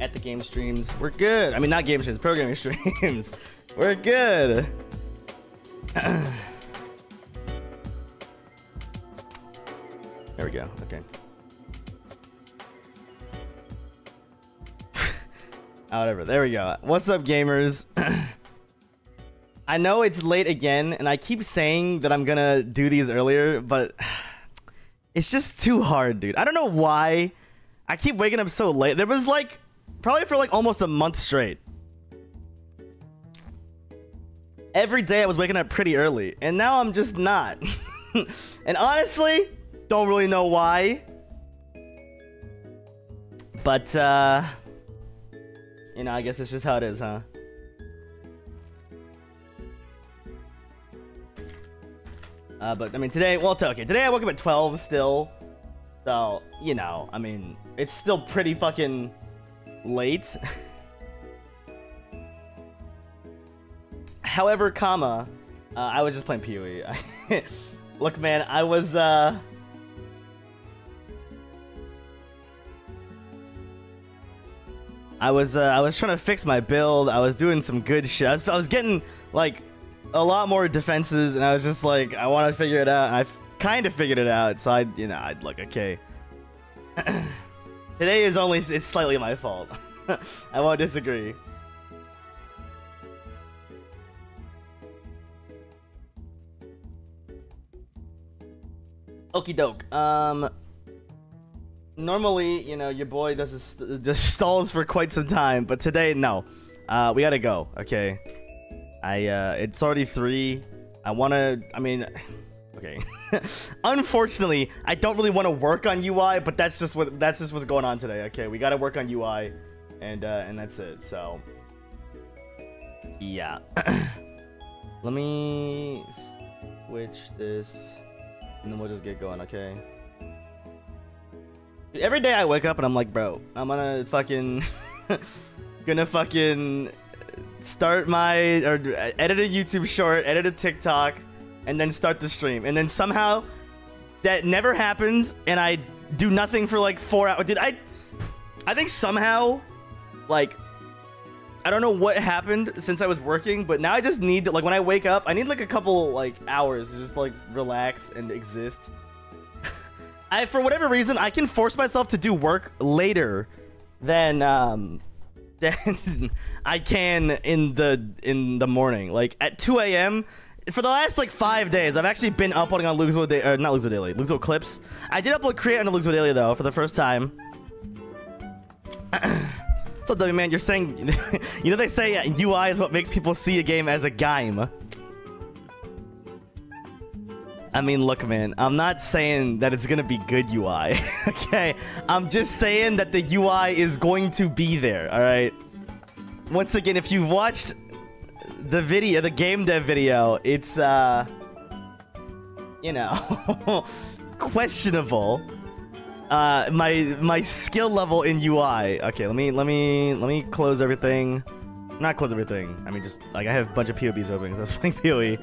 at the game streams. We're good. I mean, not game streams, programming streams. We're good. there we go. Okay. oh, whatever. There we go. What's up, gamers? I know it's late again, and I keep saying that I'm gonna do these earlier, but it's just too hard, dude. I don't know why. I keep waking up so late. There was like probably for like almost a month straight. Every day I was waking up pretty early, and now I'm just not. and honestly, don't really know why. But uh you know, I guess it's just how it is, huh? Uh, but I mean, today, well, okay. Today I woke up at 12 still. So, you know, I mean, it's still pretty fucking late. However, comma, uh, I was just playing PoE. Look, man, I was, uh... I was, uh, I was trying to fix my build. I was doing some good shit. I was, I was getting, like, a lot more defenses, and I was just like, I want to figure it out. I kind of figured it out, so I, you know, I'd like, okay. Today is only, it's slightly my fault. I won't disagree. Okie doke. Um, normally, you know, your boy does st just stalls for quite some time, but today, no. Uh, we gotta go. Okay. I uh, it's already three. I want to. I mean, okay. Unfortunately, I don't really want to work on UI, but that's just what that's just what's going on today. Okay, we got to work on UI, and uh, and that's it. So, yeah. Let me switch this, and then we'll just get going. Okay. Every day I wake up and I'm like, bro, I'm gonna fucking, gonna fucking start my or edit a YouTube short, edit a TikTok, and then start the stream. And then somehow that never happens, and I do nothing for like four hours. Did I? I think somehow, like, I don't know what happened since I was working, but now I just need to like when I wake up, I need like a couple like hours to just like relax and exist. I for whatever reason I can force myself to do work later than um than I can in the in the morning. Like at 2 a.m. For the last like five days, I've actually been uploading on Lugswo Daily, or uh, not Lugswo Daily, Lugswo Clips. I did upload Create on Lugswo Daily though for the first time. so W man, you're saying, you know they say uh, UI is what makes people see a game as a game. I mean, look, man, I'm not saying that it's gonna be good UI, okay? I'm just saying that the UI is going to be there, alright? Once again, if you've watched the video, the game dev video, it's, uh, you know, questionable. Uh, my my skill level in UI. Okay, let me let me let me close everything. Not close everything. I mean, just like I have a bunch of POBs open because I was playing POE.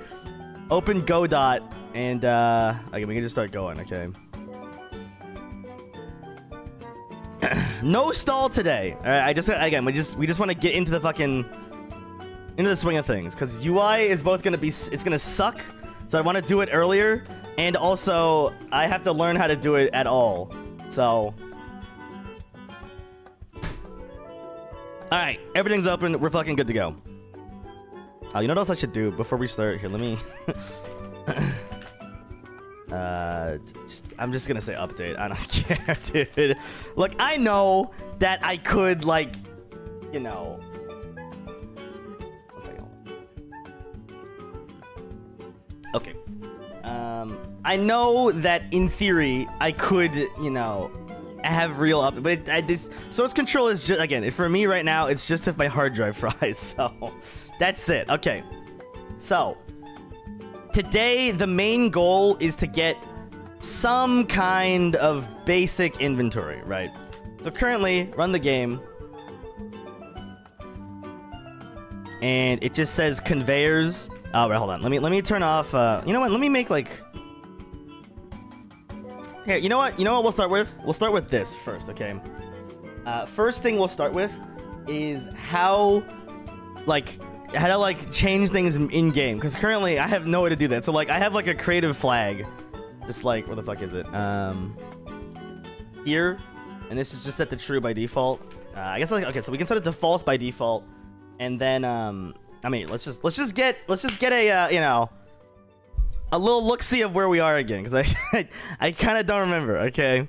Open Godot and uh, okay, we can just start going. Okay. no stall today. All right, I just again we just we just want to get into the fucking into the swing of things because UI is both gonna be it's gonna suck. So I want to do it earlier, and also I have to learn how to do it at all. So. All right, everything's open. We're fucking good to go. Oh, you know what else I should do before we start? Here, let me. Uh, just, I'm just gonna say update. I don't care, dude. Look, I know that I could, like, you know. Okay. Um, I know that in theory I could, you know, have real up, but it, I, this source control is just again for me right now. It's just if my hard drive fries. So that's it. Okay. So Today, the main goal is to get some kind of basic inventory, right? So currently, run the game. And it just says conveyors. Oh, wait, hold on. Let me let me turn off. Uh, you know what? Let me make like. Here, you know what? You know what? We'll start with. We'll start with this first, okay? Uh, first thing we'll start with is how, like, how to like change things in game. Because currently I have no way to do that. So like I have like a creative flag, just like where the fuck is it? Um, here, and this is just set to true by default. Uh, I guess like okay, so we can set it to false by default, and then um, I mean let's just let's just get let's just get a uh, you know a little look see of where we are again because I I, I kind of don't remember. Okay,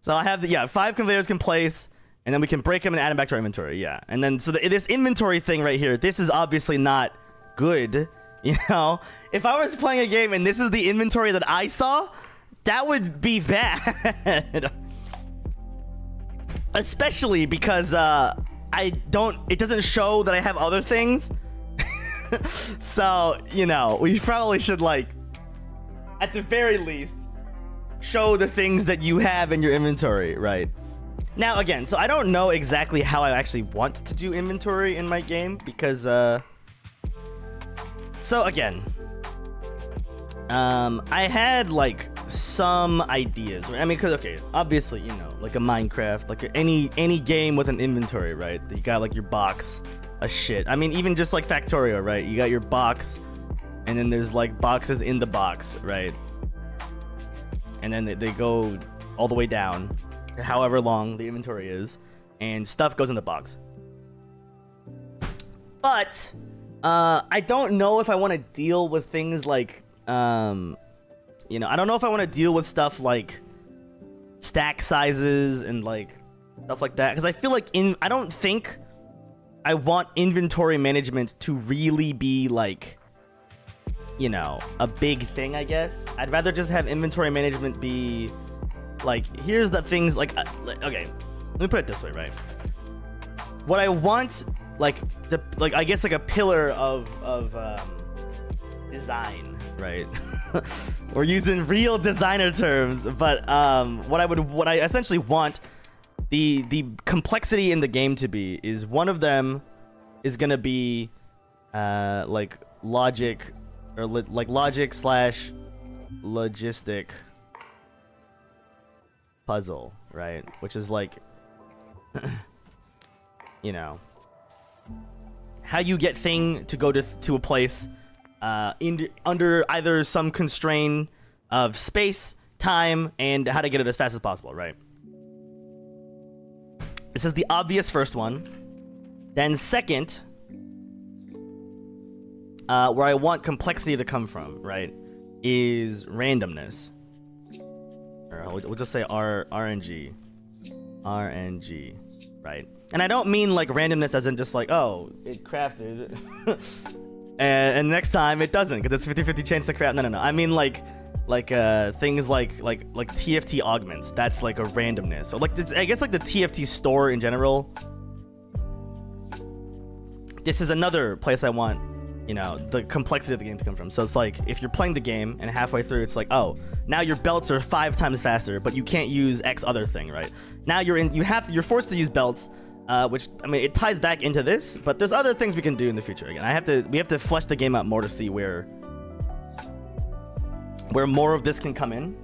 so I have the yeah five conveyors can place. And then we can break them and add them back to our inventory. Yeah. And then, so the, this inventory thing right here, this is obviously not good. You know, if I was playing a game and this is the inventory that I saw, that would be bad. Especially because uh, I don't, it doesn't show that I have other things. so, you know, we probably should like, at the very least, show the things that you have in your inventory, right? Now, again, so I don't know exactly how I actually want to do inventory in my game because, uh... So, again, um, I had, like, some ideas. I mean, because, okay, obviously, you know, like a Minecraft, like any any game with an inventory, right? You got, like, your box of shit. I mean, even just, like, Factorio, right? You got your box, and then there's, like, boxes in the box, right? And then they, they go all the way down however long the inventory is, and stuff goes in the box. But uh, I don't know if I want to deal with things like, um, you know, I don't know if I want to deal with stuff like stack sizes and like stuff like that because I feel like in I don't think I want inventory management to really be like you know a big thing I guess. I'd rather just have inventory management be like here's the things like uh, okay let me put it this way right? What i want like the like i guess like a pillar of of um, design right we're using real designer terms but um what i would what i essentially want the the complexity in the game to be is one of them is gonna be uh like logic or li like logic slash logistic puzzle, right? Which is like, you know, how you get thing to go to to a place uh, in, under either some constraint of space, time, and how to get it as fast as possible, right? This is the obvious first one. Then second, uh, where I want complexity to come from, right, is randomness. We'll, we'll just say R RNG, RNG, right? And I don't mean like randomness as in just like oh it crafted, and, and next time it doesn't because it's 50-50 chance to crap. No, no, no. I mean like like uh things like like like TFT augments. That's like a randomness. Or like I guess like the TFT store in general. This is another place I want you know, the complexity of the game to come from. So it's like if you're playing the game and halfway through it's like, oh, now your belts are five times faster, but you can't use X other thing, right? Now you're in, you have, you're forced to use belts, uh, which I mean, it ties back into this, but there's other things we can do in the future. Again, I have to, we have to flesh the game out more to see where, where more of this can come in.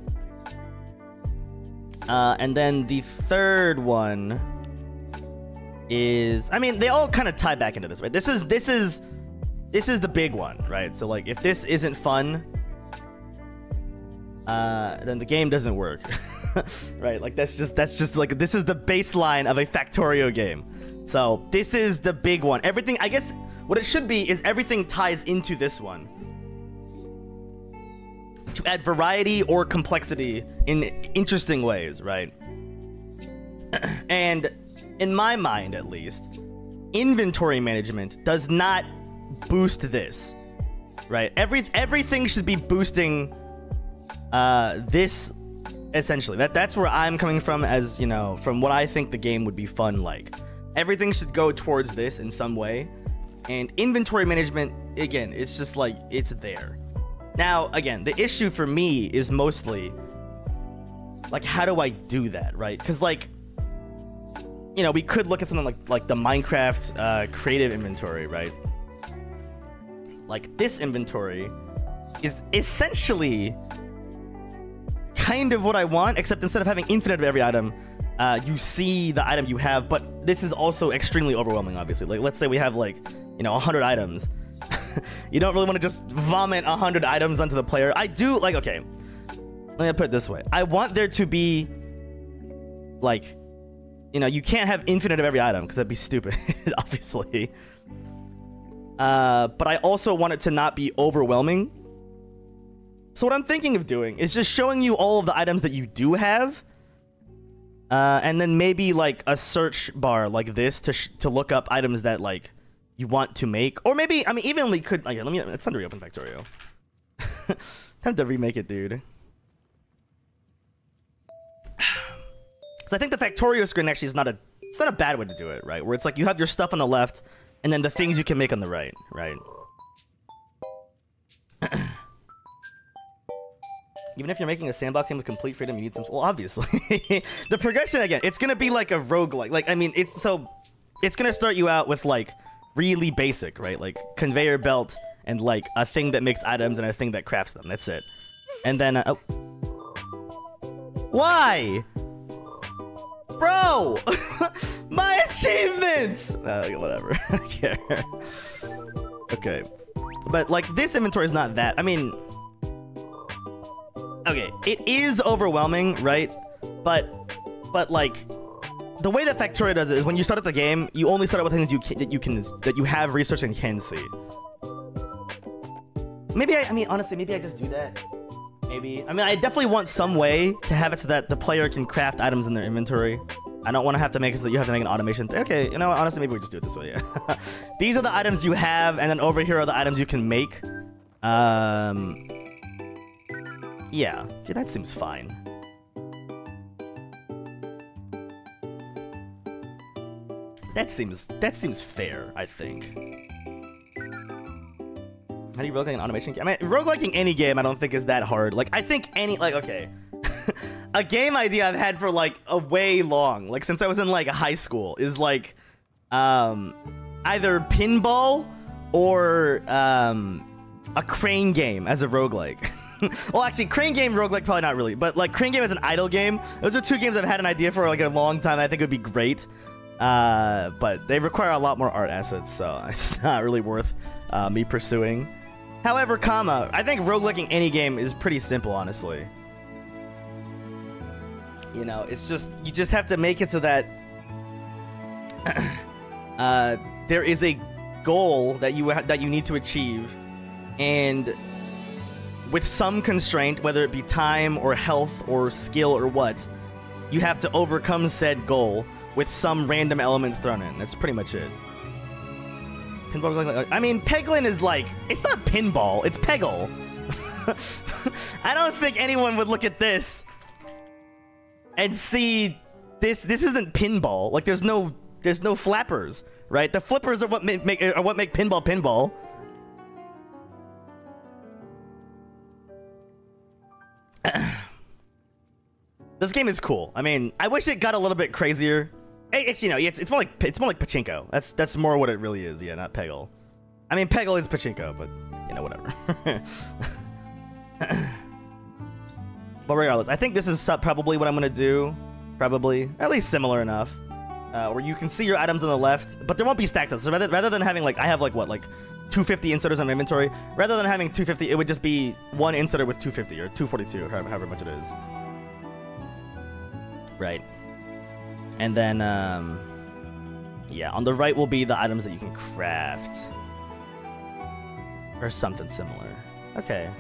Uh, and then the third one is, I mean, they all kind of tie back into this, right? This is, this is this is the big one, right? So like if this isn't fun, uh, then the game doesn't work, right? Like that's just that's just like this is the baseline of a Factorio game. So this is the big one. Everything, I guess, what it should be is everything ties into this one to add variety or complexity in interesting ways, right? and in my mind, at least, inventory management does not boost this, right? Every everything should be boosting uh, this essentially. That that's where I'm coming from as you know from what I think the game would be fun like. Everything should go towards this in some way, and inventory management again, it's just like it's there. Now again, the issue for me is mostly like how do I do that, right? Because like you know we could look at something like like the Minecraft uh, creative inventory, right? like this inventory is essentially kind of what I want, except instead of having infinite of every item, uh, you see the item you have, but this is also extremely overwhelming, obviously. Like, let's say we have like, you know, 100 items. you don't really want to just vomit 100 items onto the player. I do, like, okay. Let me put it this way. I want there to be, like, you know, you can't have infinite of every item because that'd be stupid, obviously. Uh, but I also want it to not be overwhelming. So what I'm thinking of doing is just showing you all of the items that you do have uh, and then maybe like a search bar like this to to look up items that like you want to make, or maybe I mean even we could. Like, let me. It's under reopen Factorio. Time to remake it, dude. Because I think the Factorio screen actually is not a. It's not a bad way to do it, right? Where it's like you have your stuff on the left, and then the things you can make on the right, right? Even if you're making a sandbox game with complete freedom, you need some... Well, obviously. the progression, again, it's going to be like a roguelike. Like, I mean, it's so... It's going to start you out with, like, really basic, right? Like, conveyor belt and, like, a thing that makes items and a thing that crafts them. That's it. And then... Uh, oh. Why? Bro! My achievements! Uh, whatever. I care. Okay. But, like, this inventory is not that... I mean okay, it is overwhelming, right? But, but like, the way that Factorio does it is when you start at the game, you only start out with things you can, that you can that you have research and can see. Maybe I, I mean, honestly, maybe I just do that. Maybe. I mean, I definitely want some way to have it so that the player can craft items in their inventory. I don't want to have to make it so that you have to make an automation. Okay, you know, honestly, maybe we just do it this way. Yeah. These are the items you have, and then over here are the items you can make. Um, yeah, yeah, that seems fine. That seems that seems fair, I think. How do you roguelike an automation game? I mean, rogueliking any game I don't think is that hard. Like, I think any, like, okay. a game idea I've had for, like, a way long, like, since I was in, like, high school, is, like, um, either pinball or, um, a crane game as a roguelike. well, actually, Crane Game roguelike probably not really, but like Crane Game is an idle game. Those are two games I've had an idea for like a long time. I think would be great, uh, but they require a lot more art assets, so it's not really worth uh, me pursuing. However, comma, I think rogueliking any game is pretty simple, honestly. You know, it's just you just have to make it so that uh, there is a goal that you that you need to achieve, and with some constraint, whether it be time or health or skill or what, you have to overcome said goal with some random elements thrown in. That's pretty much it. I mean, Peglin is like, it's not pinball, it's Peggle. I don't think anyone would look at this and see this. This isn't pinball. Like, there's no, there's no flappers, right? The flippers are what make, make are what make pinball pinball. this game is cool. I mean, I wish it got a little bit crazier. It's you know, it's it's more like it's more like pachinko. That's that's more what it really is. Yeah, not Peggle. I mean, Peggle is pachinko, but you know, whatever. but regardless, I think this is probably what I'm gonna do. Probably, at least similar enough, uh, where you can see your items on the left, but there won't be stacks. So rather rather than having like I have like what like 250 inserters on my inventory. Rather than having 250, it would just be one inserter with 250 or 242, however, however much it is. Right. And then, um, yeah, on the right will be the items that you can craft. Or something similar. Okay.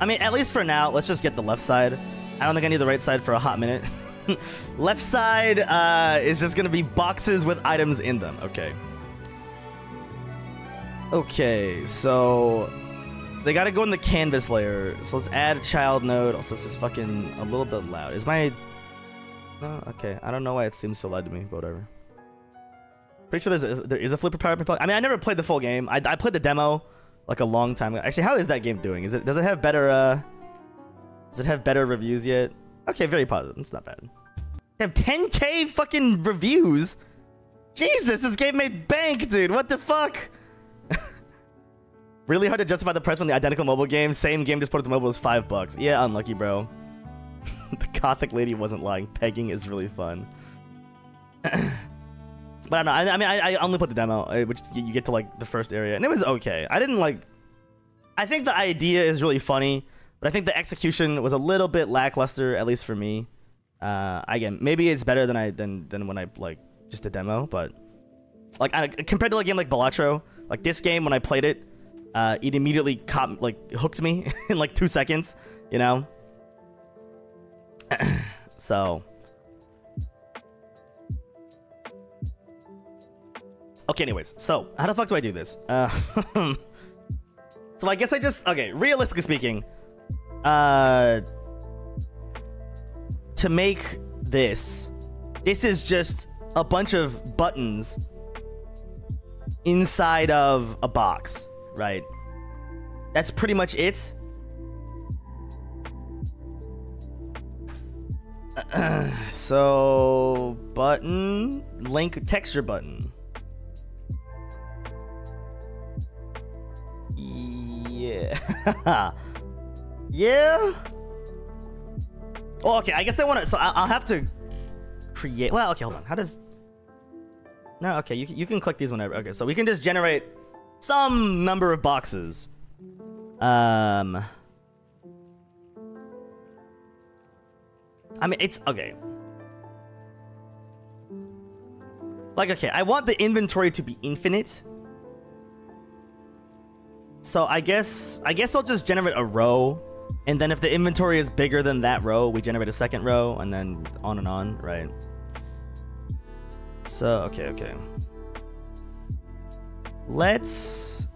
I mean, at least for now, let's just get the left side. I don't think I need the right side for a hot minute. left side uh, is just going to be boxes with items in them. Okay. Okay, so they gotta go in the canvas layer. So let's add a child node. Also, this is fucking a little bit loud. Is my... Okay. I don't know why it seems so loud to me, but whatever. Pretty sure there's a, there is a flipper power. I mean, I never played the full game. I, I played the demo like a long time ago. Actually, how is that game doing? Is it does it have better uh does it have better reviews yet? Okay, very positive. It's not bad. They have 10k fucking reviews. Jesus, this game made bank, dude. What the fuck? Really hard to justify the price on the identical mobile game. Same game just put it to mobile was five bucks. Yeah, unlucky, bro. the gothic lady wasn't lying. Peglin is really fun. but I don't know. I, I mean, I, I, only put the demo, uh, which you get to like the first area, and it was okay. I didn't like. I think the idea is really funny, but I think the execution was a little bit lackluster, at least for me. Uh, again, maybe it's better than I than than when I like just a demo, but like I, compared to like a game like Balatro, like this game when I played it, uh, it immediately caught like hooked me in like two seconds, you know. so. Okay, anyways, so how the fuck do I do this? Uh, so I guess I just okay. Realistically speaking, uh, to make this, this is just a bunch of buttons inside of a box, right? That's pretty much it. so button link texture button. Yeah. yeah. Oh, okay. I guess I want to. So I'll have to create. Well, okay. Hold on. How does? No. Okay. You you can click these whenever. Okay. So we can just generate some number of boxes. Um. I mean, it's okay. Like, okay, I want the inventory to be infinite. So I guess I guess I'll just generate a row and then if the inventory is bigger than that row, we generate a second row, and then on and on, right? So, okay, okay. Let's...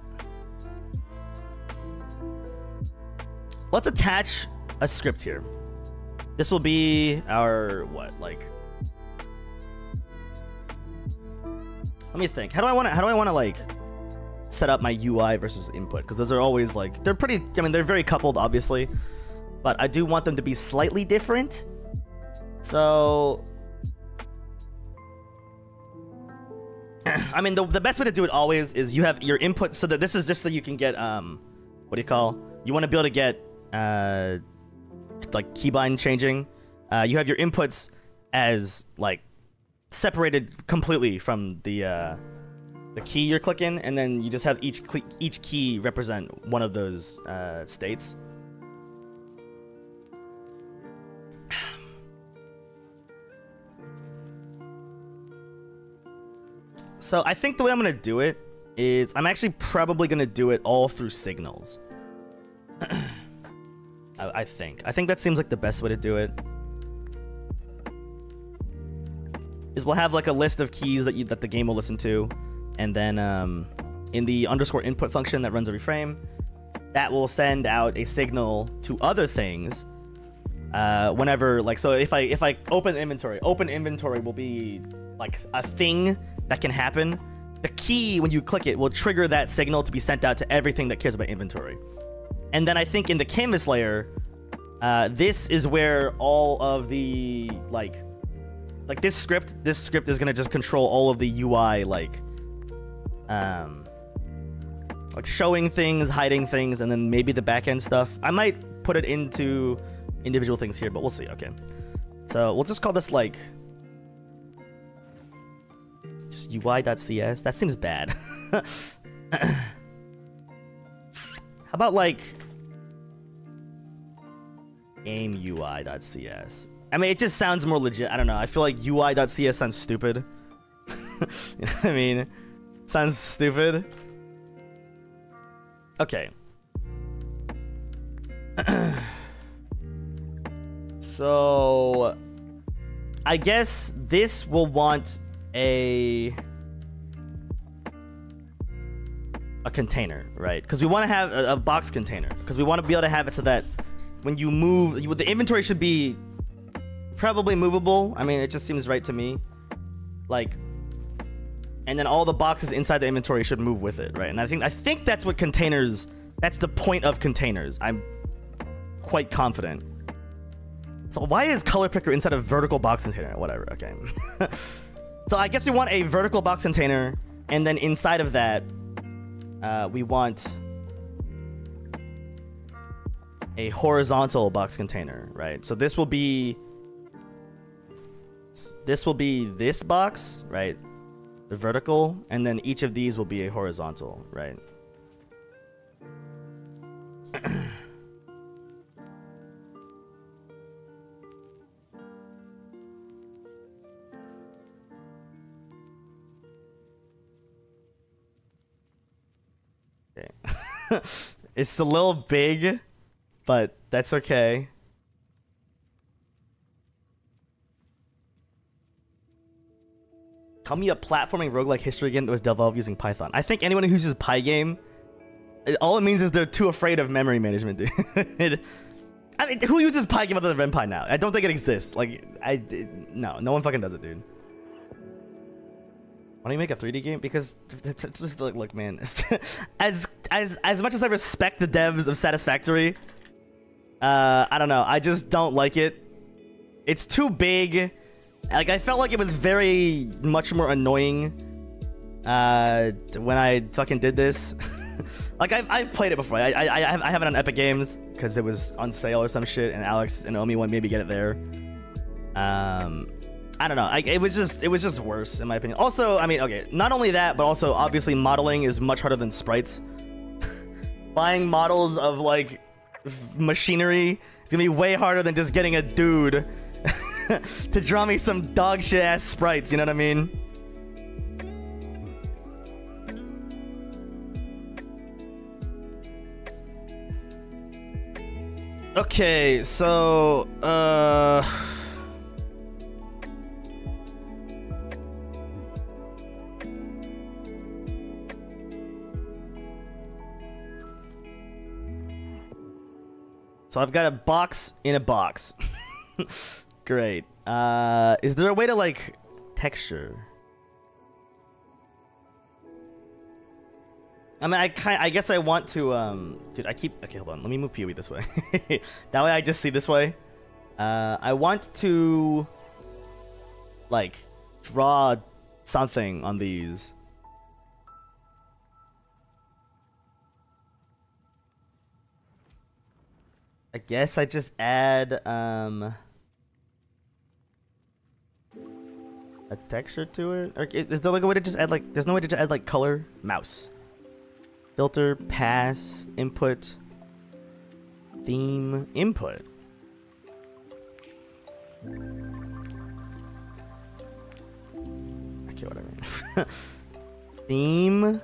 Let's attach a script here. This will be our, what, like... Let me think. How do I want to, how do I want to, like, set up my UI versus input because those are always like they're pretty I mean they're very coupled obviously but I do want them to be slightly different so I mean the, the best way to do it always is you have your input so that this is just so you can get um what do you call you want to be able to get uh like keybind changing uh, you have your inputs as like separated completely from the uh the key you're clicking, and then you just have each each key represent one of those uh, states. So I think the way I'm gonna do it is I'm actually probably gonna do it all through signals. I, I think. I think that seems like the best way to do it. Is we'll have like a list of keys that you that the game will listen to and then um, in the underscore input function that runs every frame, that will send out a signal to other things uh, whenever like so if I if I open inventory, open inventory will be like a thing that can happen. The key when you click it will trigger that signal to be sent out to everything that cares about inventory. And then I think in the canvas layer, uh, this is where all of the like like this script this script is gonna just control all of the UI like um, like showing things, hiding things, and then maybe the backend stuff. I might put it into individual things here, but we'll see. Okay. So we'll just call this like UI.cs. That seems bad. How about like game UI.cs? I mean, it just sounds more legit. I don't know. I feel like UI.cs sounds stupid. you know what I mean? Sounds stupid. Okay. so I guess this will want a a container, right? Because we want to have a, a, box container because we want to be able to have it so that when you move, you, the inventory should be probably movable. I mean, it just seems right to me. Like and then all the boxes inside the inventory should move with it, right? And I think I think that's what containers. That's the point of containers. I'm quite confident. So why is color picker inside a vertical box container? Whatever. Okay. so I guess we want a vertical box container, and then inside of that, uh, we want a horizontal box container, right? So this will be this will be this box, right? The vertical, and then each of these will be a horizontal, right? it's a little big, but that's okay. Tell me a platforming roguelike history game that was developed using Python. I think anyone who uses Pygame, all it means is they're too afraid of memory management, dude. I mean, who uses Pygame other than RenPy now? I don't think it exists. Like, I no, no one fucking does it, dude. Why don't you make a 3D game? Because look, look, man, as as as much as I respect the devs of Satisfactory, uh, I don't know. I just don't like it. It's too big. Like I felt like it was very much more annoying uh, when I fucking did this. like I've, I've played it before. I I I have, it on Epic Games because it was on sale or some shit, and Alex and Omi want maybe get it there. Um, I don't know. I, it was just it was just worse in my opinion. Also, I mean, okay, not only that, but also obviously modeling is much harder than sprites. Buying models of like machinery is gonna be way harder than just getting a dude to draw me some dog shit ass sprites. You know what I mean? Okay, so uh. So I've got a box in a box. Great. Uh, is there a way to like texture? I mean, I kind, I guess I want to, um, dude. I keep. Okay, hold on. Let me move POE this way. that way, I just see this way. Uh, I want to, like, draw something on these. I guess I just add um a texture to it. Or is there like a way to just add like? There's no way to just add like color. Mouse. Filter, pass, input, theme, input. Okay, whatever. theme.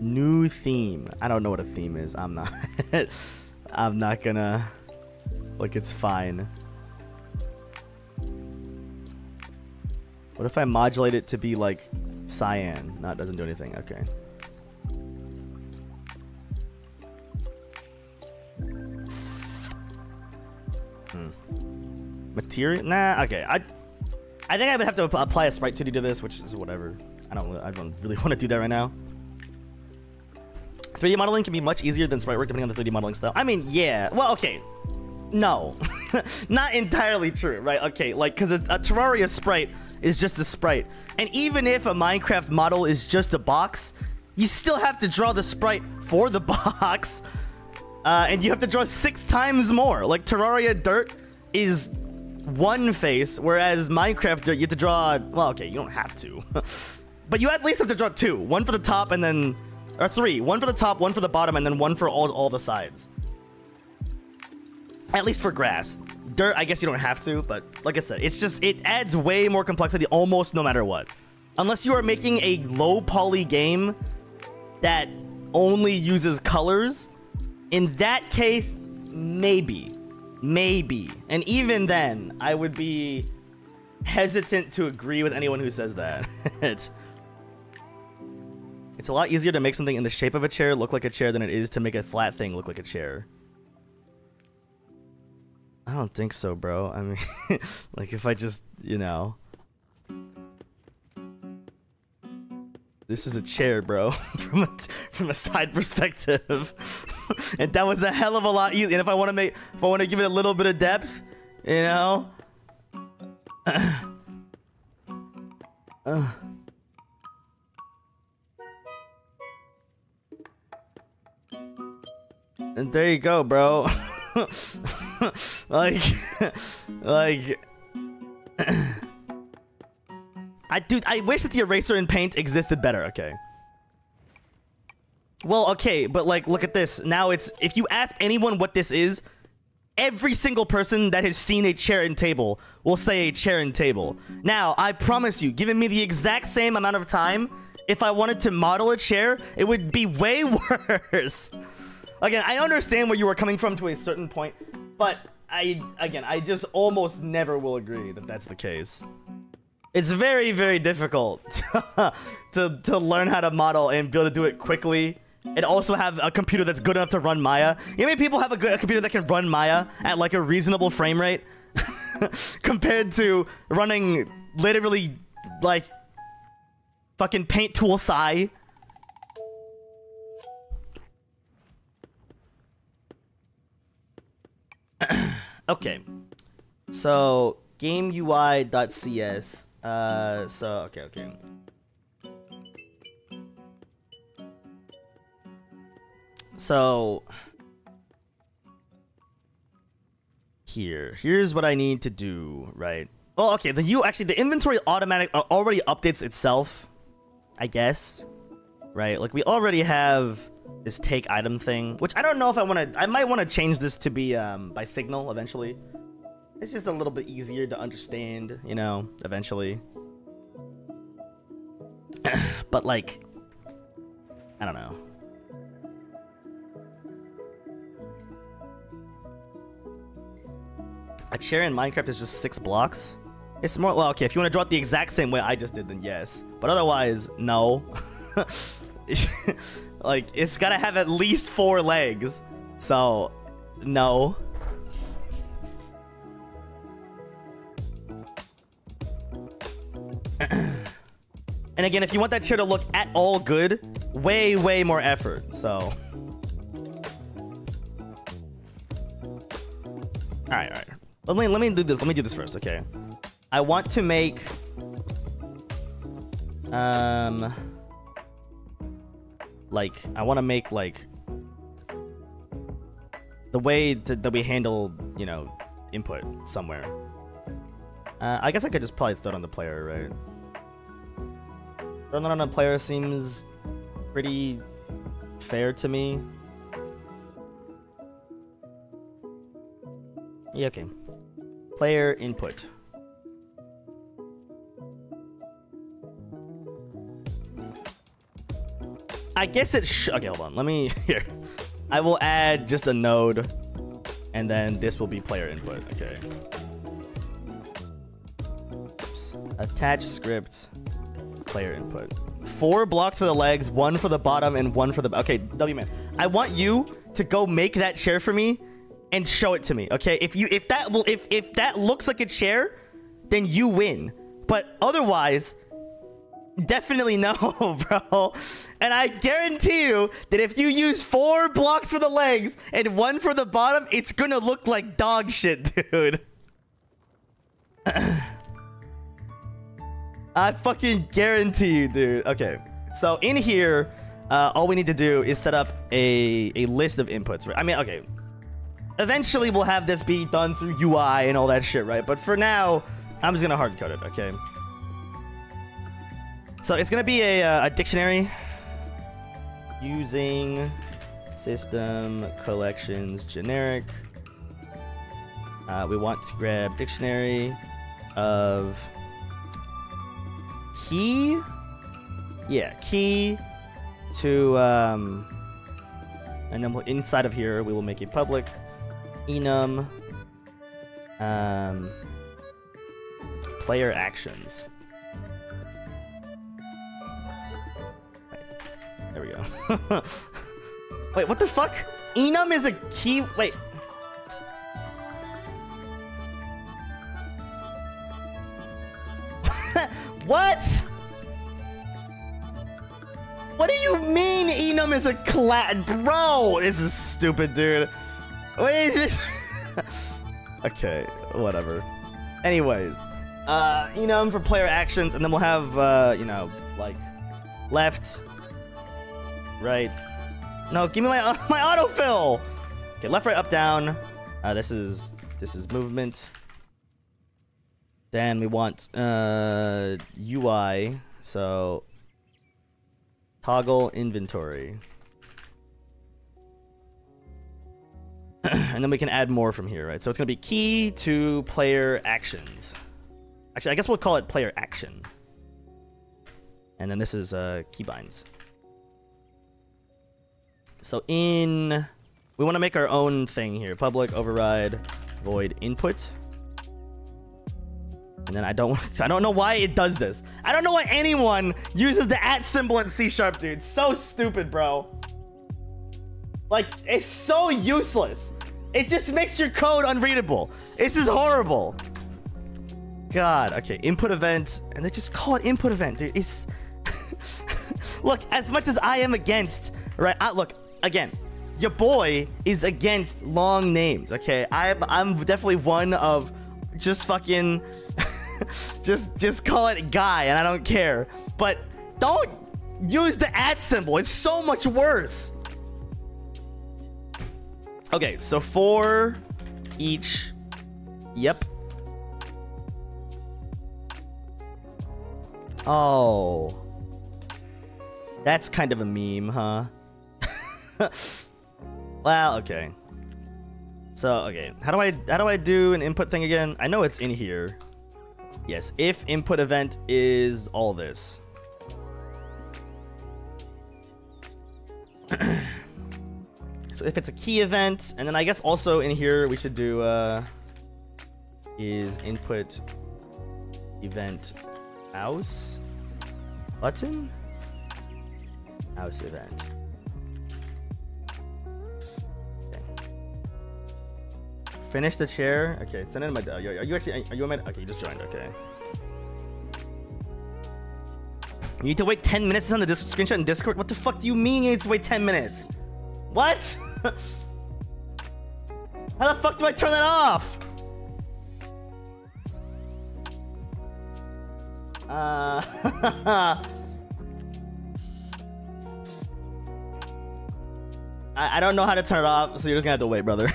New theme. I don't know what a theme is. I'm not. I'm not gonna... Like, it's fine. What if I modulate it to be, like, cyan? No, it doesn't do anything. Okay. Hmm. Material? Nah, okay. I I think I would have to apply a sprite 2D to this, which is whatever. I don't I don't really want to do that right now. 3D modeling can be much easier than sprite work depending on the 3D modeling style. I mean, yeah. Well, okay. No. Not entirely true, right? Okay, like, because a, a Terraria sprite is just a sprite. And even if a Minecraft model is just a box, you still have to draw the sprite for the box. Uh, and you have to draw six times more. Like, Terraria Dirt is one face, whereas Minecraft Dirt, you have to draw... Well, okay, you don't have to. but you at least have to draw two. One for the top and then or three. One for the top, one for the bottom, and then one for all, all the sides. At least for grass. Dirt, I guess you don't have to, but like I said, it's just, it adds way more complexity almost no matter what. Unless you are making a low poly game that only uses colors, in that case, maybe. Maybe. And even then, I would be hesitant to agree with anyone who says that. it's, a lot easier to make something in the shape of a chair look like a chair than it is to make a flat thing look like a chair. I don't think so, bro. I mean, like if I just, you know... This is a chair, bro, from a, from a side perspective. and that was a hell of a lot easier. And if I want to make, if I want to give it a little bit of depth, you know? uh. And there you go, bro. like, like, I dude, I wish that the eraser in paint existed better. Okay. Well, okay, but like, look at this. Now it's if you ask anyone what this is, every single person that has seen a chair and table will say a chair and table. Now, I promise you, given me the exact same amount of time, if I wanted to model a chair, it would be way worse. Again, I understand where you are coming from to a certain point, but I, again, I just almost never will agree that that's the case. It's very, very difficult to, to learn how to model and be able to do it quickly and also have a computer that's good enough to run Maya. You know many people have a, good, a computer that can run Maya at like a reasonable frame rate compared to running literally like fucking paint tool Sai. Okay. So gameui.cs uh, so, okay, okay. So, here, here's what I need to do, right? Well, okay, the U, actually, the inventory automatic uh, already updates itself, I guess, right? Like, we already have this take item thing, which I don't know if I want to, I might want to change this to be, um, by signal eventually. It's just a little bit easier to understand, you know, eventually. but like, I don't know. A chair in Minecraft is just six blocks? It's more, well, okay, if you want to draw it the exact same way I just did, then yes. But otherwise, no. like, it's gotta have at least four legs. So, no. and again, if you want that chair to look at all good, way, way more effort. So. All right, all right. Let me let me do this. Let me do this first, okay? I want to make um like I want to make like the way that, that we handle, you know, input somewhere. Uh, I guess I could just probably throw it on the player, right? Throwing it on a player seems pretty fair to me. Yeah, okay. Player input. I guess it sh- okay, hold on. Let me here. I will add just a node and then this will be player input. Okay. Oops. Attach script, player input. Four blocks for the legs, one for the bottom, and one for the... Okay, W-Man. I want you to go make that chair for me and show it to me, okay? If you if that will if if that looks like a chair, then you win. But otherwise, definitely no, bro. And I guarantee you that if you use four blocks for the legs and one for the bottom, it's gonna look like dog shit, dude. I fucking guarantee you, dude. Okay, so in here, uh, all we need to do is set up a, a list of inputs, right? I mean, okay. Eventually, we'll have this be done through UI and all that shit, right? But for now, I'm just gonna hard code it, okay? So it's gonna be a, uh, a dictionary using system collections generic. Uh, we want to grab dictionary of key yeah key to um and then inside of here we will make it public enum um player actions there we go wait what the fuck enum is a key wait What? What do you mean enum is a class? Bro, this is stupid, dude. Wait, okay, whatever. Anyways, uh, enum for player actions, and then we'll have, uh, you know, like, left, right. No, give me my uh, my autofill. Okay, left, right, up, down. Uh, this is this is movement. Then we want uh, UI. So toggle inventory. and then we can add more from here, right? So it's going to be key to player actions. Actually, I guess we'll call it player action. And then this is uh, keybinds. So in, we want to make our own thing here. Public override void input. And then I don't I don't know why it does this. I don't know why anyone uses the at symbol in C sharp, dude. So stupid, bro. Like, it's so useless. It just makes your code unreadable. This is horrible. God, okay, input event, and they just call it input event, dude. It's look, as much as I am against, right? I, look, again, your boy is against long names, okay? I'm I'm definitely one of just fucking just just call it guy and I don't care. But don't use the at symbol. It's so much worse. Okay, so for each Yep. Oh. That's kind of a meme, huh? well, okay. So, okay. How do I how do I do an input thing again? I know it's in here. Yes, if input event is all this. so if it's a key event, and then I guess also in here we should do uh, is input event mouse button mouse event. Finish the chair. Okay, send it in my. Are you, are you actually? Are you in my? Okay, you just joined. Okay. You need to wait 10 minutes send the screenshot in Discord? What the fuck do you mean you need to wait 10 minutes? What? How the fuck do I turn that off? Uh, I, I don't know how to turn it off, so you're just gonna have to wait, brother.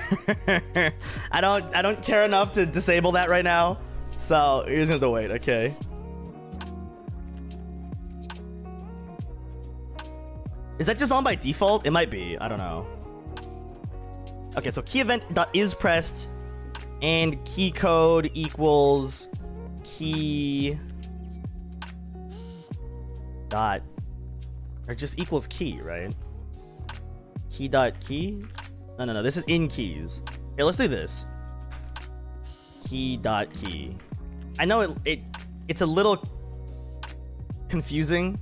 I don't I don't care enough to disable that right now. So you're just gonna have to wait, okay? Is that just on by default? It might be. I don't know. Okay, so key event dot is pressed and key code equals key dot or just equals key, right? Key dot key? No, no, no. This is in keys. Here, let's do this. Key dot key. I know it, it it's a little confusing,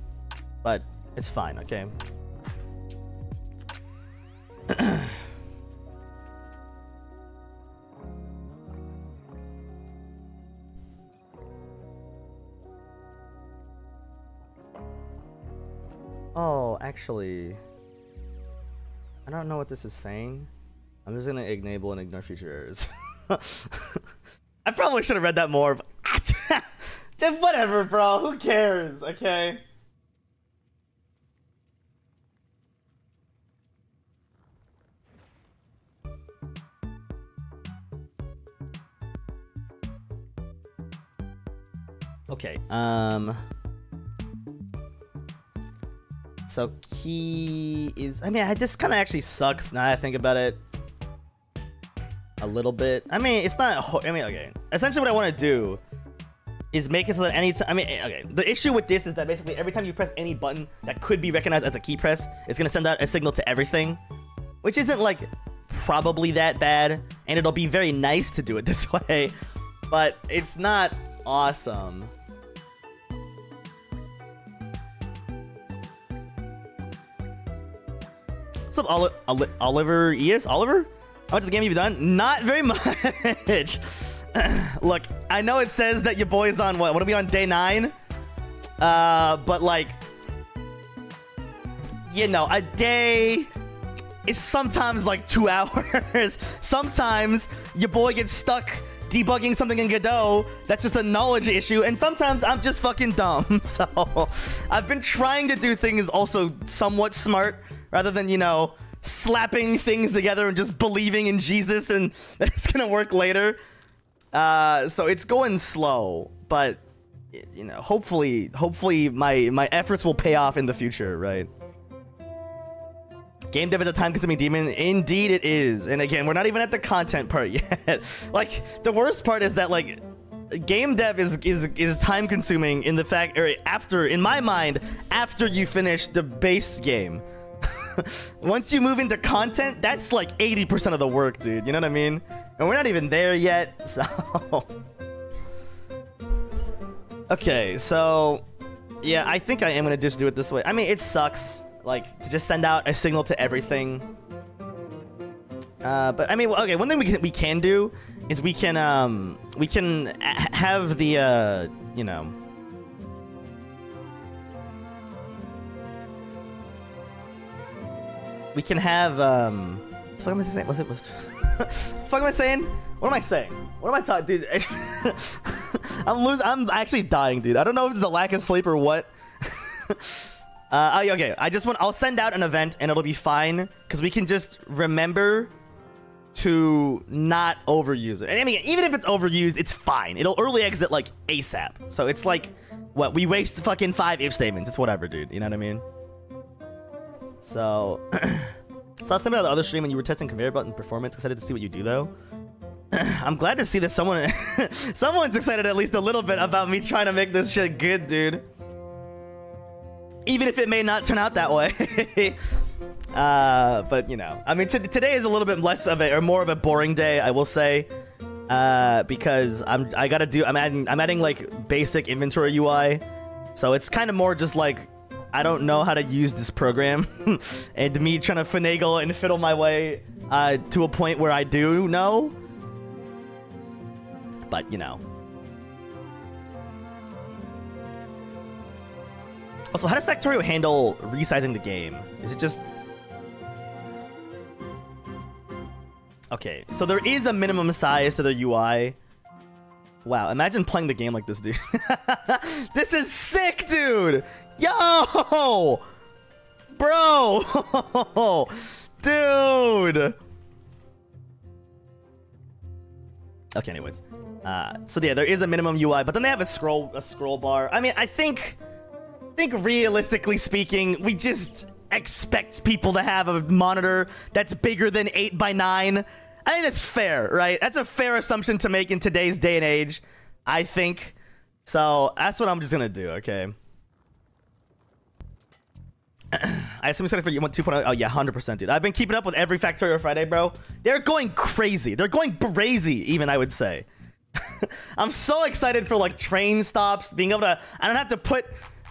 but it's fine, okay? oh, actually... I don't know what this is saying. I'm just gonna enable and ignore future errors. I probably should have read that more, but just whatever, bro. Who cares? Okay. Okay. Um. So key is, I mean, this kind of actually sucks now I think about it. A little bit. I mean, it's not, I mean, okay. Essentially what I want to do is make it so that any time, I mean, eh, okay. The issue with this is that basically every time you press any button that could be recognized as a key press, it's going to send out a signal to everything, which isn't like probably that bad. And it'll be very nice to do it this way, but it's not awesome. What's up, Oli Oliver ES? Oliver? How much of the game have you done? Not very much. Look, I know it says that your boy is on what? What are we on day nine? Uh, but like, you know, a day is sometimes like two hours. sometimes your boy gets stuck debugging something in Godot. That's just a knowledge issue. And sometimes I'm just fucking dumb. So I've been trying to do things also somewhat smart rather than, you know, slapping things together and just believing in Jesus and that it's gonna work later. Uh, so it's going slow, but you know, hopefully, hopefully my my efforts will pay off in the future, right? Game dev is a time-consuming demon. Indeed, it is. And again, we're not even at the content part yet. like the worst part is that like game dev is is is time-consuming in the fact, or after, in my mind, after you finish the base game. Once you move into content, that's like 80% of the work, dude. You know what I mean? And we're not even there yet, so... okay, so... Yeah, I think I am gonna just do it this way. I mean, it sucks, like, to just send out a signal to everything. Uh, but, I mean, okay, one thing we can, we can do is we can, um, we can have the, uh, you know... We can have, um... What am I saying? Was it... Was fuck am I saying? What am I saying? What am I talking, dude? I'm losing. I'm actually dying, dude. I don't know if it's the lack of sleep or what. uh, okay, I just want. I'll send out an event and it'll be fine because we can just remember to not overuse it. And I mean, even if it's overused, it's fine. It'll early exit like ASAP. So it's like, what? We waste fucking five if statements. It's whatever, dude. You know what I mean? So. I saw something on the other stream when you were testing conveyor button performance. Excited to see what you do though. I'm glad to see that someone, someone's excited at least a little bit about me trying to make this shit good, dude. Even if it may not turn out that way. uh, but you know, I mean, today is a little bit less of a, or more of a boring day, I will say. Uh, because I'm, I gotta do, I'm adding, I'm adding like basic inventory UI. So it's kind of more just like I don't know how to use this program, and me trying to finagle and fiddle my way uh, to a point where I do know. But, you know. Also, how does Factorio handle resizing the game? Is it just... Okay, so there is a minimum size to the UI. Wow, imagine playing the game like this, dude. this is sick, dude! Yo! Bro! Dude! Okay, anyways. Uh, so yeah, there is a minimum UI, but then they have a scroll a scroll bar. I mean, I think, I think realistically speaking, we just expect people to have a monitor that's bigger than 8 by 9 I think that's fair, right? That's a fair assumption to make in today's day and age, I think. So that's what I'm just gonna do, okay? I assume excited for you want 2.0. Oh yeah, 100%, dude. I've been keeping up with every Factorio Friday, bro. They're going crazy. They're going crazy, even I would say. I'm so excited for like train stops, being able to. I don't have to put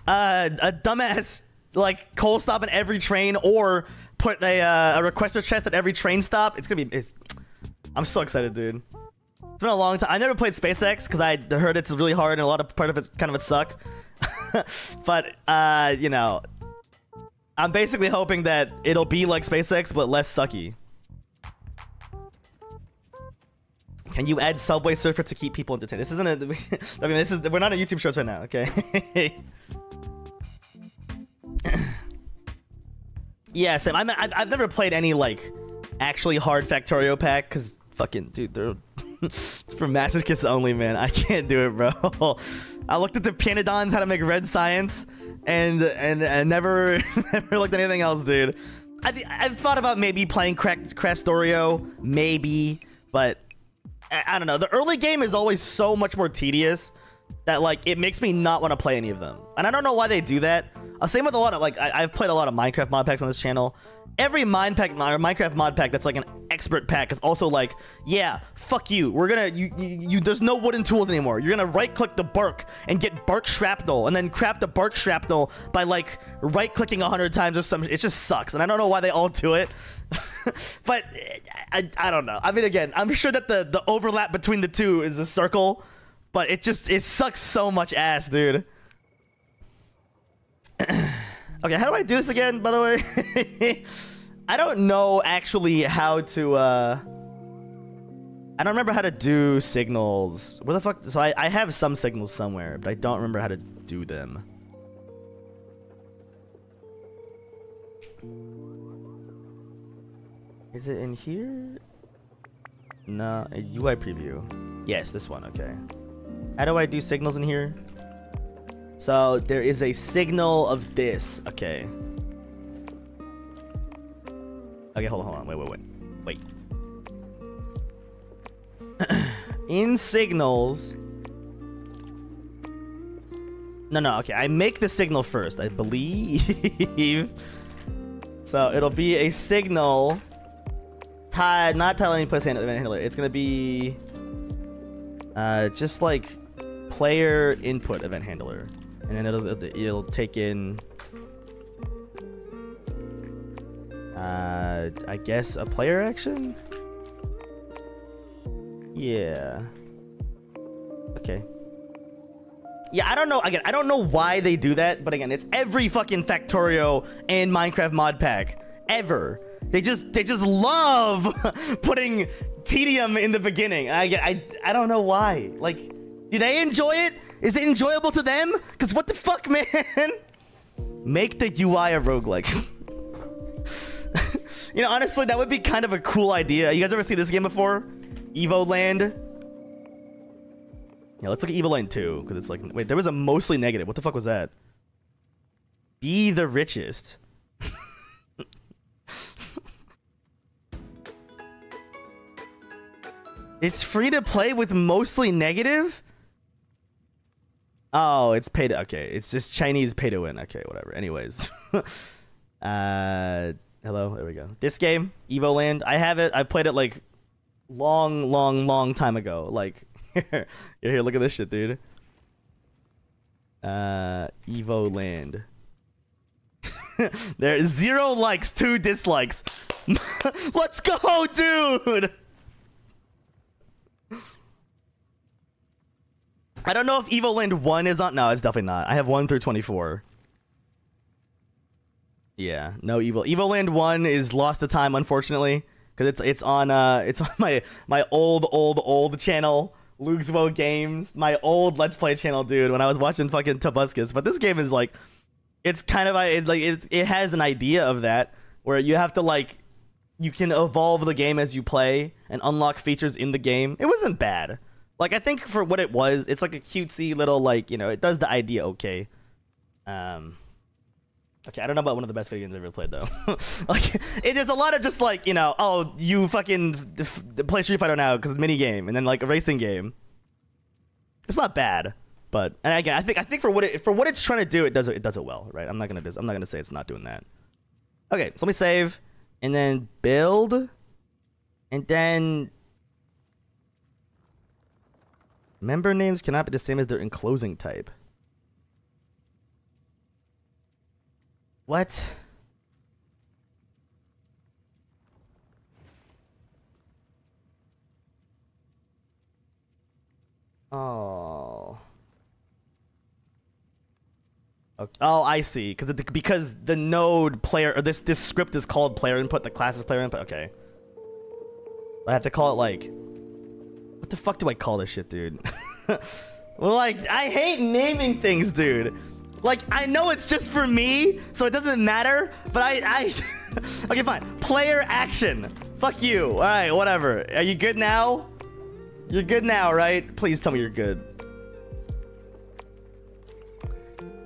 uh, a dumbass like coal stop in every train or put a, uh, a requester chest at every train stop. It's gonna be. It's. I'm so excited, dude. It's been a long time. I never played SpaceX because I heard it's really hard and a lot of part of it's kind of a suck. but uh, you know, I'm basically hoping that it'll be like SpaceX, but less sucky. Can you add Subway Surfer to keep people entertained? This isn't a... I mean, this is... We're not a YouTube shows right now, okay? yeah, Sam. I'm, I've never played any, like, actually hard Factorio pack, because fucking... Dude, they're... it's for Kids only, man. I can't do it, bro. I looked at the Pyanodons, how to make red science and and, and never never looked at anything else, dude. I I've thought about maybe playing Krastorio, maybe, but I, I don't know. The early game is always so much more tedious that like it makes me not want to play any of them, and I don't know why they do that. Uh, same with a lot of like I, have played a lot of Minecraft mod packs on this channel, every mind pack or Minecraft mod pack that's like an expert pack is also like, yeah, fuck you. We're gonna you, you, you there's no wooden tools anymore. You're gonna right click the bark and get bark shrapnel and then craft a bark shrapnel by like right clicking a hundred times or something. It just sucks, and I don't know why they all do it. but I, I don't know. I mean, again, I'm sure that the the overlap between the two is a circle, but it just it sucks so much ass, dude. Okay, how do I do this again, by the way? I don't know actually how to, uh... I don't remember how to do signals. Where the fuck? So I, I have some signals somewhere, but I don't remember how to do them. Is it in here? No, UI preview. Yes, this one. Okay. How do I do signals in here? So there is a signal of this. Okay. Okay, hold on, hold on. Wait, wait, wait. Wait. in signals. No, no, okay. I make the signal first, I believe. so it'll be a signal tied, not tied any place handler. It's gonna be uh, just like player input event handler, and then it'll it'll take in uh, I guess a player action. Yeah. Okay. Yeah, I don't know. Again, I don't know why they do that, but again, it's every fucking Factorio and Minecraft mod pack ever. They just they just love putting tedium in the beginning. I I I don't know why. Like, do they enjoy it? Is it enjoyable to them? Cause what the fuck, man? Make the UI a roguelike. you know, honestly, that would be kind of a cool idea. You guys ever see this game before? Evoland? Yeah, let's look at Evoland 2, because it's like, wait, there was a mostly negative. What the fuck was that? Be the richest. It's free to play with mostly negative? Oh, it's pay to okay. It's just Chinese pay to win. Okay, whatever. Anyways. uh hello, there we go. This game, Evoland. I have it. I played it like long, long, long time ago. Like here, here, look at this shit, dude. Uh Evoland. there zero likes, two dislikes. Let's go, dude! I don't know if Evil Evoland 1 is on. No, it's definitely not. I have 1 through 24. Yeah, no Evil. Evoland 1 is lost to time, unfortunately. Because it's it's on uh it's on my my old, old, old channel. Lugswo Games, my old Let's Play channel, dude. When I was watching fucking Tobuscus, but this game is like, it's kind of it, like it's it has an idea of that where you have to like, you can evolve the game as you play and unlock features in the game. It wasn't bad. Like I think for what it was, it's like a cutesy little like you know it does the idea okay. Um, okay, I don't know about one of the best video games I've ever played though. like it, there's a lot of just like you know oh you fucking play Street Fighter now because it's mini game and then like a racing game. It's not bad, but and again I think I think for what it for what it's trying to do it does it, it does it well right. I'm not gonna dis- I'm not gonna say it's not doing that. Okay, so let me save and then build, and then Member names cannot be the same as their enclosing type. What? Oh. Okay. Oh, I see. Because because the node player or this this script is called player input. The class is player input. Okay. I have to call it like the fuck do I call this shit, dude? like, I hate naming things, dude. Like, I know it's just for me, so it doesn't matter, but I... I okay, fine. Player action. Fuck you. All right, whatever. Are you good now? You're good now, right? Please tell me you're good.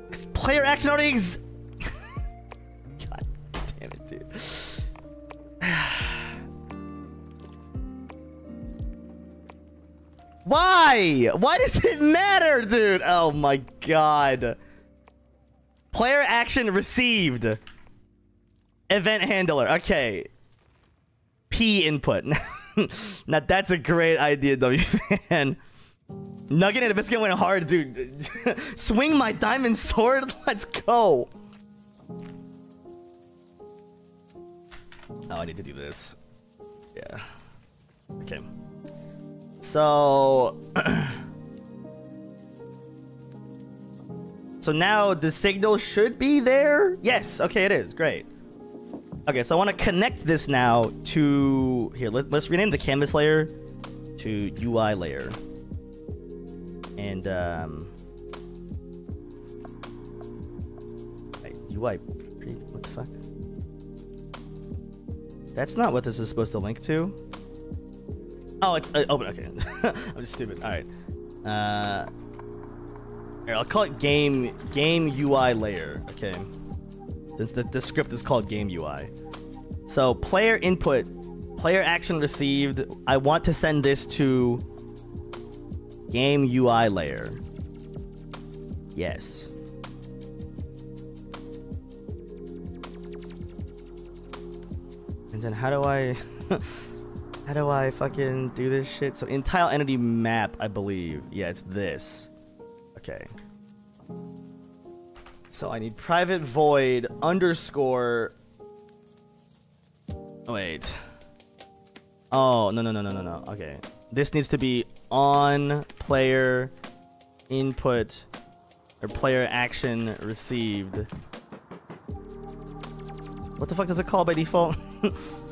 Because player action already exists. Why? Why does it matter, dude? Oh my god. Player action received. Event handler. Okay. P input. now that's a great idea, W man. Nugget and Biscuit went hard, dude. Swing my diamond sword. Let's go. Oh, I need to do this. Yeah. Okay. So... so now the signal should be there? Yes, okay it is, great. Okay, so I want to connect this now to... Here, let, us rename the canvas layer to UI layer. And, um... UI... What the fuck? That's not what this is supposed to link to. Oh, it's uh, open. Okay, I'm just stupid. All right. Uh, I'll call it game game UI layer. Okay, since the, the script is called game UI. So player input, player action received. I want to send this to game UI layer. Yes. And then how do I how do I fucking do this shit? So in tile entity map, I believe. Yeah, it's this. Okay. So I need private void underscore oh, Wait. Oh, no, no, no, no, no, no. Okay. This needs to be on player input or player action received. What the fuck does it call by default?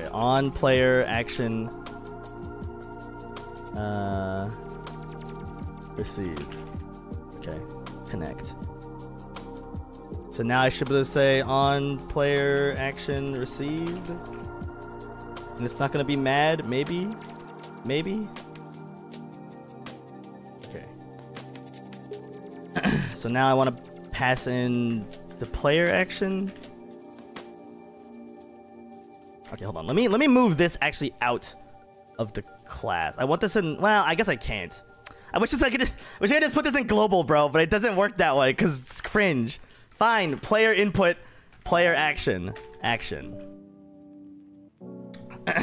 okay, on player action uh received. Okay, connect. So now I should be able to say on player action received. And it's not gonna be mad, maybe? Maybe? Okay. so now I wanna pass in the player action. Okay, hold on. Let me let me move this actually out of the class. I want this in well, I guess I can't. I wish I could I wish I could just put this in global, bro, but it doesn't work that way because it's cringe. Fine. Player input, player action. Action.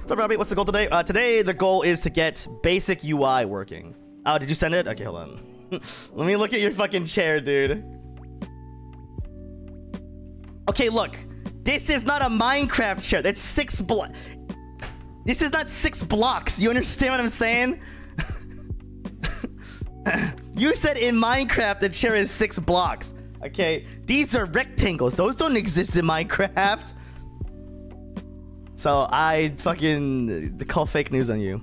What's up, Robbie? What's the goal today? Uh, today, the goal is to get basic UI working. Oh, did you send it? Okay, hold on. Let me look at your fucking chair, dude. Okay, look. This is not a Minecraft chair. That's six blo- This is not six blocks. You understand what I'm saying? you said in Minecraft the chair is six blocks. Okay, these are rectangles. Those don't exist in Minecraft. So I fucking call fake news on you.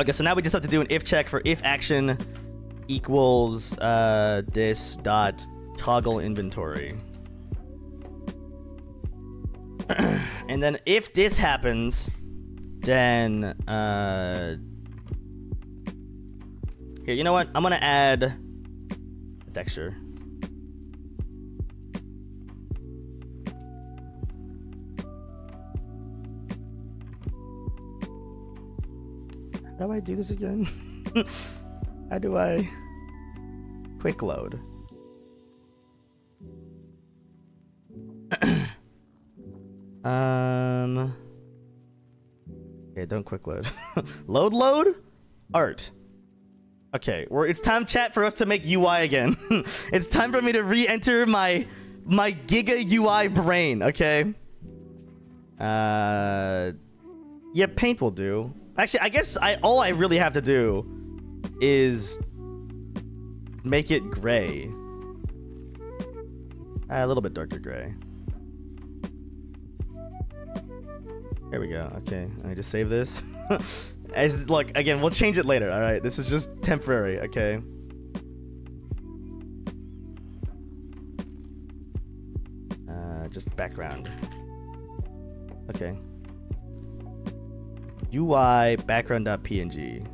Okay, so now we just have to do an if check for if action equals uh, this dot toggle inventory. And then if this happens, then uh, here, you know what? I'm gonna add a texture. How do I do this again? How do I quick load? um Okay, don't quick load. load load? Art. Okay, well, it's time, chat, for us to make UI again. it's time for me to re-enter my my Giga UI brain. Okay. Uh, yeah, paint will do. Actually, I guess I all I really have to do is make it gray. Uh, a little bit darker gray. There we go. Okay, I just save this. As look again, we'll change it later. All right, this is just temporary. Okay. Uh, just background. Okay. UI background.png.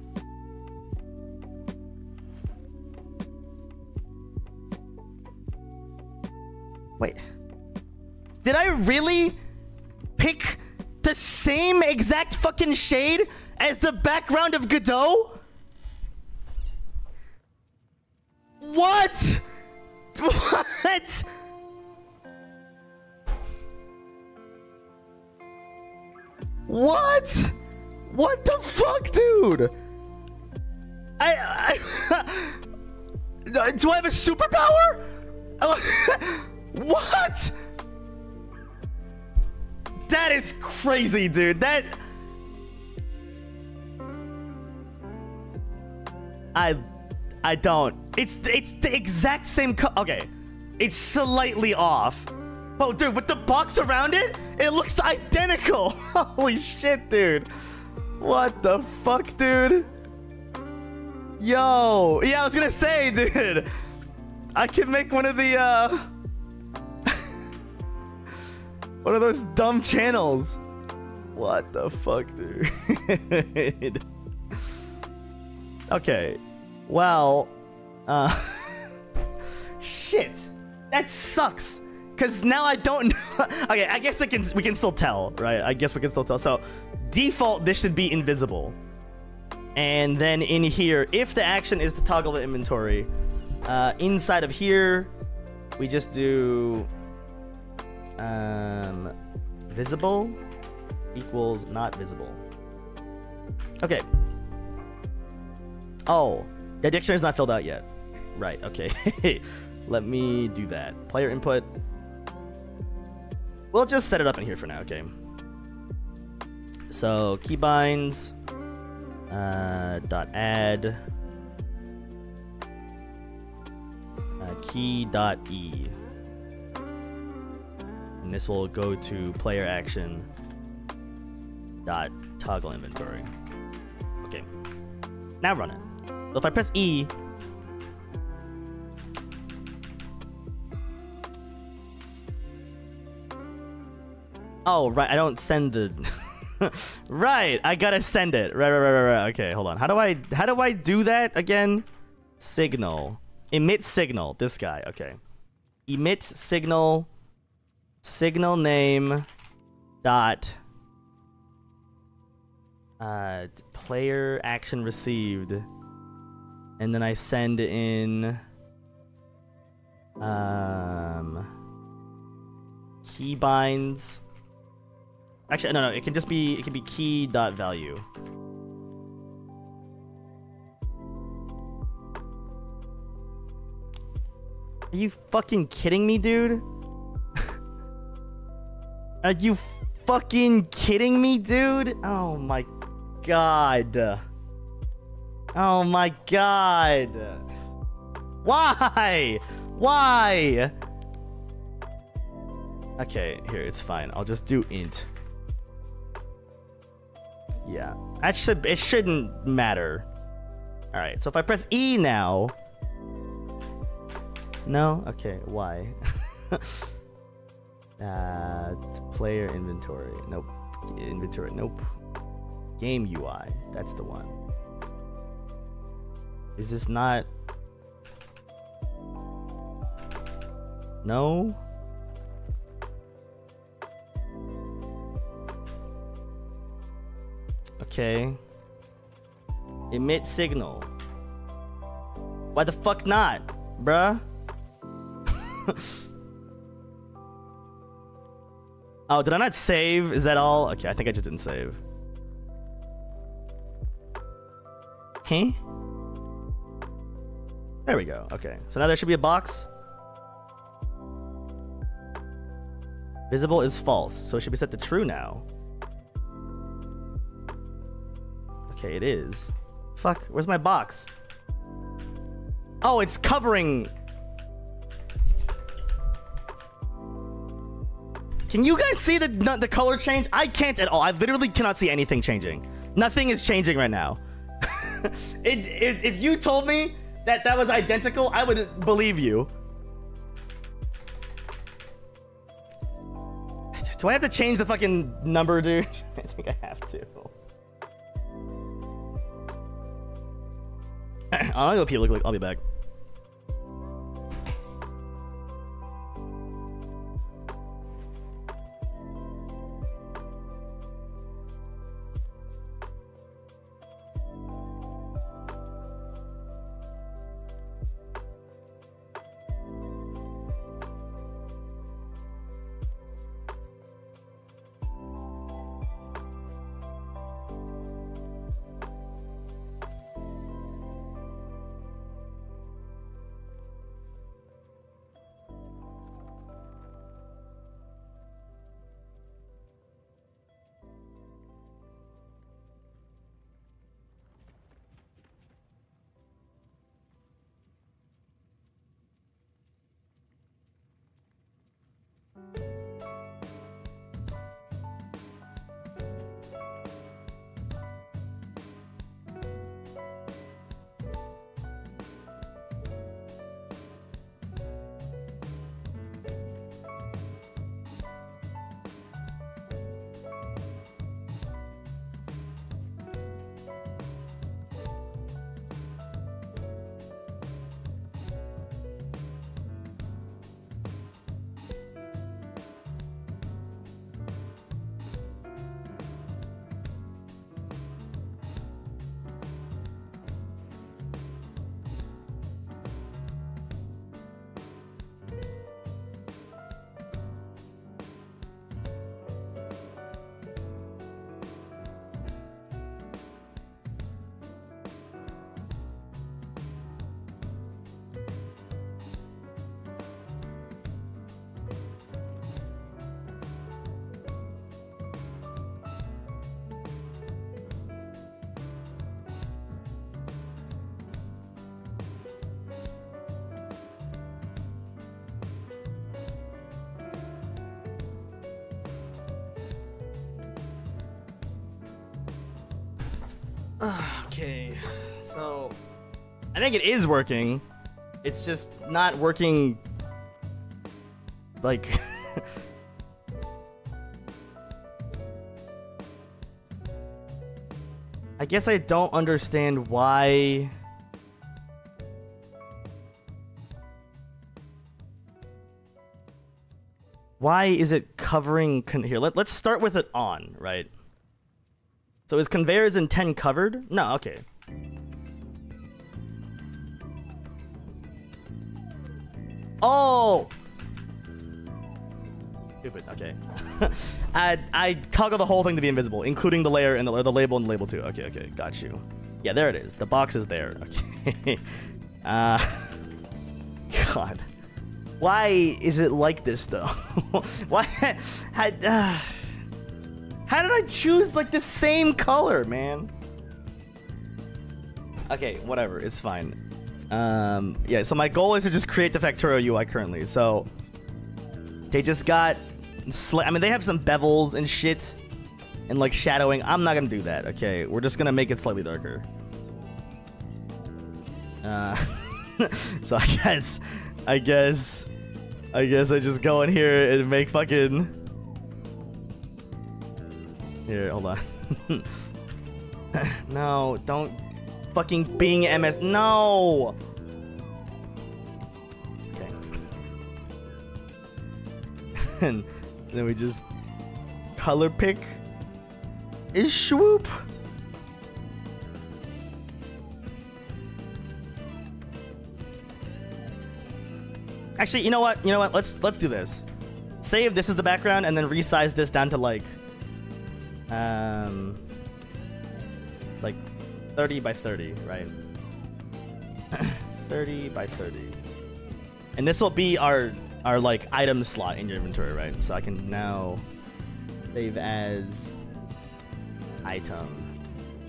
Wait. Did I really pick the same exact fucking shade as the background of Godot? What? What? What? What the fuck, dude? I, I do I have a superpower? what? That is crazy, dude. That I I don't. It's it's the exact same Okay. It's slightly off. Oh, dude, with the box around it, it looks identical. Holy shit, dude. What the fuck, dude? Yo. Yeah, I was gonna say, dude. I can make one of the, uh... One of those dumb channels. What the fuck, dude? okay. Well, uh shit. That sucks. Cause now I don't know. okay, I guess I can we can still tell, right? I guess we can still tell. So default this should be invisible. And then in here, if the action is to toggle the inventory, uh, inside of here, we just do um, visible equals not visible. Okay. Oh, the dictionary is not filled out yet. Right, okay. Let me do that. Player input. We'll just set it up in here for now, okay. So keybinds uh, dot add uh, key dot e and this will go to player action dot toggle inventory okay now run it so if I press E oh right I don't send the right, I gotta send it. Right, right, right, right, right. Okay, hold on. How do I how do I do that again? Signal. Emit signal. This guy. Okay. Emit signal. Signal name. Dot. Uh, player action received. And then I send in. Um. Keybinds. Actually, no, no. It can just be it can be key dot value. Are you fucking kidding me, dude? Are you fucking kidding me, dude? Oh my god. Oh my god. Why? Why? Okay, here, it's fine. I'll just do int. Yeah. That should it shouldn't matter. Alright, so if I press E now. No? Okay, why? uh player inventory. Nope. Inventory. Nope. Game UI. That's the one. Is this not No? Okay. Emit signal. Why the fuck not, bruh? oh, did I not save? Is that all? Okay, I think I just didn't save. Huh? There we go. Okay. So now there should be a box. Visible is false, so it should be set to true now. Okay, it is. Fuck, where's my box? Oh, it's covering... Can you guys see the, the color change? I can't at all. I literally cannot see anything changing. Nothing is changing right now. it, it, if you told me that that was identical, I would believe you. Do I have to change the fucking number, dude? I think I have to. I'll go pee. Look, look, I'll be back. I think it is working. It's just not working like I guess I don't understand why Why is it covering here? Let, let's start with it on, right? So is conveyors in 10 covered? No, okay. I, I toggle the whole thing to be invisible, including the layer and the, the label and the label too. Okay, okay, got you. Yeah, there it is. The box is there. Okay. uh, God. Why is it like this though? Why? How, uh, how did I choose like the same color, man? Okay, whatever. It's fine. Um, yeah. So my goal is to just create the Factorio UI currently. So they just got. I mean, they have some bevels and shit, and like shadowing. I'm not gonna do that. Okay, we're just gonna make it slightly darker. Uh, so I guess I guess. I guess I just go in here and make fucking... Here, hold on. no, don't fucking Bing MS. No! Okay. and then we just color pick is swoop. Actually, you know what? You know what? Let's let's do this. Save this is the background and then resize this down to like um like 30 by 30, right? 30 by 30. And this will be our our like item slot in your inventory, right? So I can now save as item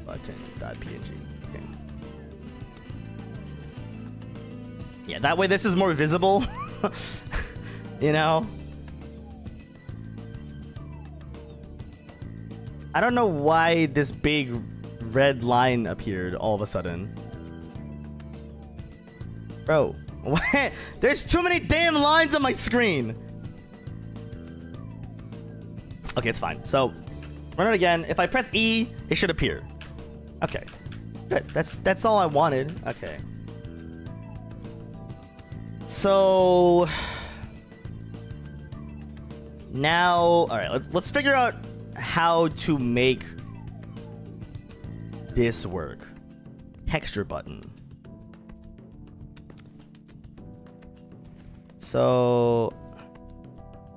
button.png. Yeah, that way this is more visible. you know? I don't know why this big red line appeared all of a sudden. Bro, what? There's too many damn lines on my screen. Okay, it's fine. So, run it again. If I press E, it should appear. Okay. Good. That's that's all I wanted. Okay. So now, all right, let's, let's figure out how to make this work. Texture button. So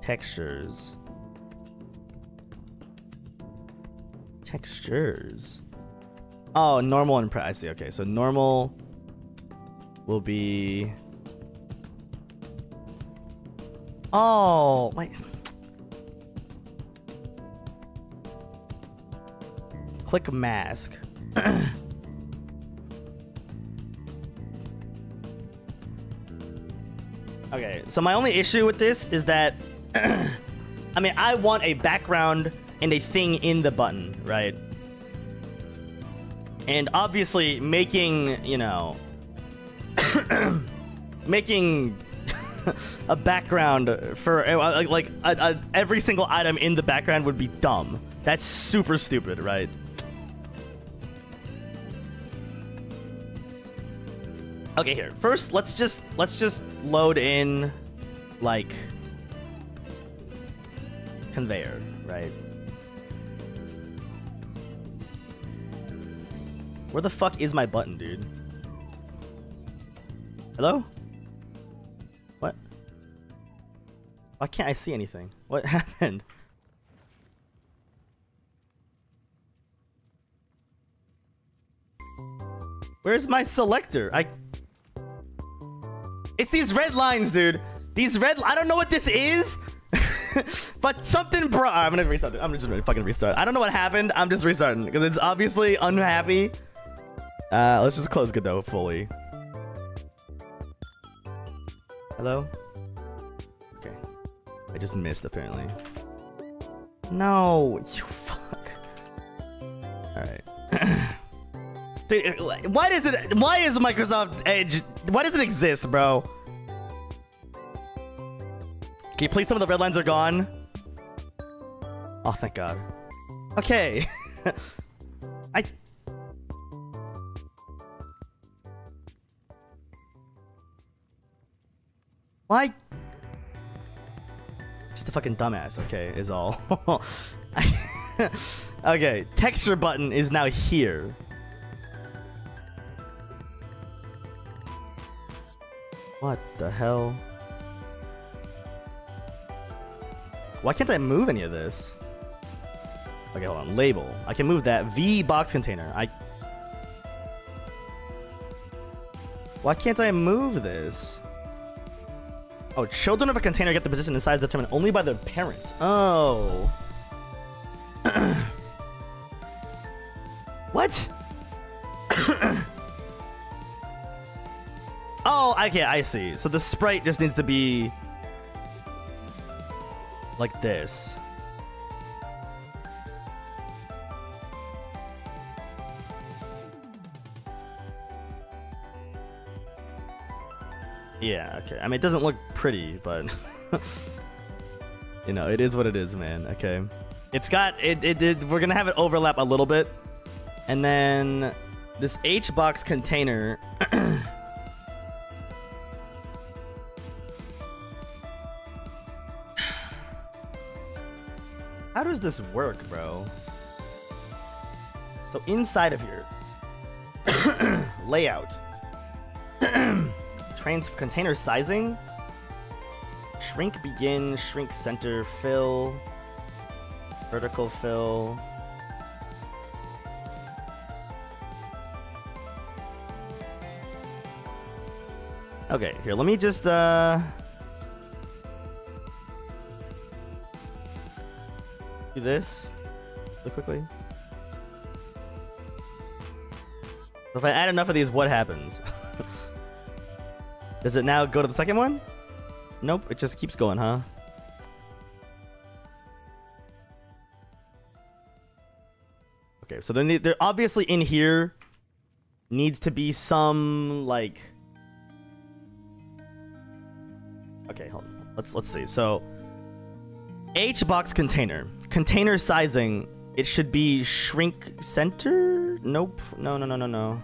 textures. Textures. Oh, normal and pre I see. Okay, so normal will be Oh, wait. Click mask. okay, so my only issue with this is that, I mean, I want a background and a thing in the button, right? And obviously making, you know, making a background for uh, like, like a, a, every single item in the background would be dumb. That's super stupid, right? Okay, here. First, let's just let's just load in like conveyor, right? Where the fuck is my button, dude? Hello? What? Why can't I see anything? What happened? Where's my selector? I... It's these red lines, dude. These red... I don't know what this is. but something bro I'm gonna restart. I'm just gonna fucking restart. I don't know what happened. I'm just restarting because it's obviously unhappy. Uh, let's just close Godot fully. Hello? Okay. I just missed, apparently. No, you Dude, why does it? Why is Microsoft Edge? Why does it exist, bro? Can you please tell me the red lines are gone? Oh, thank God. Okay. I. Why? Just a fucking dumbass, okay, is all. okay, texture button is now here. What the hell? Why can't I move any of this? Okay, hold on. Label. I can move that. V box container. I. Why can't I move this? Oh, children of a container get the position and size determined only by their parent. Oh. Okay, I see. So the sprite just needs to be like this. Yeah, okay. I mean, it doesn't look pretty, but... you know, it is what it is, man. Okay. It's got... It, it, it, We're gonna have it overlap a little bit. And then... This H-box container... does this work, bro? So inside of here... layout Trans container sizing. Shrink begin, shrink center, fill. Vertical fill. Okay, here, let me just, uh... Do this really quickly. If I add enough of these, what happens? Does it now go to the second one? Nope, it just keeps going, huh? Okay, so then they're obviously in here needs to be some like Okay, hold on. Let's let's see. So H box container. Container sizing, it should be shrink center? Nope. No, no, no, no, no.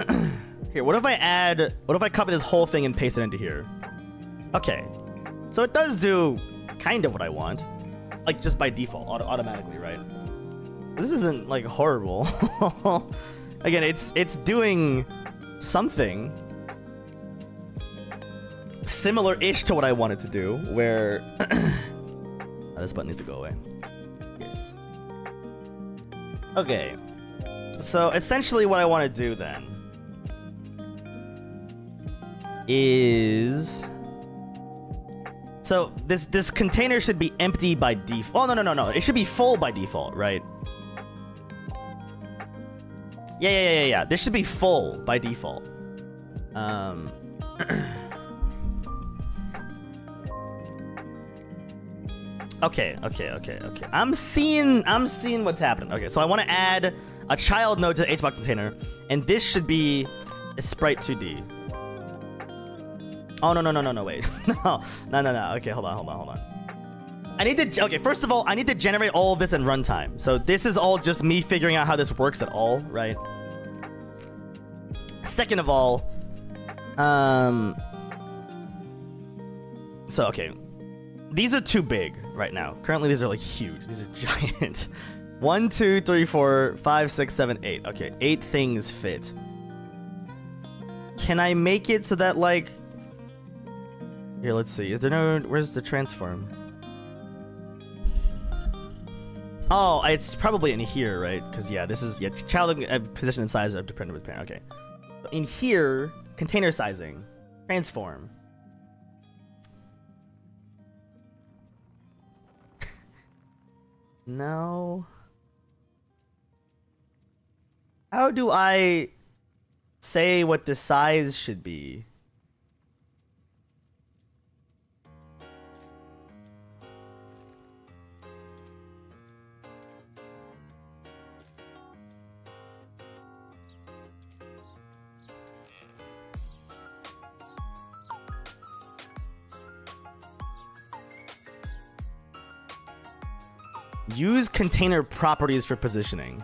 Here, what if I add... What if I copy this whole thing and paste it into here? Okay. So it does do kind of what I want. Like, just by default, auto automatically, right? This isn't, like, horrible. Again, it's it's doing something similar-ish to what I wanted to do, where... oh, this button needs to go away. Yes. Okay. So, essentially what I want to do then is so this this container should be empty by default. Oh no no no no! It should be full by default, right? Yeah yeah yeah yeah. This should be full by default. Um. okay okay okay okay. I'm seeing I'm seeing what's happening. Okay, so I want to add a child node to the HBox container, and this should be a sprite 2D. Oh, no, no, no, no, no, wait. no, no, no, no. Okay, hold on, hold on, hold on. I need to, okay, first of all, I need to generate all of this in runtime. So this is all just me figuring out how this works at all, right? Second of all, um, so, okay. These are too big right now. Currently, these are like huge. These are giant. One, two, three, four, five, six, seven, eight. Okay, eight things fit. Can I make it so that like here, let's see. Is there no... Where's the transform? Oh, it's probably in here, right? Because, yeah, this is... Yeah, child uh, position and size of dependent with parent. Okay. in here, container sizing. Transform. no. How do I say what the size should be? Use container properties for positioning.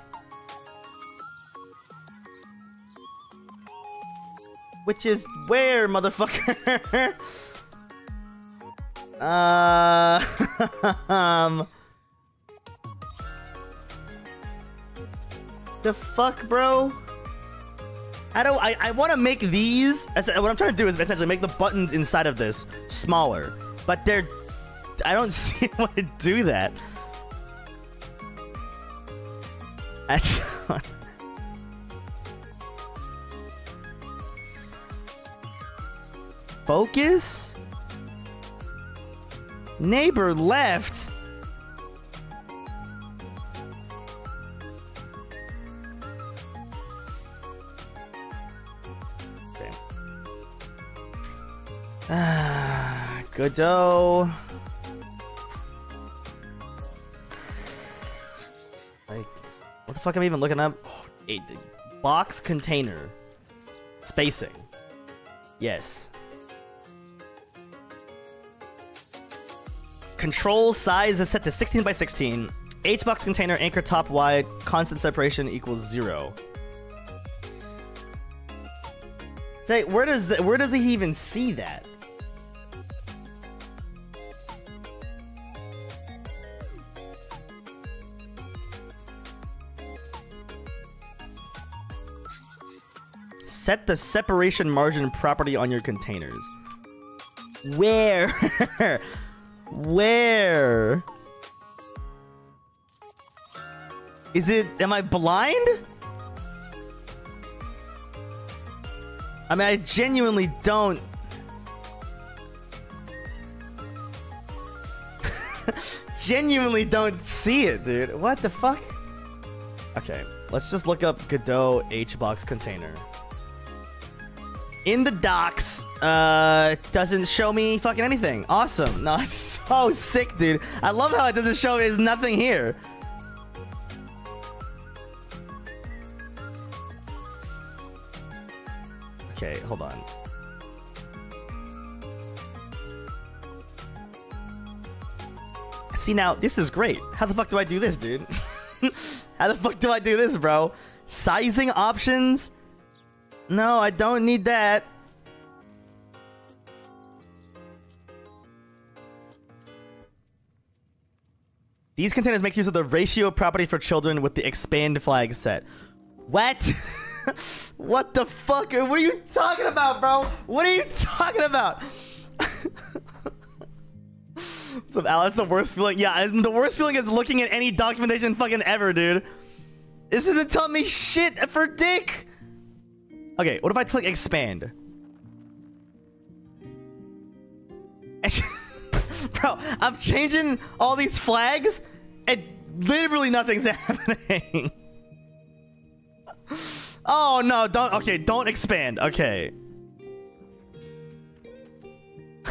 Which is where, motherfucker? uh, um, the fuck, bro? How do I? I want to make these. What I'm trying to do is essentially make the buttons inside of this smaller, but they're. I don't see how to do that. Focus? Neighbor left. Okay. Ah, Godot. What the fuck am I even looking up? H, box container. Spacing. Yes. Control size is set to 16 by 16. H box container anchor top wide. Constant separation equals zero. Say, where does the, where does he even see that? Set the separation margin property on your containers. Where? Where? Is it... Am I blind? I mean, I genuinely don't... genuinely don't see it, dude. What the fuck? Okay, let's just look up Godot HBox container in the docs uh doesn't show me fucking anything. Awesome. No it's so sick dude. I love how it doesn't show there's nothing here. Okay hold on. See now this is great. How the fuck do i do this dude? How the fuck do i do this bro? Sizing options no, I don't need that. These containers make use of the ratio property for children with the expand flag set. What? what the fuck? What are you talking about, bro? What are you talking about? Up, Alice? The worst feeling? Yeah, the worst feeling is looking at any documentation fucking ever, dude. This isn't telling me shit for dick. Okay, what if I click expand? Bro, I'm changing all these flags and literally nothing's happening. oh no, don't okay, don't expand. Okay.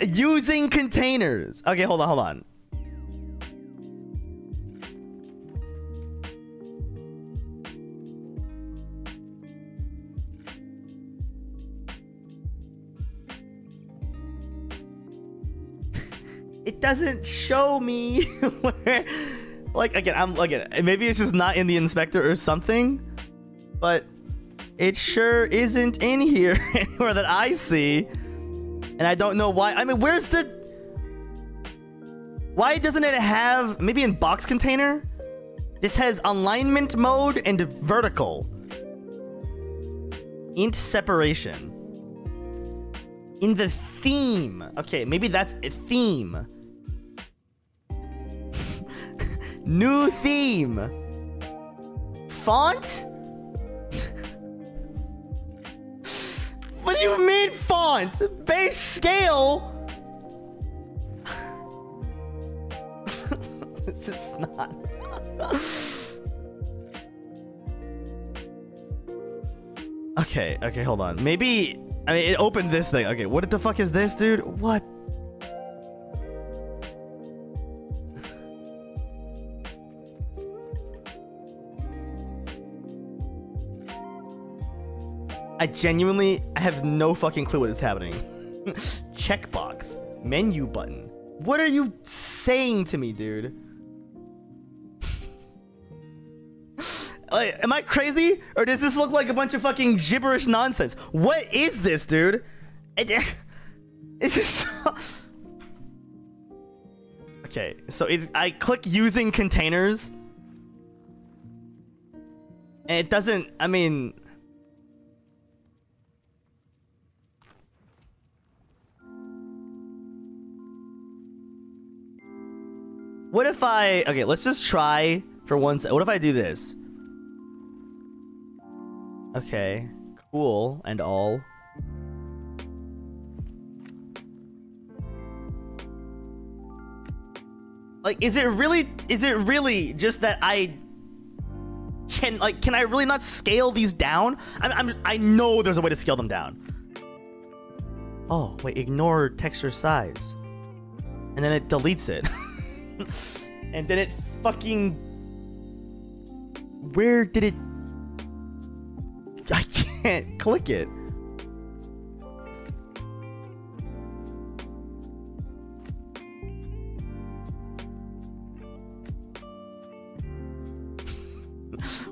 Using containers. Okay, hold on, hold on. Doesn't show me where like again i'm again maybe it's just not in the inspector or something but it sure isn't in here anywhere that i see. And i don't know why i mean where's the why doesn't it have maybe in box container? This has alignment mode and vertical. Int separation. In the theme. Okay maybe that's a theme New theme. Font? what do you mean font? Base scale? this is not. okay, okay, hold on. Maybe I mean it opened this thing. Okay, what the fuck is this, dude? What? I genuinely I have no fucking clue what is happening. Checkbox. Menu button. What are you saying to me, dude? like, am I crazy? Or does this look like a bunch of fucking gibberish nonsense? What is this, dude? It, it's just... okay, so it, I click using containers. And it doesn't, I mean... What if I... Okay, let's just try for one sec. What if I do this? Okay, cool and all. Like, is it really... Is it really just that I... Can, like, can I really not scale these down? I'm, I'm, I know there's a way to scale them down. Oh, wait, ignore texture size. And then it deletes it. and then it fucking where did it I can't click it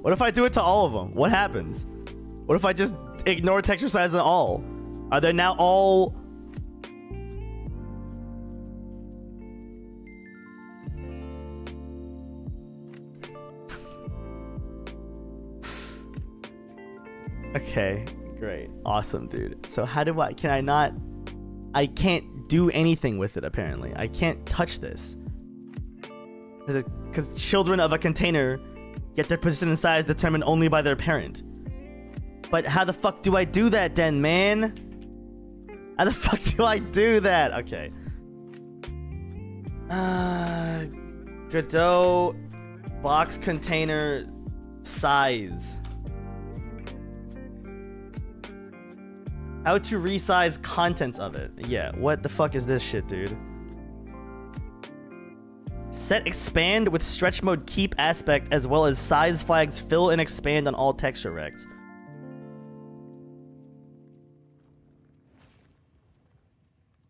What if I do it to all of them? What happens? What if I just ignore texture size and all? Are they now all Okay, great. Awesome, dude. So how do I, can I not, I can't do anything with it apparently. I can't touch this. Because children of a container get their position and size determined only by their parent. But how the fuck do I do that then, man? How the fuck do I do that? Okay. Uh, Godot box container size. How to resize contents of it. Yeah, what the fuck is this shit, dude? Set expand with stretch mode keep aspect as well as size flags fill and expand on all texture rects.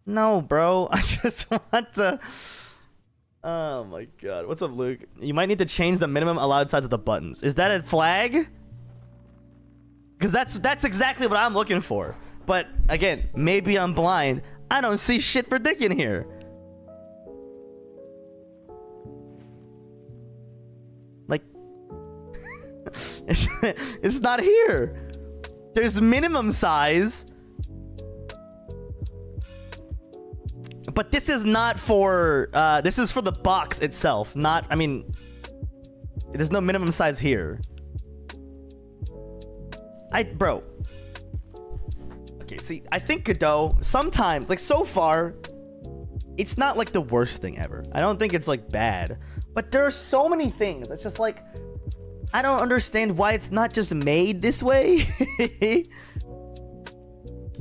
No, bro. I just want to... Oh my god. What's up, Luke? You might need to change the minimum allowed size of the buttons. Is that a flag? Because that's that's exactly what I'm looking for. But again, maybe I'm blind. I don't see shit for dick in here. Like, it's, not here. There's minimum size. But this is not for, uh, this is for the box itself. Not, I mean, there's no minimum size here. I, bro, Okay, see, I think Godot, sometimes, like so far, it's not like the worst thing ever. I don't think it's like bad. But there are so many things. It's just like, I don't understand why it's not just made this way.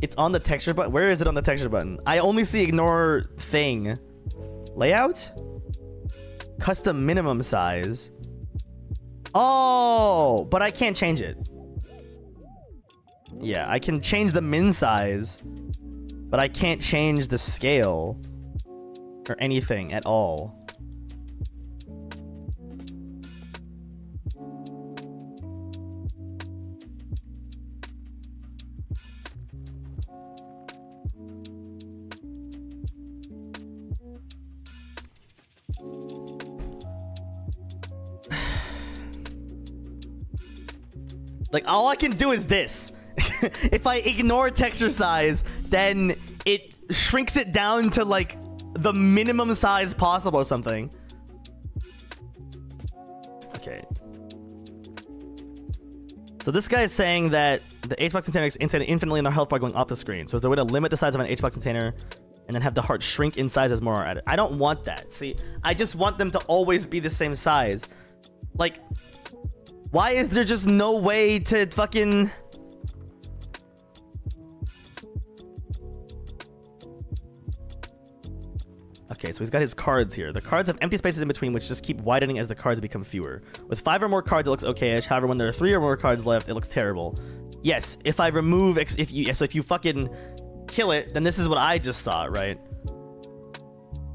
it's on the texture button. Where is it on the texture button? I only see ignore thing. Layout? Custom minimum size. Oh, but I can't change it. Yeah, I can change the min size, but I can't change the scale or anything at all. like all I can do is this. if I ignore texture size, then it shrinks it down to like the minimum size possible or something. Okay. So this guy is saying that the HBox container is infinitely in their health bar going off the screen. So is there a way to limit the size of an HBox container and then have the heart shrink in size as more are added. I don't want that. See, I just want them to always be the same size. Like, why is there just no way to fucking... Okay, so he's got his cards here. The cards have empty spaces in between, which just keep widening as the cards become fewer. With five or more cards, it looks okay-ish. However, when there are three or more cards left, it looks terrible. Yes, if I remove, if you, so if you fucking kill it, then this is what I just saw, right?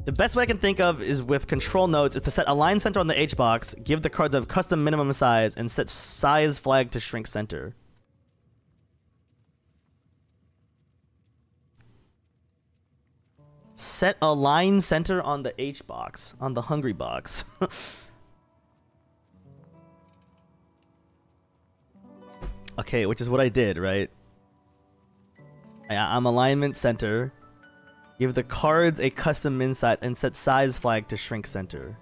The best way I can think of is with control nodes is to set align center on the H box, give the cards a custom minimum size, and set size flag to shrink center. Set align center on the H box, on the hungry box. okay, which is what I did, right? I'm alignment center. Give the cards a custom min size and set size flag to shrink center.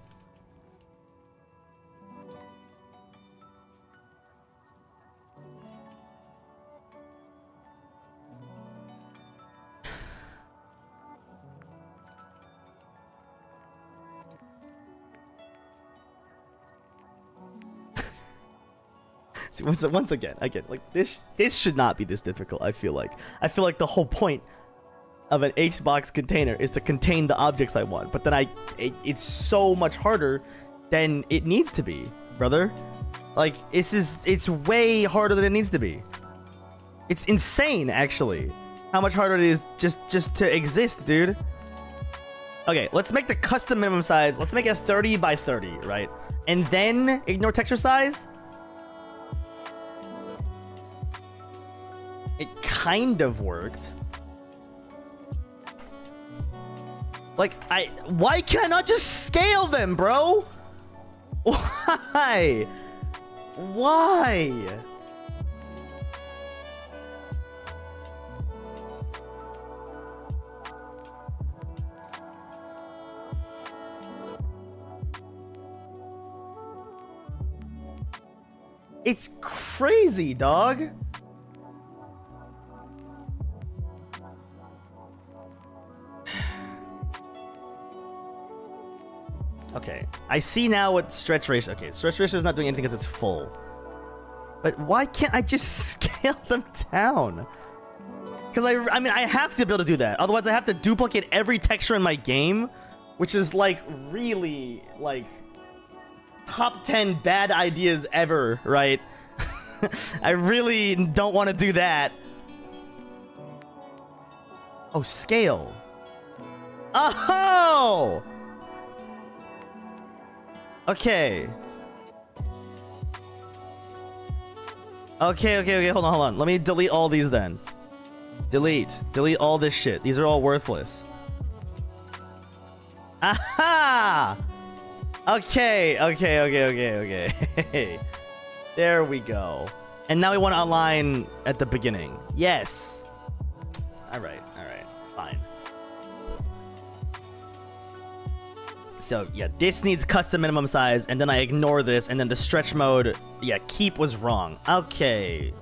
See, once once again, again, like this this should not be this difficult. I feel like I feel like the whole point of an HBox container is to contain the objects I want, but then I it, it's so much harder than it needs to be, brother. Like this is it's way harder than it needs to be. It's insane, actually, how much harder it is just just to exist, dude. Okay, let's make the custom minimum size. Let's make it 30 by 30, right? And then ignore texture size It kind of worked. Like, I... Why can I not just scale them, bro? Why? Why? It's crazy, dog. I see now what stretch ratio. Okay, stretch ratio is not doing anything because it's full. But why can't I just scale them down? Because I, I mean, I have to be able to do that. Otherwise, I have to duplicate every texture in my game, which is like really like top 10 bad ideas ever, right? I really don't want to do that. Oh, scale. Oh! Okay. Okay, okay, okay, hold on, hold on. Let me delete all these then. Delete. Delete all this shit. These are all worthless. Aha! Okay, okay, okay, okay, okay. there we go. And now we want to align at the beginning. Yes. All right, So yeah, this needs custom minimum size, and then I ignore this, and then the stretch mode, yeah, keep was wrong. Okay.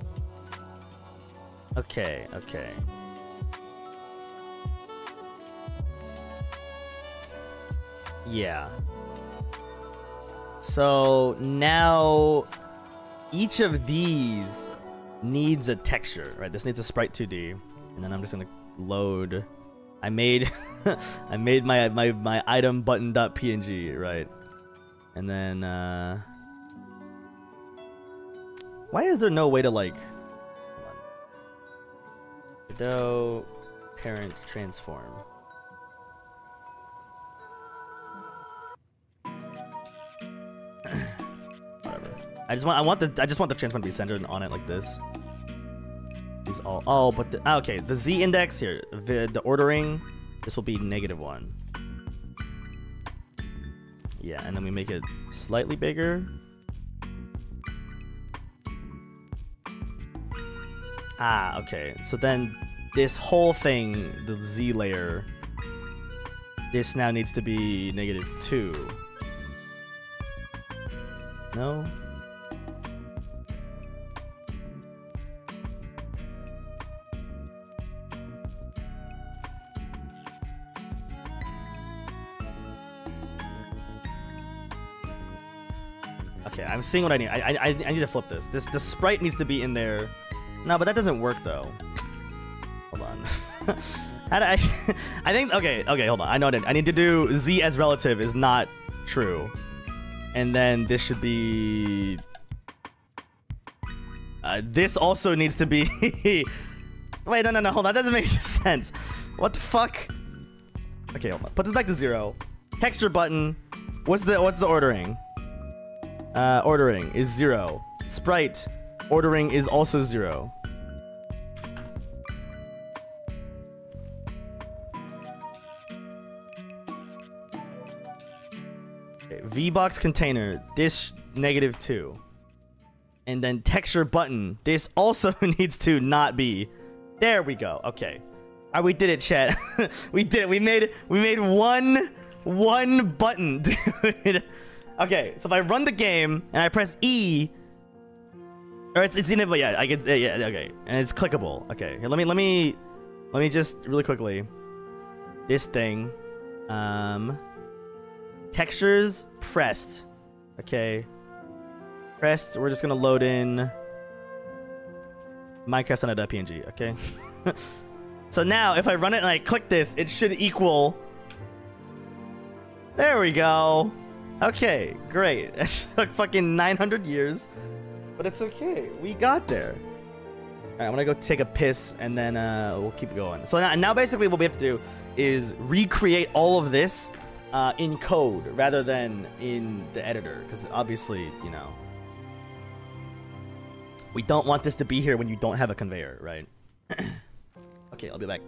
Okay, okay. Yeah. So now each of these needs a texture, right? This needs a sprite 2D, and then I'm just gonna load I made I made my my my item button.png, right? And then uh Why is there no way to like Godot parent transform? Whatever. I just want I want the I just want the transform to be centered on it like this. These all. Oh, but the, ah, okay. The z index here, the, the ordering, this will be negative one. Yeah, and then we make it slightly bigger. Ah, okay. So then this whole thing, the Z layer, this now needs to be negative 2. No? Okay, I'm seeing what I need. I, I, I need to flip this. This the sprite needs to be in there. No, but that doesn't work though. Hold on. How do I? I think okay, okay. Hold on. I know it. I need to do z as relative is not true, and then this should be. Uh, this also needs to be. Wait, no, no, no. Hold on. That doesn't make sense. What the fuck? Okay, hold on. Put this back to zero. Texture button. What's the what's the ordering? Uh, ordering is zero. Sprite ordering is also zero. Okay, VBox container, this negative two. And then texture button, this also needs to not be. There we go. Okay. Right, we did it, chat. we did it. We made we made one one button, dude. Okay, so if I run the game and I press E, or it's it's in it, but yeah, I get yeah, okay, and it's clickable. Okay, here, let me let me let me just really quickly this thing, um, textures pressed. Okay, pressed. We're just gonna load in Minecraft.png. Okay. so now if I run it and I click this, it should equal there we go. Okay, great. It took fucking 900 years, but it's okay. We got there. All right, I'm gonna go take a piss and then uh, we'll keep going. So now, now basically what we have to do is recreate all of this uh, in code rather than in the editor, because obviously, you know, we don't want this to be here when you don't have a conveyor, right? okay, I'll be back.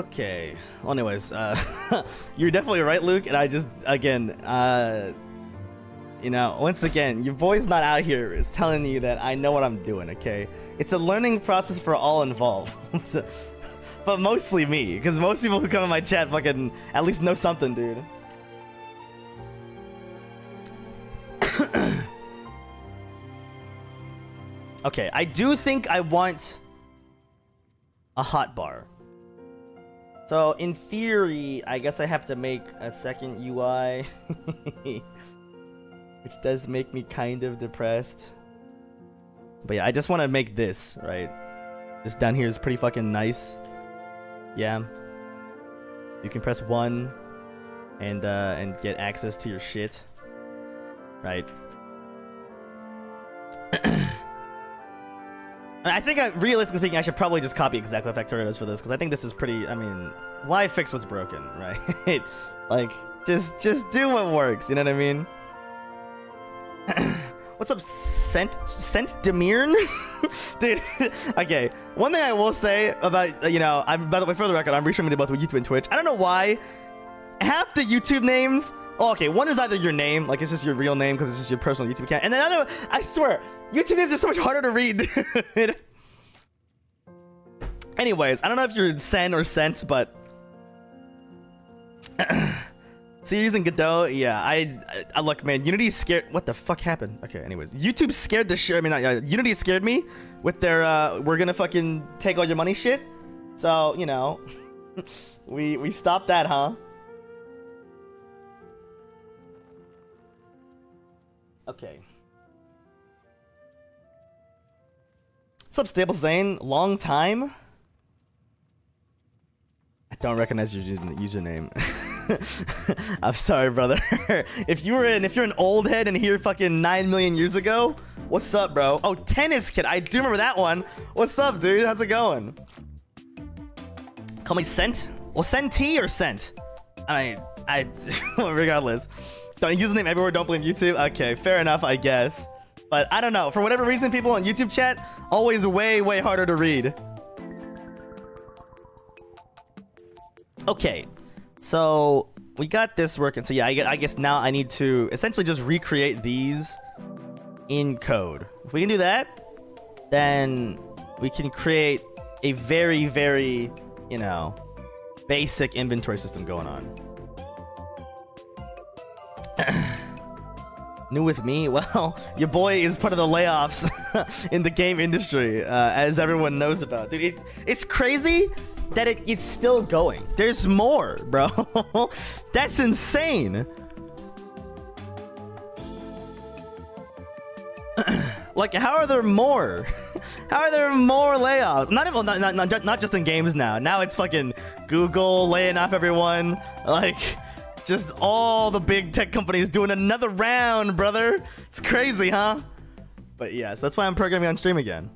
Okay. Well, anyways, uh, you're definitely right, Luke. And I just, again, uh, you know, once again, your boy's not out here is telling you that I know what I'm doing. Okay, it's a learning process for all involved, but mostly me, because most people who come in my chat fucking at least know something, dude. okay, I do think I want a hot bar. So in theory, I guess I have to make a second UI. Which does make me kind of depressed. But yeah, I just want to make this, right? This down here is pretty fucking nice. Yeah. You can press 1 and uh, and get access to your shit. Right. I think, I, realistically speaking, I should probably just copy exactly does for this, because I think this is pretty, I mean, why fix what's broken, right? like, just just do what works, you know what I mean? What's up, Sent Sent Demirn? Dude, okay. One thing I will say about, you know, I'm, by the way, for the record, I'm restreaming to both YouTube and Twitch. I don't know why. Half the YouTube names Oh, okay, one is either your name, like it's just your real name because it's just your personal YouTube account, and then other, I swear, YouTube names are so much harder to read. Anyways, I don't know if you're Sen or Sent, but So you're using Godot? Yeah, I, I, I look, man. Unity scared. What the fuck happened? Okay, anyways, YouTube scared the shit. I mean, not, uh, Unity scared me with their uh, we're gonna fucking take all your money shit. So you know, we we stopped that, huh? Okay. What's up, Stable Zane? Long time? I don't recognize your username. I'm sorry, brother. if you were in, if you're an old head and here fucking 9 million years ago, what's up, bro? Oh, Tennis Kid. I do remember that one. What's up, dude? How's it going? Call me Sent? Well, Senti or Sent? I mean, I, regardless. Don't use the name everywhere. Don't blame YouTube. Okay, fair enough, I guess. But I don't know. For whatever reason, people on YouTube chat, always way, way harder to read. Okay, so we got this working. So yeah, I guess now I need to essentially just recreate these in code. If we can do that, then we can create a very, very, you know, basic inventory system going on. New with me? Well, your boy is part of the layoffs in the game industry, uh, as everyone knows about. Dude, it, it's crazy that it, it's still going. There's more, bro. That's insane. like, how are there more? how are there more layoffs? Not even not, not, not, not just in games now. Now it's fucking Google laying off everyone. Like just all the big tech companies doing another round, brother. It's crazy, huh? But yeah, so that's why I'm programming on stream again.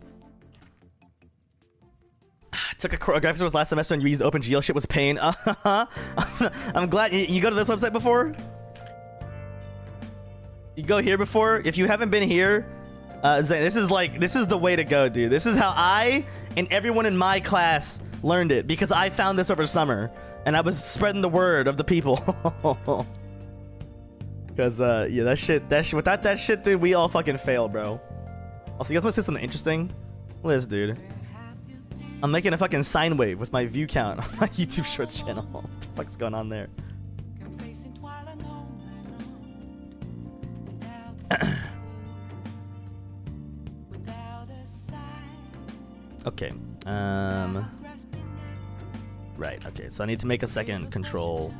Took a graphics course last semester and you used OpenGL. Shit was pain. I'm glad you, you go to this website before. You go here before. If you haven't been here, uh, this is like this is the way to go, dude. This is how I and everyone in my class learned it because I found this over summer and I was spreading the word of the people. Cause uh, yeah, that shit, that shit, without that shit, dude, we all fucking fail, bro. Also, you guys want to see something interesting? This, dude. I'm making a fucking sine wave with my view count on my YouTube Shorts channel. what the fuck's going on there? okay. Um. Right, okay, so I need to make a second control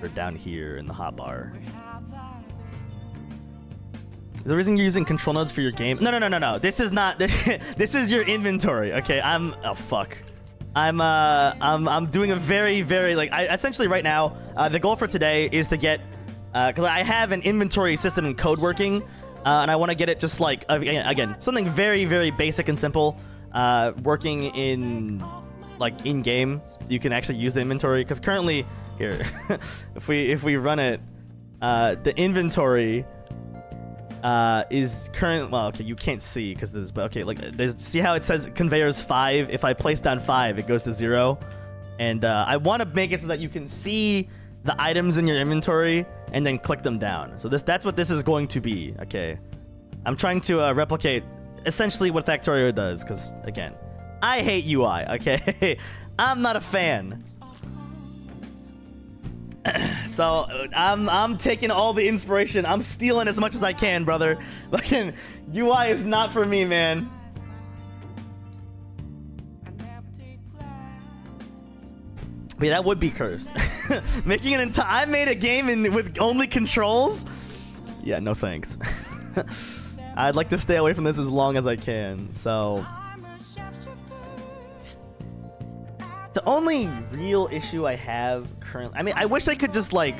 for down here in the hotbar. The reason you're using control nodes for your game? No, no, no, no, no. This is not. this is your inventory. Okay, I'm. Oh fuck. I'm. Uh. I'm. I'm doing a very, very like. I essentially right now. Uh, the goal for today is to get. Uh, cause I have an inventory system and code working, uh, and I want to get it just like again, again something very, very basic and simple. Uh, working in like in game, so you can actually use the inventory. Because currently, here, if we if we run it, uh, the inventory uh, is current. Well, okay, you can't see because there's but okay, like there's see how it says conveyors five. If I place down five, it goes to zero, and uh, I want to make it so that you can see the items in your inventory and then click them down. So this that's what this is going to be. Okay, I'm trying to uh, replicate essentially what Factorio does because again I hate UI, okay? I'm not a fan. so I'm I'm taking all the inspiration. I'm stealing as much as I can, brother. Fucking UI is not for me, man. But yeah, that would be cursed. Making an entire I made a game in with only controls. Yeah, no thanks. I'd like to stay away from this as long as I can. So The only real issue I have currently... I mean, I wish I could just, like...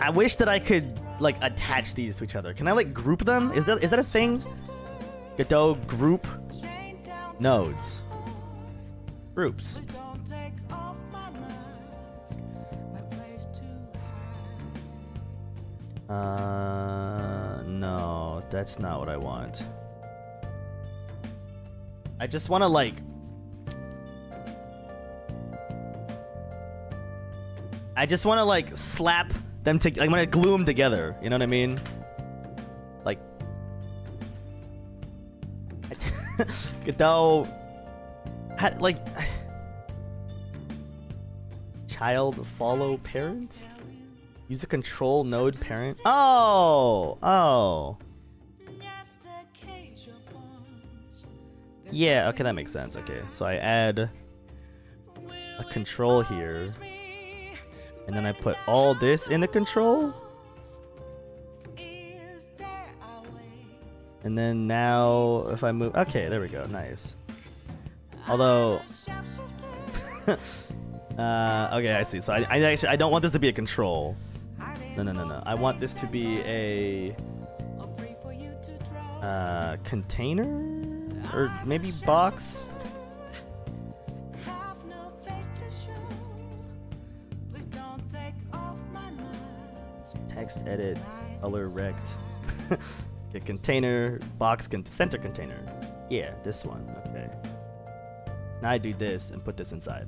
I wish that I could, like, attach these to each other. Can I, like, group them? Is that is that a thing? Godot group nodes. Groups. Uh, no, that's not what I want. I just want to, like, I just want to like slap them to like want to glue them together. You know what I mean? Like, Godot had like child follow parent? Use a control node parent? Oh! Oh. Yeah, okay, that makes sense. Okay, so I add a control here. And then I put all this in a control. And then now, if I move... Okay, there we go. Nice. Although... uh, okay, I see. So I, I actually I don't want this to be a control. No, no, no, no. I want this to be a... Uh, container? Or maybe box? Text edit, color rect. okay, container, box, con center container. Yeah, this one. Okay. Now I do this and put this inside.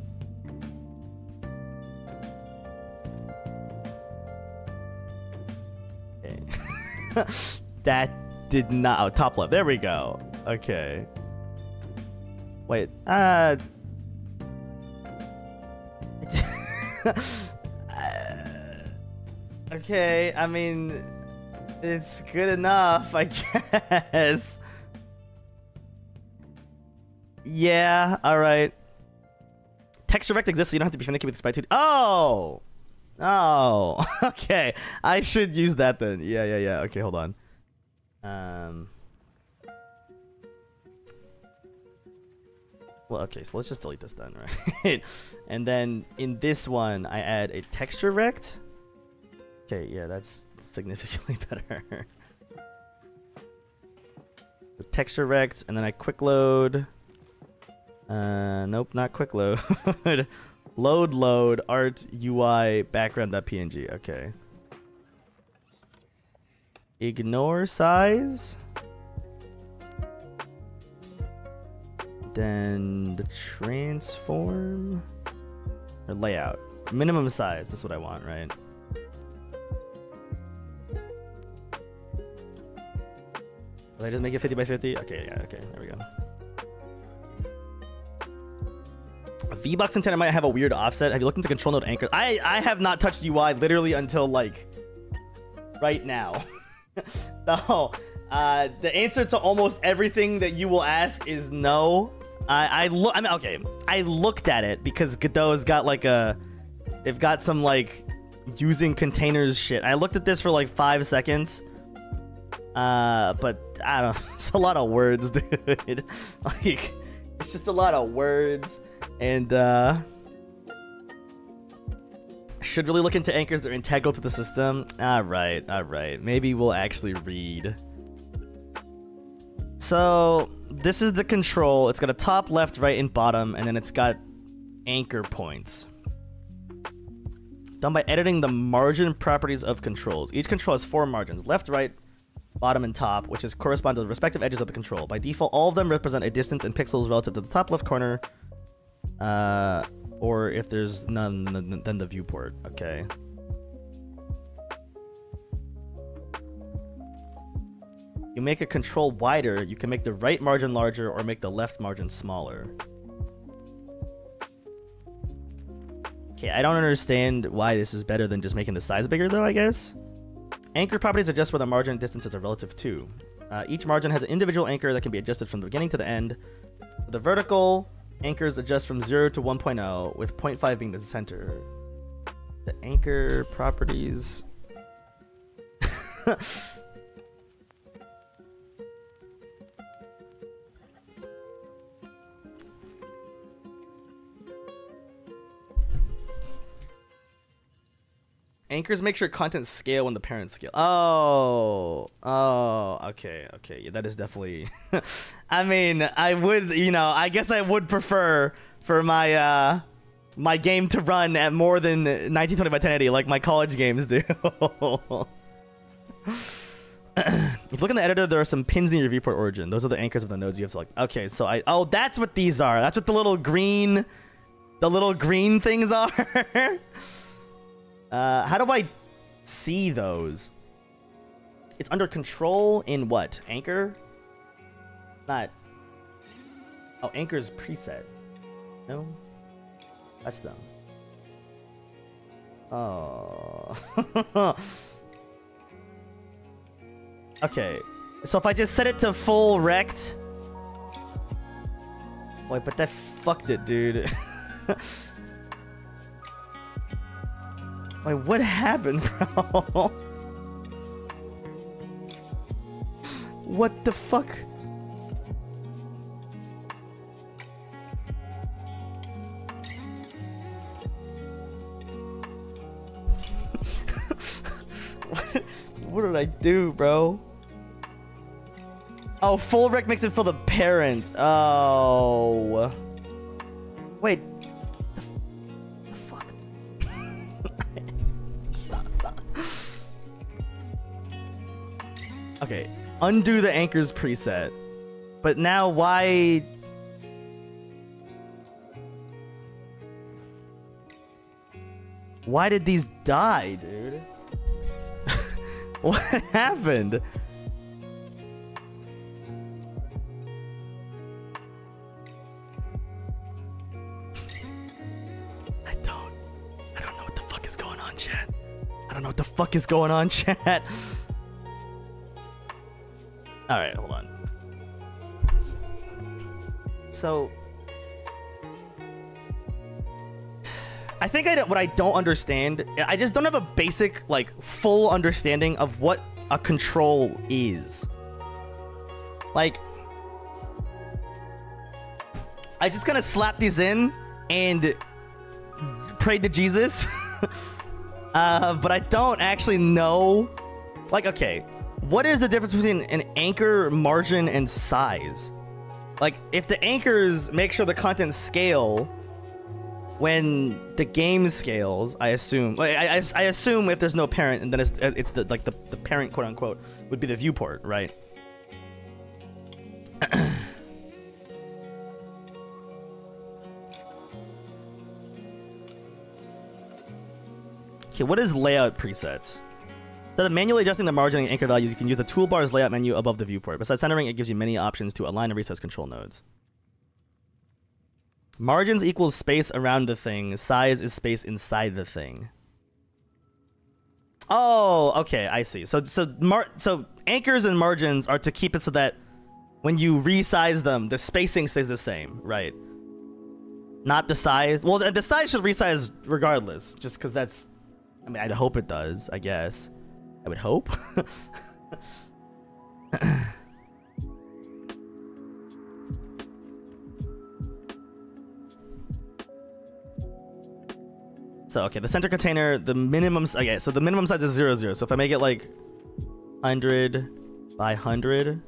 Okay. that did not. Oh, top left. There we go. Okay. Wait. Uh. okay. I mean, it's good enough, I guess. Yeah. All right. Texture rect exists, so you don't have to be finicky with two. Oh. Oh. okay. I should use that then. Yeah. Yeah. Yeah. Okay. Hold on. Um. Well, okay, so let's just delete this then, right? and then in this one, I add a texture rect. Okay, yeah, that's significantly better. the texture rect, and then I quick load. Uh, nope, not quick load. load load art UI background.png. Okay. Ignore size. Then the transform or layout. Minimum size. That's what I want, right? Will I just make it 50 by 50? Okay, yeah, okay, there we go. V-Box antenna might have a weird offset. Have you looked into control node anchors? I, I have not touched UI literally until like right now. so uh, the answer to almost everything that you will ask is no. I I look. I mean, okay. I looked at it because Godot's got like a. They've got some like using containers shit. I looked at this for like five seconds. Uh, but I don't. It's a lot of words, dude. like, it's just a lot of words, and uh. Should really look into anchors. They're integral to the system. All right, all right. Maybe we'll actually read. So this is the control. It's got a top, left, right, and bottom, and then it's got anchor points. Done by editing the margin properties of controls. Each control has four margins, left, right, bottom, and top, which is correspond to the respective edges of the control. By default, all of them represent a distance in pixels relative to the top left corner, uh, or if there's none, then the viewport. Okay. you make a control wider, you can make the right margin larger or make the left margin smaller. Okay, I don't understand why this is better than just making the size bigger though, I guess. Anchor properties adjust where the margin distances are relative to. Uh, each margin has an individual anchor that can be adjusted from the beginning to the end. The vertical anchors adjust from 0 to 1.0, with 0.5 being the center. The anchor properties... Anchors make sure content scale when the parents scale. Oh, oh, okay, okay. Yeah, that is definitely. I mean, I would, you know, I guess I would prefer for my uh my game to run at more than 1920 by 1080 like my college games do. if you look in the editor, there are some pins in your viewport origin. Those are the anchors of the nodes you have selected. Okay, so I oh that's what these are. That's what the little green, the little green things are. Uh, how do I see those? It's under control in what? Anchor? Not. Oh, Anchor's preset. No? Custom. Oh. okay. So if I just set it to full rect. Wait, but that fucked it, dude. Wait, what happened, bro? what the fuck? what, did I do, bro? Oh, full rect makes it feel the parent. Oh. Wait. Okay. Undo the anchors preset. But now why... Why did these die, dude? what happened? I don't. I don't know what the fuck is going on, chat. I don't know what the fuck is going on, chat. Alright, hold on. So... I think I don't, what I don't understand, I just don't have a basic, like, full understanding of what a control is. Like, I just kind of slap these in and pray to Jesus. uh, but I don't actually know. Like, okay, what is the difference between an anchor, margin, and size? Like, if the anchors make sure the content scale when the game scales, I assume. I, I assume if there's no parent, and then it's it's the like the the parent quote unquote would be the viewport, right? okay, what is layout presets? Instead of manually adjusting the margin and anchor values, you can use the toolbar's layout menu above the viewport. Besides centering, it gives you many options to align and resize control nodes. Margins equals space around the thing. Size is space inside the thing. Oh, okay, I see. So so so anchors and margins are to keep it so that when you resize them, the spacing stays the same, right? Not the size. Well, the, the size should resize regardless, just because that's. I mean, I'd hope it does. I guess. I would hope. So, okay, the center container, the minimum, okay, so the minimum size is 0, 0. So if I make it like 100 by 100.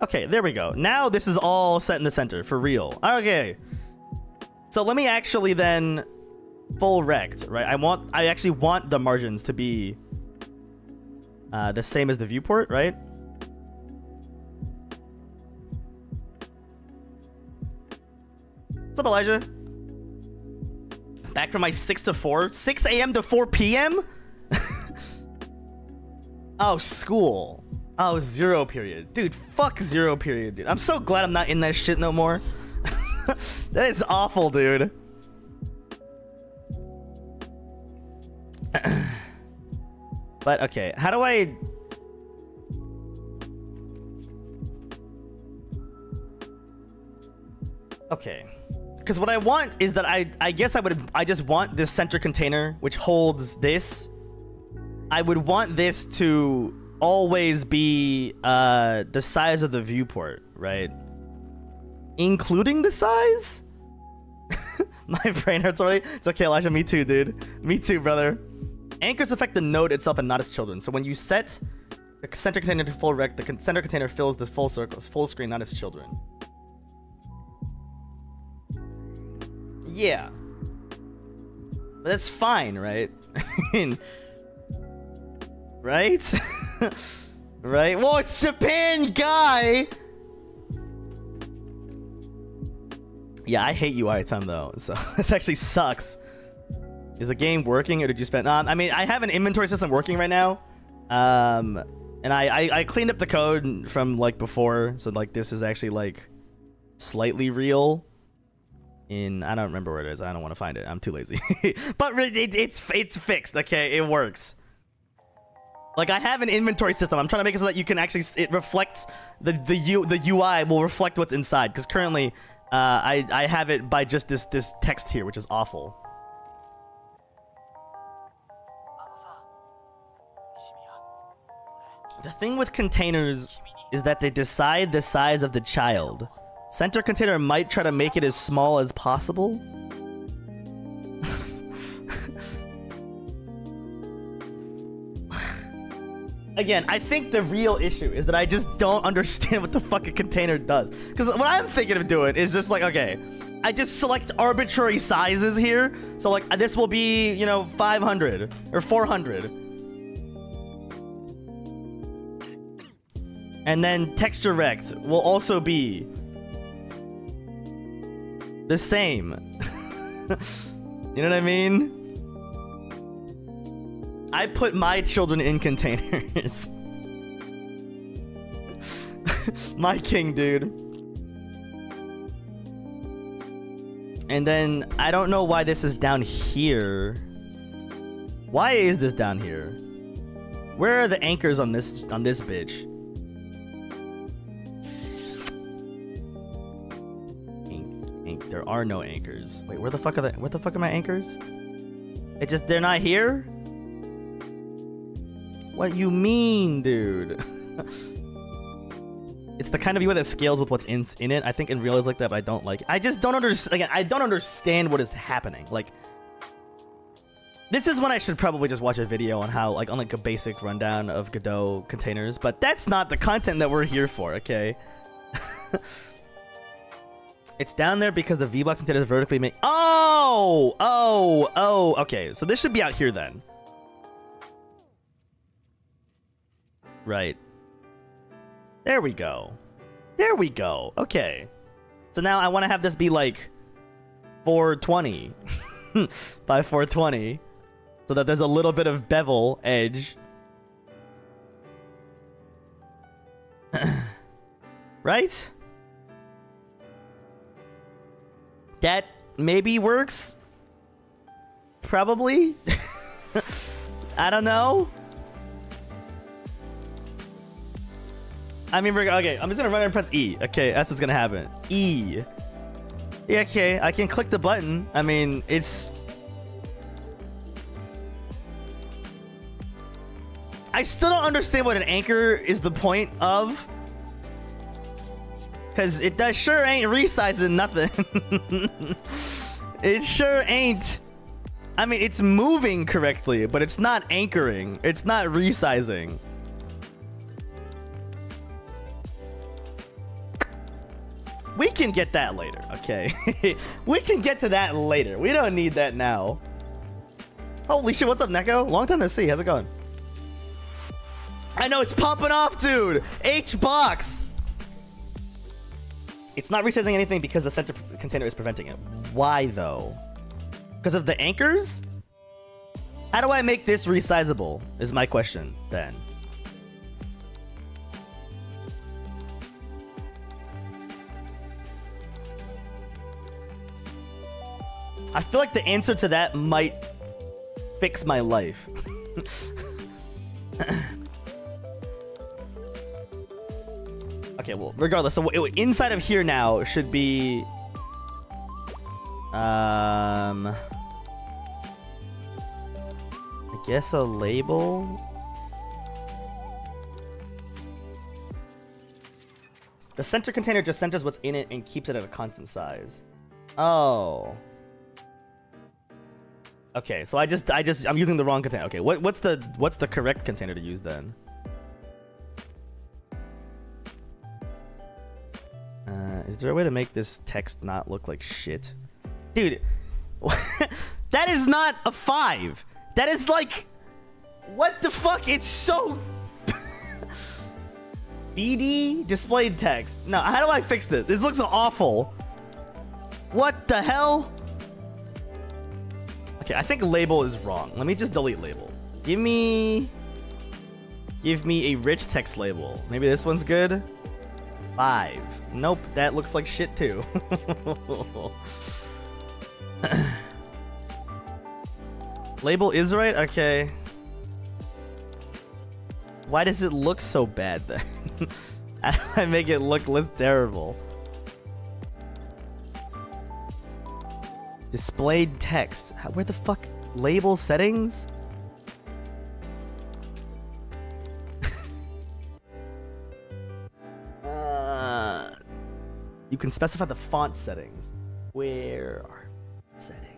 Okay, there we go. Now this is all set in the center, for real. Okay. So let me actually then full rect, right? I want, I actually want the margins to be uh, the same as the viewport, right? What's up, Elijah? Back from my 6 to 4? 6 a.m. to 4 p.m.? oh, school. Oh, zero period. Dude, fuck zero period, dude. I'm so glad I'm not in that shit no more. that is awful, dude. but, okay. How do I... Okay. Because what I want is that I, I guess I would, I just want this center container, which holds this. I would want this to always be uh, the size of the viewport, right? Including the size? My brain hurts already. It's okay, Elijah. Me too, dude. Me too, brother. Anchors affect the node itself and not its children. So when you set the center container to full rect, the center container fills the full circle, full screen, not its children. Yeah. But that's fine, right? I mean, right? right? Well, it's Japan, guy! Yeah, I hate UI time though, so this actually sucks. Is the game working or did you spend... Um, I mean, I have an inventory system working right now. Um, and I, I, I cleaned up the code from like before, so like this is actually like slightly real in I don't remember where it is. I don't want to find it. I'm too lazy. but it, it's it's fixed. Okay, it works. Like I have an inventory system. I'm trying to make it so that you can actually it reflects the the U the UI will reflect what's inside because currently uh, I I have it by just this this text here, which is awful. The thing with containers is that they decide the size of the child. Center container might try to make it as small as possible. Again, I think the real issue is that I just don't understand what the fuck a container does. Because what I'm thinking of doing is just like, okay, I just select arbitrary sizes here. So like this will be, you know, 500 or 400. And then texture rect will also be the same. you know what I mean? I put my children in containers. my king, dude. And then I don't know why this is down here. Why is this down here? Where are the anchors on this on this bitch? There are no anchors. Wait, where the fuck are the where the fuck are my anchors? It just they're not here? What you mean, dude? it's the kind of UI that scales with what's in, in it. I think in real is like that, but I don't like it. I just don't understand. Again, I don't understand what is happening. Like, this is when I should probably just watch a video on how, like, on like a basic rundown of Godot containers. But that's not the content that we're here for, okay? it's down there because the V-Box container is vertically made. Oh! Oh! Oh! Okay, so this should be out here then. Right. There we go. There we go. Okay. So now I want to have this be like 420 by 420 so that there's a little bit of bevel edge. right? That maybe works. Probably. I don't know. I mean, okay, I'm just gonna run and press E. Okay, that's what's gonna happen. E. Yeah, okay, I can click the button. I mean, it's... I still don't understand what an anchor is the point of. Because it does sure ain't resizing nothing. it sure ain't. I mean, it's moving correctly, but it's not anchoring. It's not resizing. We can get that later, okay? we can get to that later. We don't need that now. Holy shit, what's up, Neko? Long time to see. How's it going? I know, it's popping off, dude! H-Box! It's not resizing anything because the center container is preventing it. Why, though? Because of the anchors? How do I make this resizable, is my question, then. I feel like the answer to that might fix my life. okay, well, regardless. So inside of here now should be... Um... I guess a label? The center container just centers what's in it and keeps it at a constant size. Oh. Okay, so I just I just I'm using the wrong container. Okay, what what's the what's the correct container to use then? Uh, is there a way to make this text not look like shit? Dude, that is not a five. That is like, what the fuck? It's so BD displayed text. No, how do I fix this? This looks awful. What the hell? Okay, I think label is wrong. Let me just delete label. Give me... Give me a rich text label. Maybe this one's good? Five. Nope, that looks like shit too. Label is right? Okay. Why does it look so bad then? How do I make it look less terrible? Displayed text. Where the fuck? Label settings? You can specify the font settings. Where are settings?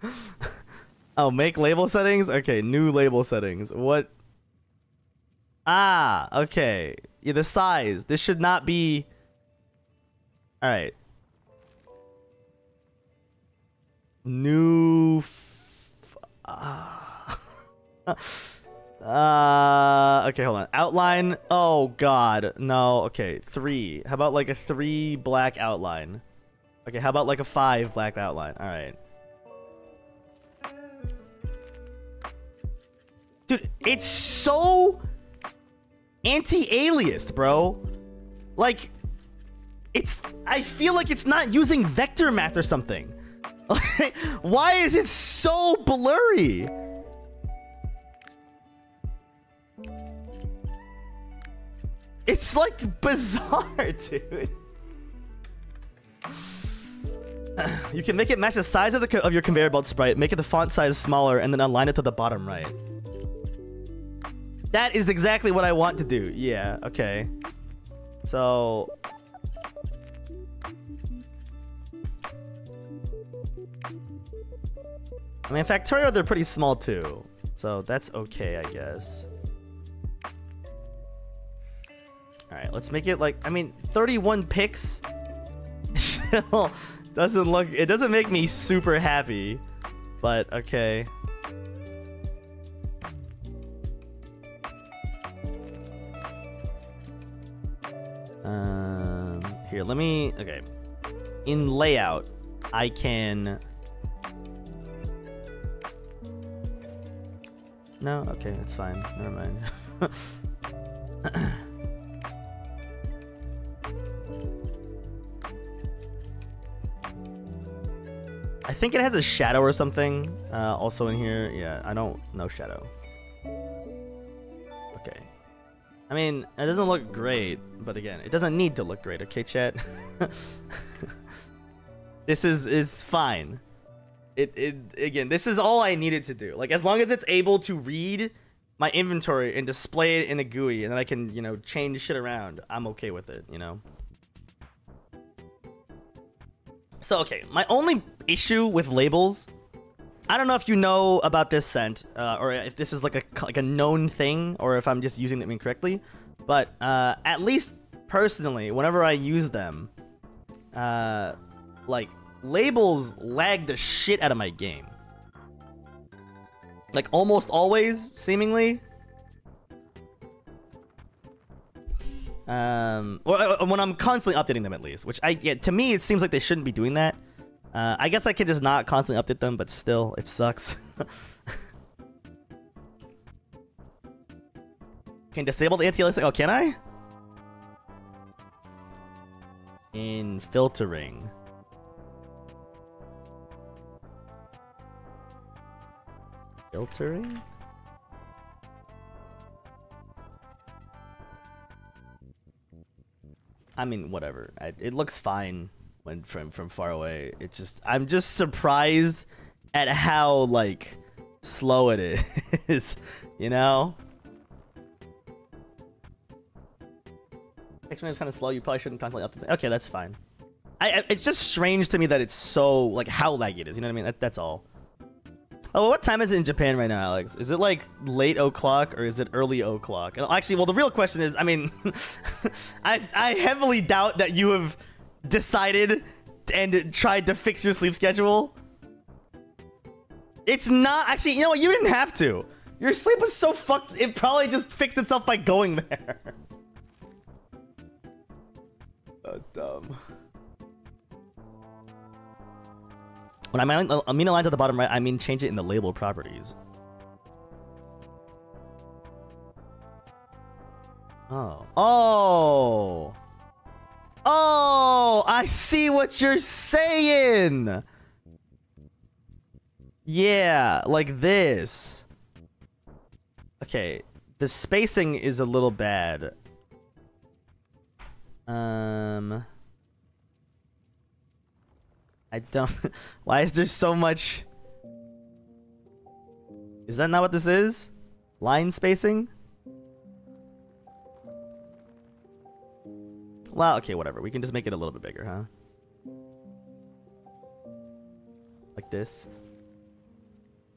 oh, make label settings? Okay, new label settings. What? Ah, okay. Yeah, the size. This should not be... Alright. New... Uh, uh, okay, hold on. Outline. Oh, God. No, okay. Three. How about like a three black outline? Okay, how about like a five black outline? Alright. Dude, it's so anti-aliased, bro. Like, it's... I feel like it's not using vector math or something. Why is it so blurry? It's like bizarre, dude. you can make it match the size of the of your conveyor belt sprite, make it the font size smaller, and then align it to the bottom right. That is exactly what I want to do. Yeah, okay. So... I mean, Factorio, they're pretty small too. So that's okay, I guess. Alright, let's make it like, I mean, 31 picks doesn't look, it doesn't make me super happy. But, okay. Um, here, let me. Okay. In layout, I can. No, okay, it's fine. Never mind. I think it has a shadow or something. Uh, also in here, yeah. I don't know shadow. Okay. I mean, it doesn't look great, but again, it doesn't need to look great, okay, chat? this is is fine. It, it again, this is all I needed to do. Like as long as it's able to read my inventory and display it in a GUI and then I can, you know, change shit around, I'm okay with it, you know. So, okay, my only issue with labels I don't know if you know about this scent, uh, or if this is like a like a known thing, or if I'm just using them incorrectly. But uh, at least personally, whenever I use them, uh, like labels lag the shit out of my game. Like almost always, seemingly. Um, or, when I'm constantly updating them, at least. Which I, yeah, to me, it seems like they shouldn't be doing that. Uh, I guess I could just not constantly update them, but still, it sucks. can disable the anti-aliasing? Oh, can I? In filtering. Filtering? I mean, whatever. I, it looks fine when from from far away. It's just I'm just surprised at how like slow it is, you know. X-Men is kind of slow. You probably shouldn't constantly update. Okay, that's fine. I, it's just strange to me that it's so like how laggy it is. You know what I mean? That, that's all. Oh, what time is it in Japan right now, Alex? Is it like late o'clock or is it early o'clock? Actually, well, the real question is, I mean, I I heavily doubt that you have decided and tried to fix your sleep schedule? It's not actually, you know what? You didn't have to. Your sleep was so fucked, it probably just fixed itself by going there. so oh, dumb. When I mean, aligned to the bottom right, I mean change it in the label properties. Oh. Oh! Oh! I see what you're saying! Yeah, like this. Okay, the spacing is a little bad. Um... I don't... Why is there so much... Is that not what this is? Line spacing? Well, okay, whatever. We can just make it a little bit bigger, huh? Like this.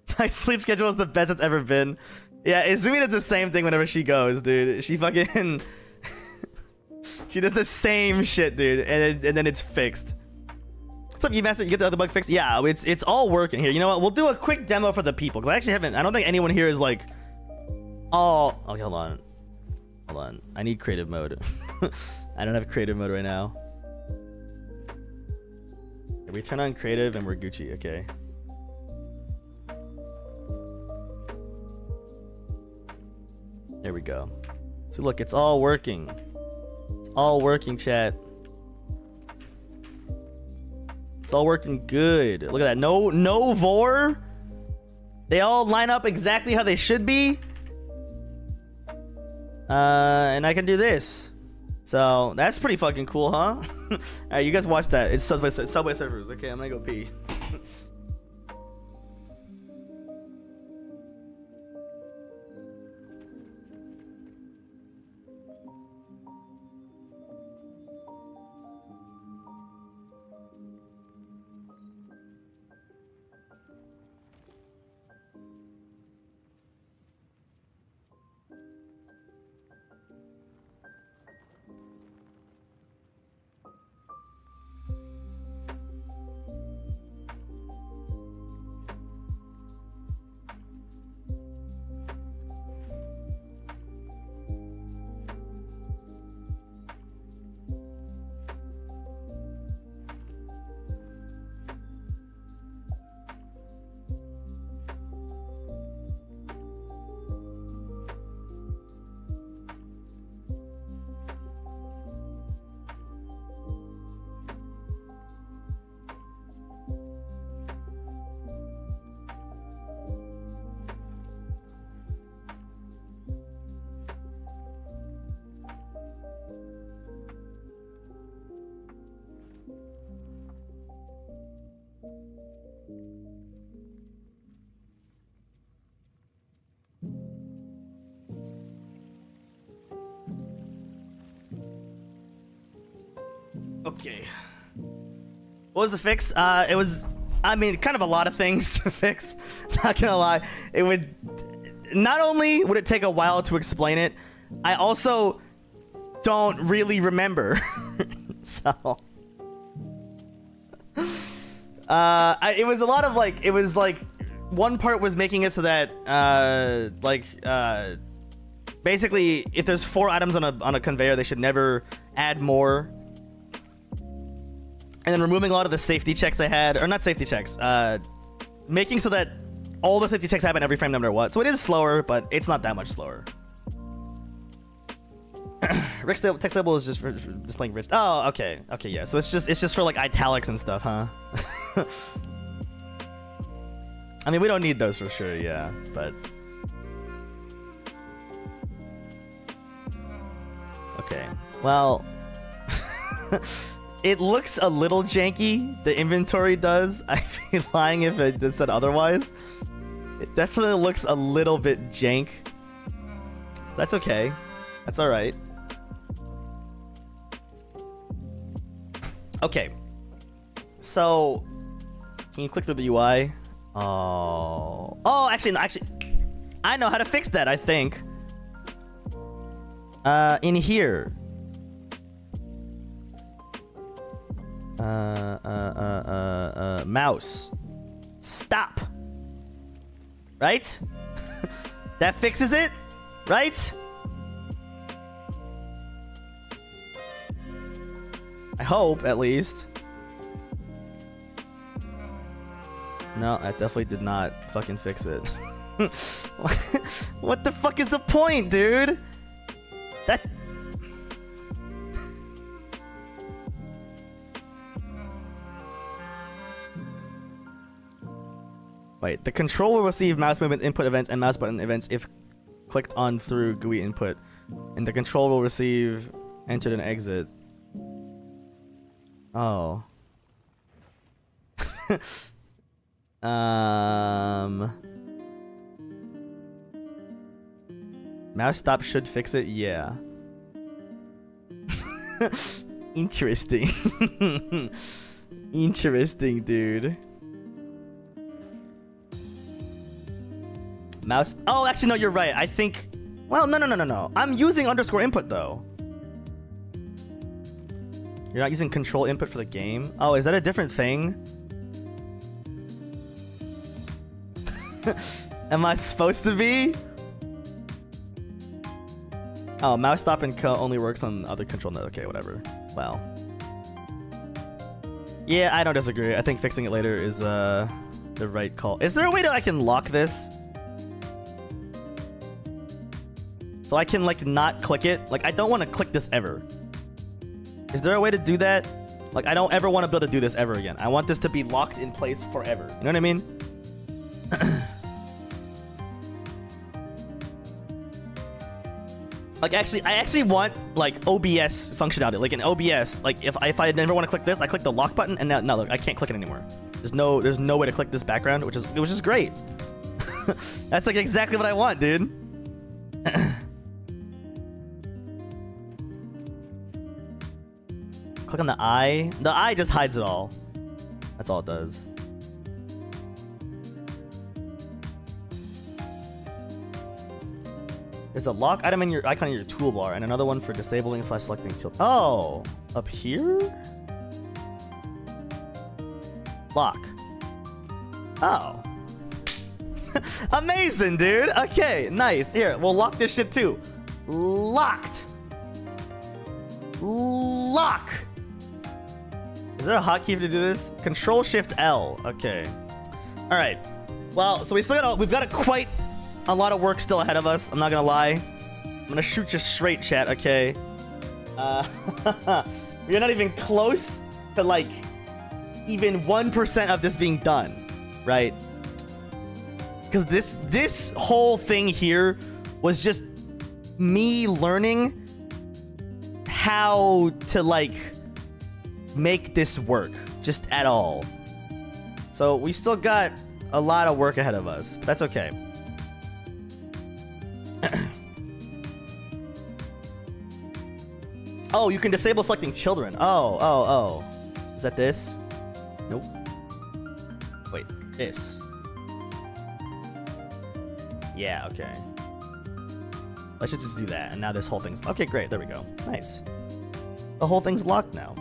My sleep schedule is the best it's ever been. Yeah, Izumi does the same thing whenever she goes, dude. She fucking... she does the same shit, dude. And, and then it's fixed. What's up, you master? You get the other bug fixed? Yeah, it's it's all working here. You know what? We'll do a quick demo for the people. Because I actually haven't... I don't think anyone here is like... Oh... Okay, hold on. Hold on. I need creative mode. I don't have creative mode right now. We turn on creative and we're Gucci. Okay. There we go. So look, it's all working. It's all working, chat. It's all working good. Look at that. No, no vor. They all line up exactly how they should be. Uh, and I can do this. So that's pretty fucking cool, huh? Alright, you guys watch that. It's Subway, Subway Surfers. Okay, I'm gonna go pee. Okay. What was the fix? Uh, it was, I mean, kind of a lot of things to fix. Not gonna lie. It would, not only would it take a while to explain it, I also don't really remember. so. Uh, I, it was a lot of like, it was like, one part was making it so that, uh, like, uh, basically, if there's four items on a, on a conveyor, they should never add more and then removing a lot of the safety checks I had, or not safety checks, uh, making so that all the safety checks happen every frame no matter what. So it is slower, but it's not that much slower. Rich text label is just for, for displaying rich. Oh, okay, okay, yeah. So it's just it's just for like italics and stuff, huh? I mean, we don't need those for sure, yeah, but. Okay, well. it looks a little janky. The inventory does. I'd be lying if it said otherwise. It definitely looks a little bit jank. That's okay. That's alright. Okay. So, can you click through the UI? Oh. Oh, actually, no, actually, I know how to fix that, I think. Uh, in here. Uh, uh, uh, uh, uh, mouse. Stop. Right? that fixes it? Right? I hope, at least. No, I definitely did not fucking fix it. what the fuck is the point, dude? That Wait, the control will receive mouse movement input events and mouse button events if clicked on through GUI input. And the control will receive entered and exit. Oh. um. Mouse stop should fix it? Yeah. Interesting. Interesting, dude. Mouse. Oh, actually, no, you're right. I think. Well, no, no, no, no, no. I'm using underscore input though. You're not using control input for the game? Oh, is that a different thing? Am I supposed to be? Oh, mouse stop and co only works on other control node. Okay, whatever. Well. Yeah, I don't disagree. I think fixing it later is uh, the right call. Is there a way that I can lock this? So I can like not click it. Like I don't want to click this ever. Is there a way to do that? Like I don't ever want to be able to do this ever again. I want this to be locked in place forever. You know what I mean? like actually, I actually want like OBS functionality. Like in OBS, like if I, if I never want to click this, I click the lock button and now, now look, I can't click it anymore. There's no there's no way to click this background, which is which is great. That's like exactly what I want, dude. Click on the eye. The eye just hides it all. That's all it does. There's a lock item in your icon in your toolbar and another one for disabling slash selecting tilt. Oh, up here? Lock. Oh. Amazing, dude. Okay, nice. Here, we'll lock this shit too. Locked. Lock. Is there a hotkey to do this? Control Shift L. Okay. All right. Well, so we still got a, we've got a quite a lot of work still ahead of us. I'm not gonna lie. I'm gonna shoot you straight, chat. Okay. Uh, we're not even close to like even one percent of this being done, right? Because this this whole thing here was just me learning how to like make this work just at all. So we still got a lot of work ahead of us. That's okay. oh, you can disable selecting children. Oh, oh, oh. Is that this? Nope. Wait, this. Yeah, okay. Let's just do that, and now this whole thing's... Okay, great, there we go. Nice. The whole thing's locked now.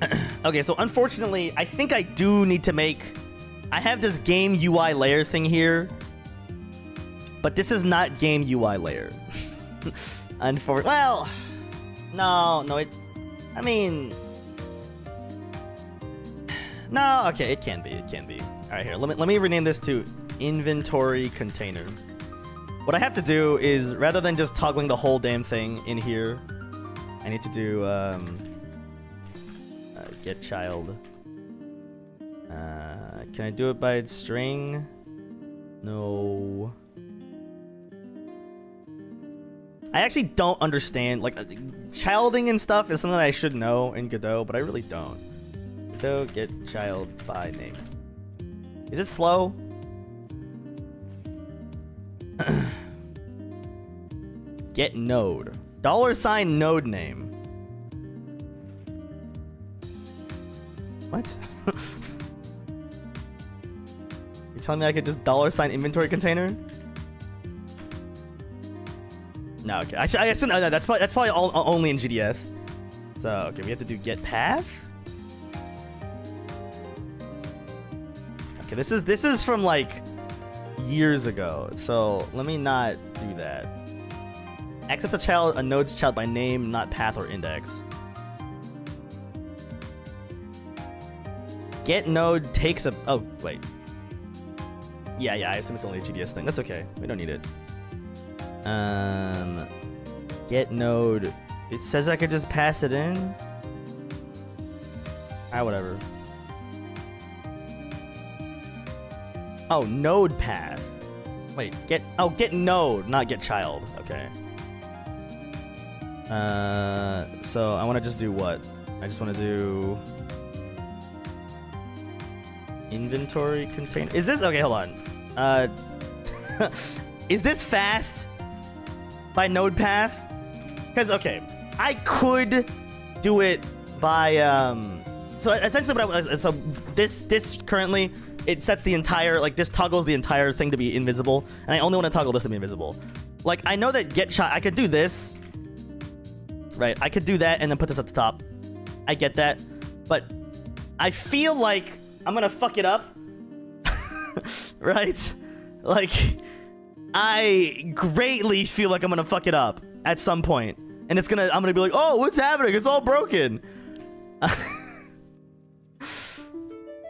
okay, so unfortunately, I think I do need to make... I have this game UI layer thing here, but this is not game UI layer. Unfor well, no, no, it... I mean... No, okay, it can be, it can be. All right, here, let me, let me rename this to inventory container. What I have to do is, rather than just toggling the whole damn thing in here, I need to do um, get child. Uh, can I do it by its string? No. I actually don't understand, like, uh, childing and stuff is something I should know in Godot, but I really don't. Godot get child by name. Is it slow? Get node. Dollar sign node name. What? You're telling me I could just dollar sign inventory container? No, okay. Actually, I guess no, no, that's probably that's probably all, uh, only in GDS. So okay, we have to do get path. Okay, this is this is from like years ago. So let me not do that. Access a child, a node's child by name, not path or index. Get node takes a. Oh wait. Yeah, yeah. I assume it's only a GDS thing. That's okay. We don't need it. Um, get node. It says I could just pass it in. Ah, whatever. Oh, node path. Wait, get oh get node, not get child. Okay. Uh, so I want to just do what? I just want to do inventory container. Is this okay? Hold on. Uh, is this fast by node path? Because okay, I could do it by um. So essentially, what I was so this this currently it sets the entire like this toggles the entire thing to be invisible, and I only want to toggle this to be invisible. Like I know that get shot, I could do this, right? I could do that and then put this at the top. I get that, but I feel like I'm gonna fuck it up, right? Like I greatly feel like I'm gonna fuck it up at some point, and it's gonna I'm gonna be like, oh, what's happening? It's all broken.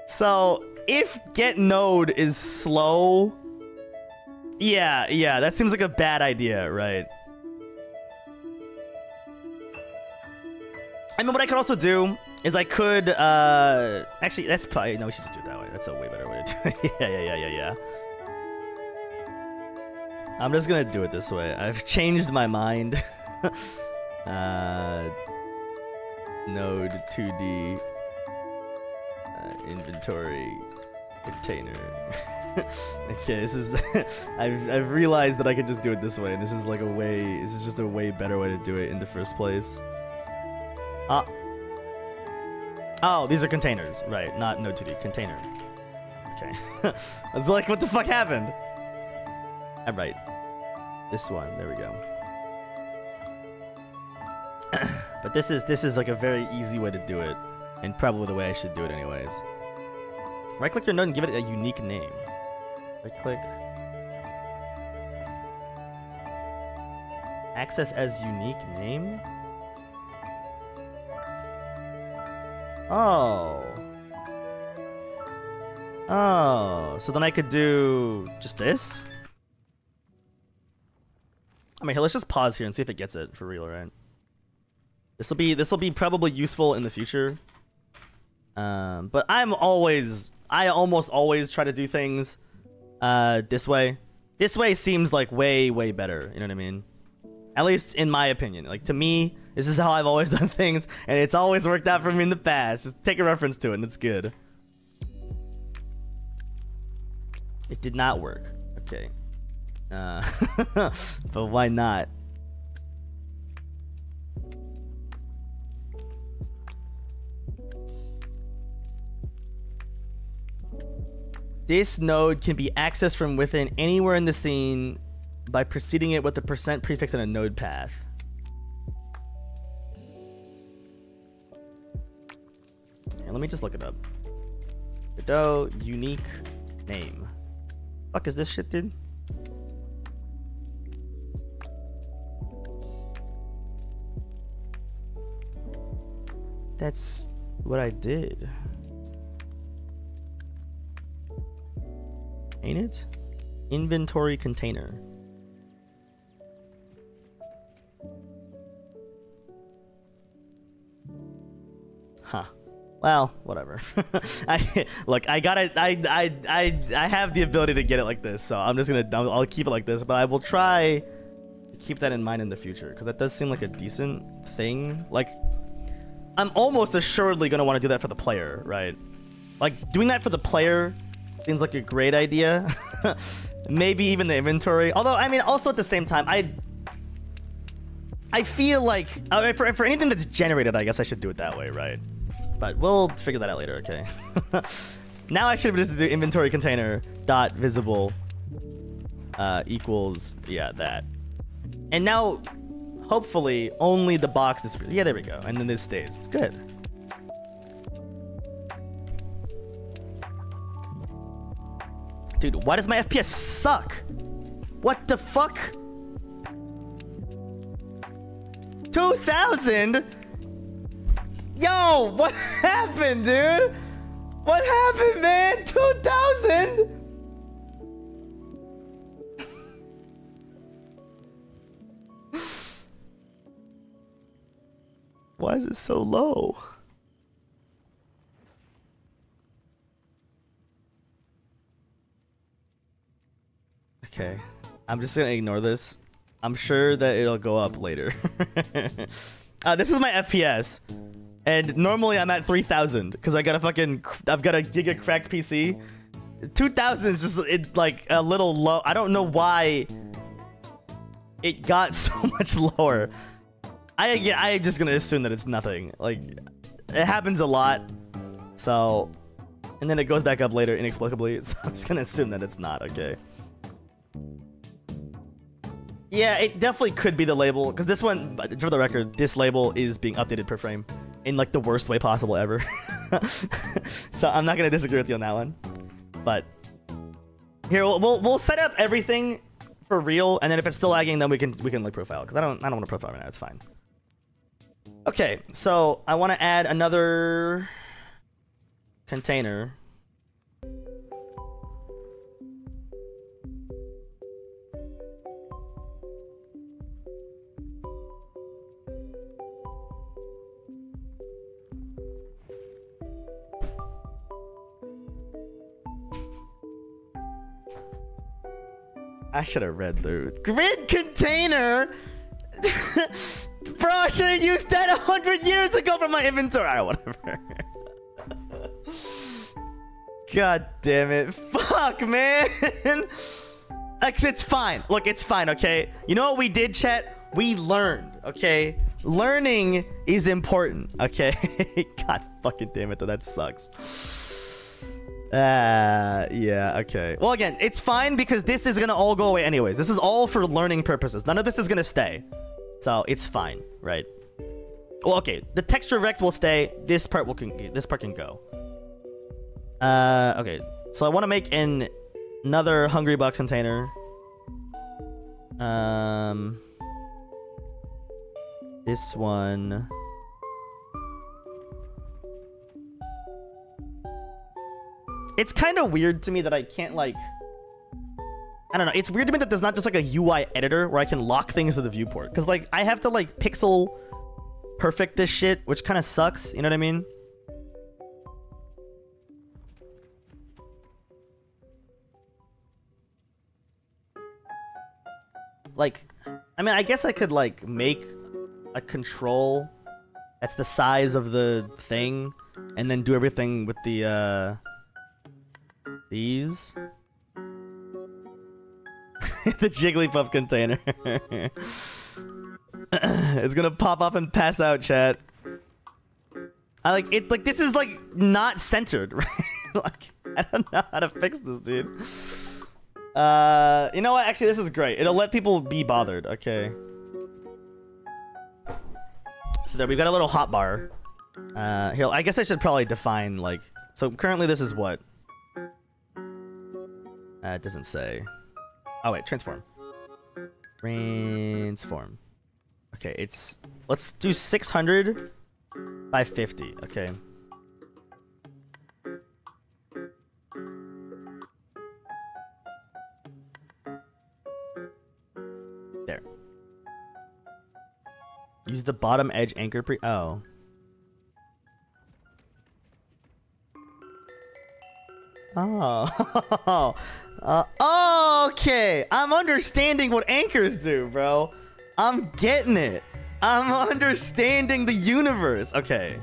so if get node is slow, yeah, yeah, that seems like a bad idea, right? I mean, what I could also do is I could, uh, actually, that's probably, no, we should just do it that way. That's a way better way to do it. yeah, yeah, yeah, yeah, yeah. I'm just gonna do it this way. I've changed my mind. uh, node 2D uh, inventory container. okay, this is I've I've realized that I can just do it this way, and this is like a way. This is just a way better way to do it in the first place. Ah. Oh, these are containers, right? Not node 2D container. Okay. I was like, what the fuck happened? All right. This one. There we go. but this is this is like a very easy way to do it, and probably the way I should do it anyways. Right click your node and give it a unique name. Right click. Access as unique name? Oh. Oh, so then I could do just this? I mean, let's just pause here and see if it gets it for real, right? This will be this will be probably useful in the future. Um, but I'm always I almost always try to do things uh, this way. This way seems like way way better. You know what I mean? At least in my opinion. Like to me, this is how I've always done things, and it's always worked out for me in the past. Just take a reference to it, and it's good. It did not work. Okay. Uh, but why not? This node can be accessed from within anywhere in the scene by preceding it with the percent prefix and a node path. And let me just look it up. Godot unique name. Fuck is this shit, dude? That's what I did. Ain't it? Inventory container. Well, whatever. I look. I got it. I I I I have the ability to get it like this, so I'm just gonna. I'll keep it like this, but I will try to keep that in mind in the future because that does seem like a decent thing. Like, I'm almost assuredly gonna want to do that for the player, right? Like doing that for the player Seems like a great idea. Maybe even the inventory. Although, I mean, also at the same time, I I feel like uh, for, for anything that's generated, I guess I should do it that way, right? But we'll figure that out later, okay? now I should just do inventory container dot visible uh, equals, yeah, that. And now, hopefully, only the box disappears. Yeah, there we go. And then this stays. Good. Dude, why does my FPS suck? What the fuck? 2000? Yo, what happened, dude? What happened, man? 2000? Why is it so low? Okay. I'm just gonna ignore this. I'm sure that it'll go up later. uh, this is my FPS. And normally I'm at 3000 because I got a fucking, I've got a giga cracked PC. 2000 is just it, like a little low. I don't know why it got so much lower. I yeah, I'm just gonna assume that it's nothing. Like it happens a lot. So and then it goes back up later inexplicably. So I'm just gonna assume that it's not okay. Yeah, it definitely could be the label because this one, for the record, this label is being updated per frame in like the worst way possible ever. so I'm not gonna disagree with you on that one. But here we'll, we'll, we'll set up everything for real, and then if it's still lagging, then we can we can like profile because I don't I don't want to profile right now. It's fine. Okay, so I want to add another container. I should have read the grid container. Bro, I should have used that a hundred years ago from my inventory. Right, whatever. God damn it. Fuck, man. It's fine. Look, it's fine, okay? You know what we did, chat? We learned, okay? Learning is important, okay? God fucking damn it, though. That sucks. Uh, yeah, okay. Well, again, it's fine because this is gonna all go away anyways. This is all for learning purposes. None of this is gonna stay. So, it's fine, right? Well, okay. The texture rect will stay. This part will can this part can go. Uh, okay. So I want to make an another Hungrybox container. Um, this one. It's kind of weird to me that I can't like. I don't know. It's weird to me that there's not just like a UI editor where I can lock things to the viewport. Because like I have to like pixel perfect this shit, which kind of sucks. You know what I mean? like I mean I guess I could like make a control that's the size of the thing and then do everything with the uh these the Jigglypuff container it's gonna pop off and pass out chat I like it like this is like not centered right like I don't know how to fix this dude uh, you know what? Actually, this is great. It'll let people be bothered. Okay. So there, we've got a little hot bar. Uh, here, I guess I should probably define, like... So currently this is what? Uh, it doesn't say. Oh, wait. Transform. Transform. Okay, it's... Let's do 600 by 50. Okay. There. Use the bottom edge anchor pre- oh. Oh. uh, okay. I'm understanding what anchors do, bro. I'm getting it. I'm understanding the universe. Okay.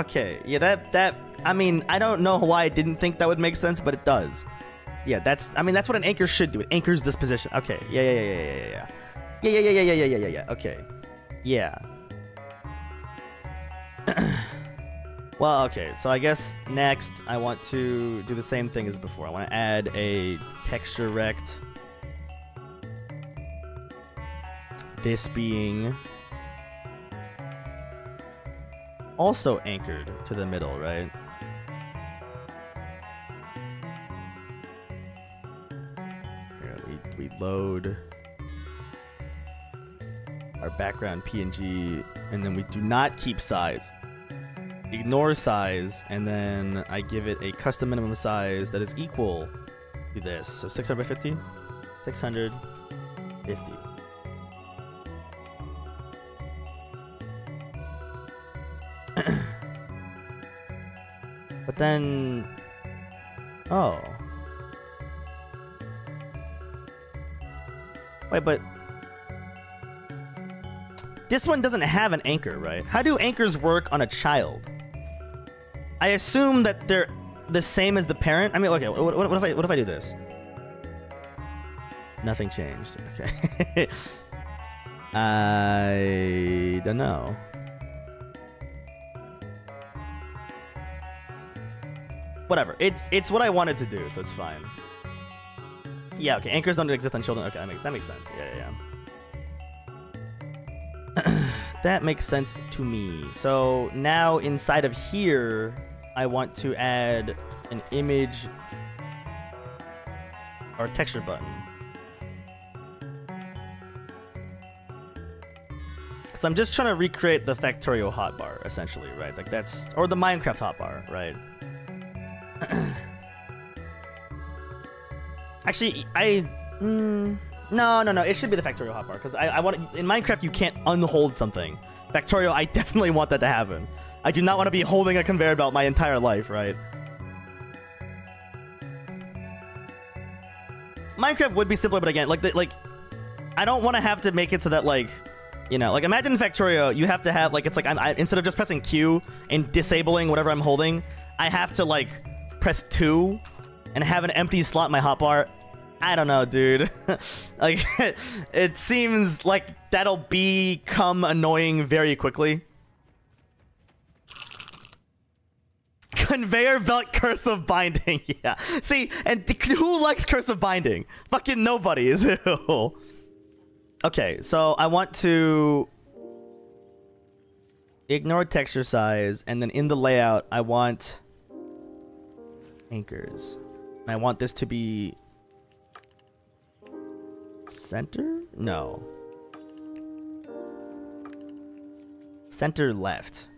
Okay. Yeah, that that I mean, I don't know why I didn't think that would make sense, but it does. Yeah, that's I mean, that's what an anchor should do. It anchors this position. Okay. Yeah, yeah, yeah, yeah, yeah, yeah. Yeah, yeah, yeah, yeah, yeah, yeah, yeah, yeah. Okay. Yeah. Well, okay, so I guess next I want to do the same thing as before. I want to add a texture rect. This being also anchored to the middle, right? Here, we, we load our background PNG, and then we do not keep size. Ignore size, and then I give it a custom minimum size that is equal to this. So six hundred 650? 650. but then... Oh. Wait, but this one doesn't have an anchor, right? How do anchors work on a child? I assume that they're the same as the parent. I mean, okay, what, what, what if I what if I do this? Nothing changed. Okay. I don't know. Whatever. It's it's what I wanted to do, so it's fine. Yeah, okay. Anchors don't exist on children. Okay, that makes, that makes sense. Yeah, yeah, yeah. that makes sense to me. So now inside of here, I want to add an image or texture button. Because I'm just trying to recreate the Factorio hotbar, essentially, right? Like that's, or the Minecraft hotbar, right? Actually, I, mm, no, no, no. It should be the Factorio hotbar because I, I want in Minecraft you can't unhold something. Factorio, I definitely want that to happen. I do not want to be holding a conveyor belt my entire life, right? Minecraft would be simpler, but again, like, the, like, I don't want to have to make it so that, like, you know, like, imagine Factorio, you have to have, like, it's like, I'm, I, instead of just pressing Q and disabling whatever I'm holding, I have to, like, press 2 and have an empty slot in my hotbar. I don't know, dude. like, it seems like that'll become annoying very quickly. Conveyor belt cursive binding. yeah. See, and who likes cursive binding? Fucking nobody is okay, so I want to ignore texture size, and then in the layout, I want anchors. And I want this to be center? No. Center left.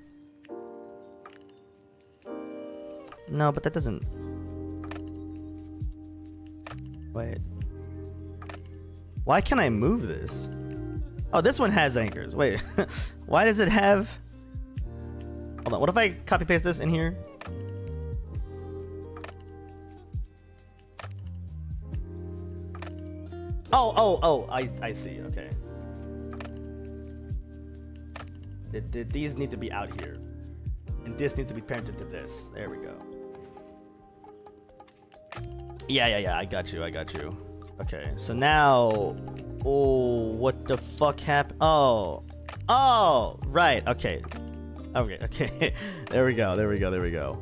No, but that doesn't... Wait. Why can I move this? Oh, this one has anchors. Wait. Why does it have... Hold on. What if I copy paste this in here? Oh, oh, oh, I, I see, okay. these need to be out here. And this needs to be parented to this. There we go. Yeah, yeah, yeah, I got you, I got you. Okay, so now... Oh, what the fuck happened? Oh. Oh, right, okay. Okay, okay. there we go, there we go, there we go.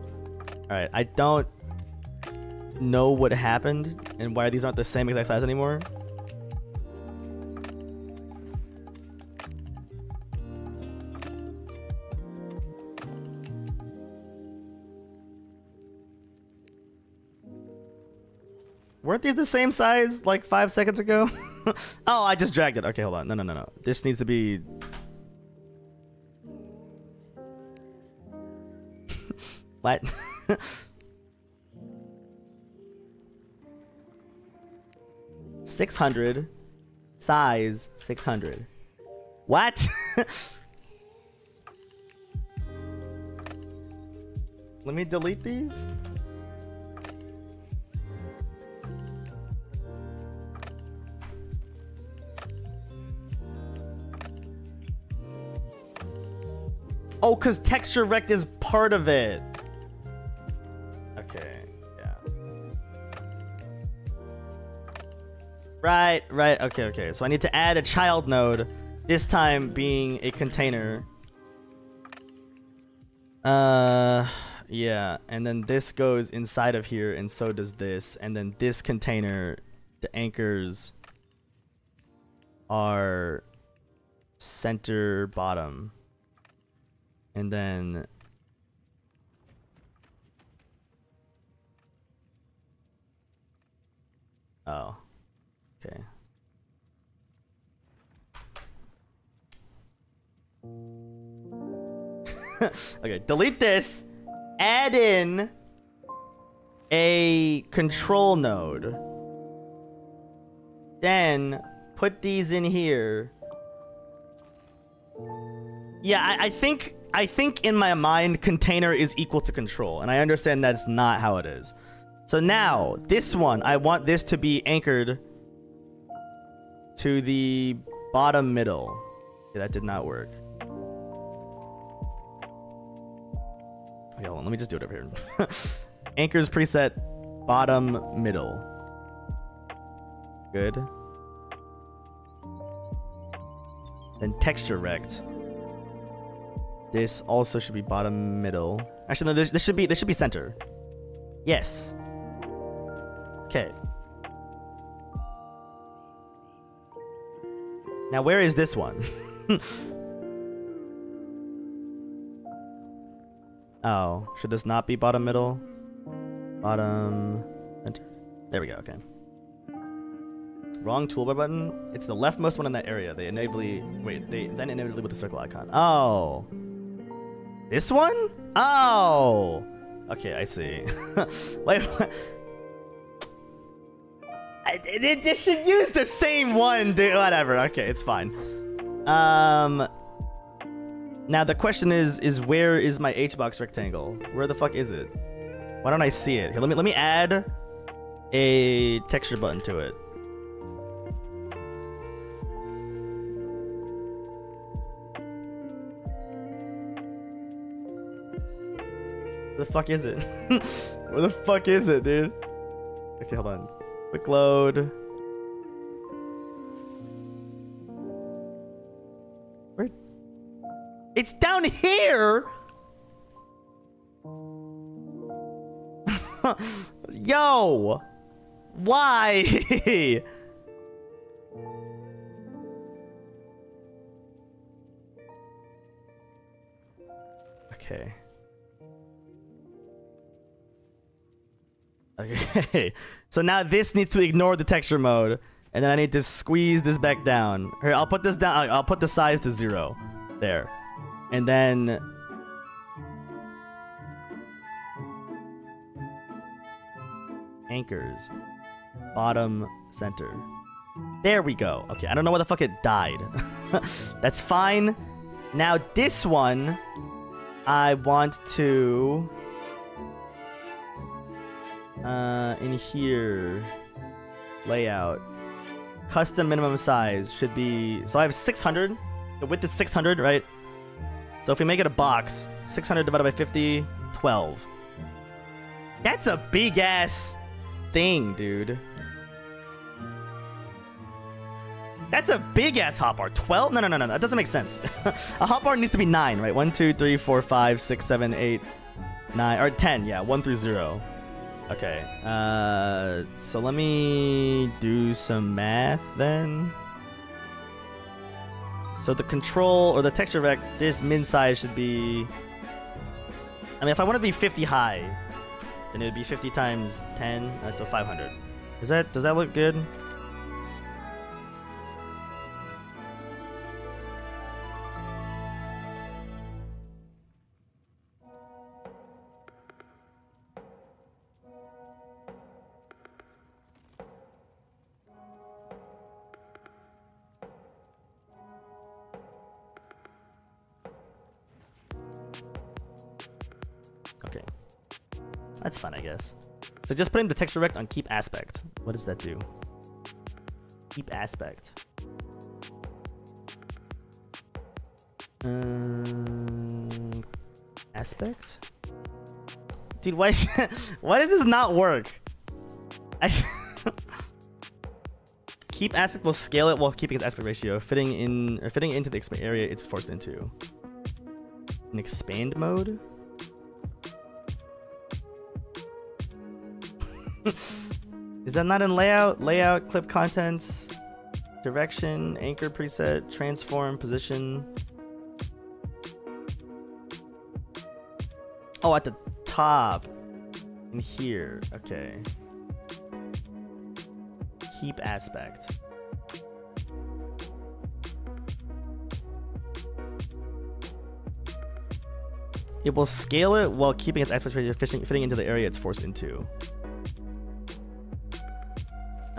Alright, I don't know what happened and why these aren't the same exact size anymore. Weren't these the same size like five seconds ago? oh, I just dragged it. Okay, hold on. No, no, no, no. This needs to be... what? Six hundred, size six hundred. What? Let me delete these. Oh, because texture rect is part of it. Okay, yeah. Right, right, okay, okay. So I need to add a child node, this time being a container. Uh, yeah, and then this goes inside of here, and so does this. And then this container, the anchors are center bottom and then oh okay. Okay delete this. Add in a control node. Then put these in here. Yeah I, I think I think in my mind, container is equal to control, and I understand that's not how it is. So now, this one, I want this to be anchored to the bottom middle. Okay, that did not work. Okay, hold on, let me just do it over here. Anchors preset, bottom middle. Good. Then texture rect. This also should be bottom middle. Actually, no, this, this should be this should be center. Yes. Okay. Now where is this one? oh, should this not be bottom middle? Bottom center. There we go. Okay. Wrong toolbar button. It's the leftmost one in that area. They inevitably wait. They then inevitably with the circle icon. Oh. This one? Oh. Okay, I see. wait. They, they should use the same one, dude. Whatever. Okay, it's fine. Um. Now the question is, is where is my H box rectangle? Where the fuck is it? Why don't I see it? Here, let me let me add a texture button to it. Where the fuck is it? Where the fuck is it, dude? Okay, hold on. Quick load. Where? It's down here! Yo! Why? okay. Okay, so now this needs to ignore the texture mode, and then I need to squeeze this back down. Here, I'll put this down. I'll put the size to zero, there, and then. Anchors, bottom center. There we go. Okay, I don't know why the fuck it died. That's fine. Now this one, I want to uh, in here, layout, custom minimum size should be, so I have 600, the width is 600, right? So if we make it a box, 600 divided by 50, 12. That's a big ass thing, dude. That's a big ass hotbar. 12? No, no, no, no. That doesn't make sense. a hotbar needs to be 9, right? 1, 2, 3, 4, 5, 6, 7, 8, 9, or 10. Yeah, 1 through 0. Okay, uh, so let me do some math then. So the control, or the texture rect, this min size should be... I mean, if I want to be 50 high, then it would be 50 times 10, uh, so 500. Is that, does that look good? So just putting the texture rect on keep aspect. What does that do? Keep aspect. Um, aspect? Dude, why, why does this not work? I keep aspect will scale it while keeping its aspect ratio, fitting in or fitting into the area it's forced into. In expand mode? Is that not in layout? Layout, clip contents, direction, anchor preset, transform, position. Oh, at the top. In here. Okay. Keep aspect. It will scale it while keeping its aspect ratio fitting into the area it's forced into.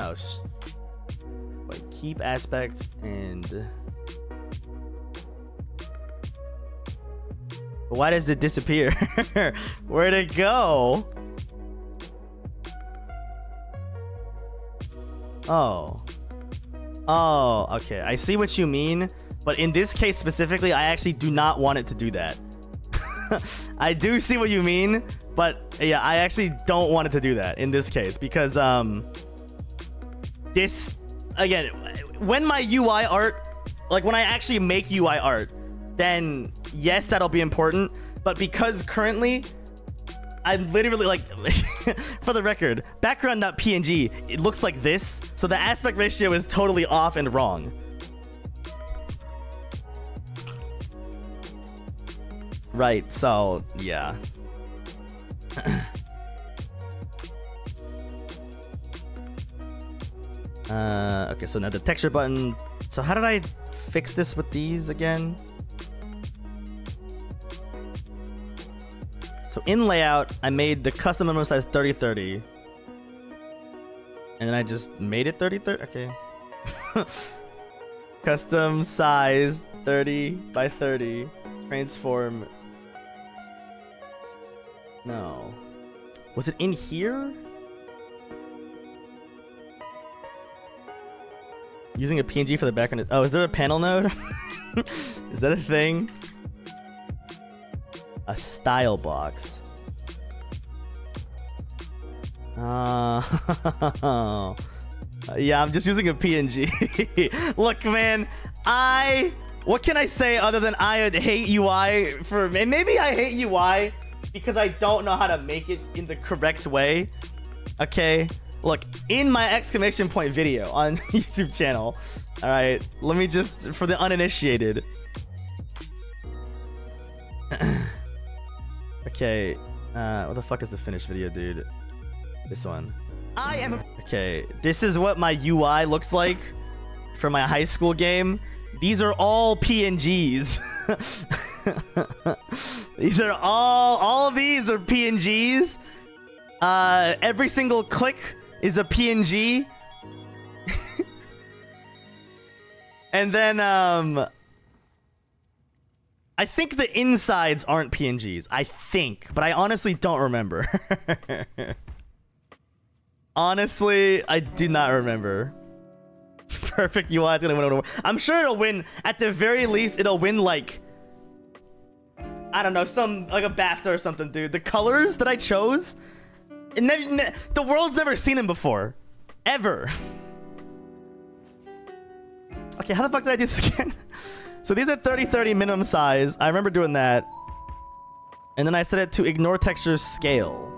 Oh, like keep aspect and. Why does it disappear? Where'd it go? Oh. Oh, okay. I see what you mean. But in this case specifically, I actually do not want it to do that. I do see what you mean, but yeah, I actually don't want it to do that in this case because um this again, when my UI art, like when I actually make UI art, then yes, that'll be important, but because currently I'm literally like, for the record, background.png, it looks like this. So the aspect ratio is totally off and wrong. Right, so yeah. uh, okay, so now the texture button. So how did I fix this with these again? So in layout, I made the custom minimum size 3030. And then I just made it 3030. Okay. custom size 30 by 30. Transform. No. Was it in here? Using a PNG for the background. Oh, is there a panel node? is that a thing? a style box. Uh, yeah, I'm just using a PNG. Look, man, I... What can I say other than I hate UI for... And maybe I hate UI because I don't know how to make it in the correct way. Okay? Look, in my exclamation point video on YouTube channel, all right, let me just, for the uninitiated, Okay, uh, what the fuck is the finished video, dude? This one. I am. Okay, this is what my UI looks like for my high school game. These are all PNGs. these are all, all of these are PNGs. Uh, every single click is a PNG. and then, um, I think the insides aren't PNGs. I think, but I honestly don't remember. honestly, I do not remember. Perfect UI is gonna win. I'm sure it'll win. At the very least, it'll win like I don't know, some like a BAFTA or something, dude. The colors that I chose, the world's never seen him before, ever. okay, how the fuck did I do this again? So these are 30-30 minimum size. I remember doing that. And then I set it to ignore texture scale.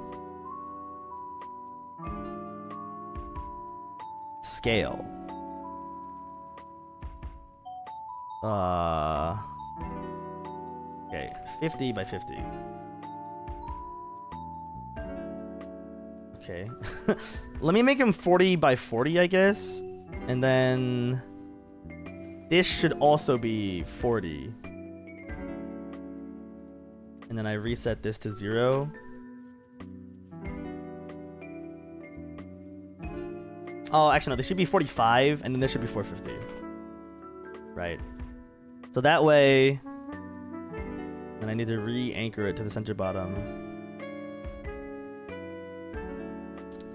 Scale. Uh... Okay, 50 by 50. Okay. Let me make him 40 by 40, I guess. And then... This should also be 40. And then I reset this to zero. Oh, actually, no, this should be 45, and then this should be 450. Right. So that way, And I need to re-anchor it to the center bottom.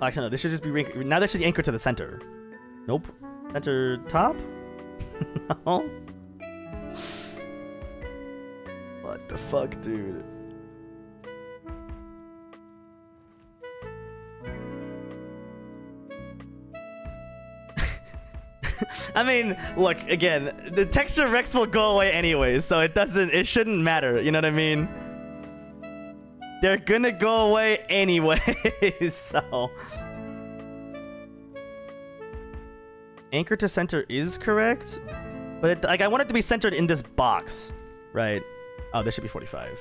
Actually, no, this should just be, now this should anchor to the center. Nope. Center top? no. What the fuck, dude? I mean, look, again, the texture rects will go away anyway, so it doesn't, it shouldn't matter, you know what I mean? They're gonna go away anyway, so... anchor to center is correct, but it, like I want it to be centered in this box, right? Oh, this should be 45.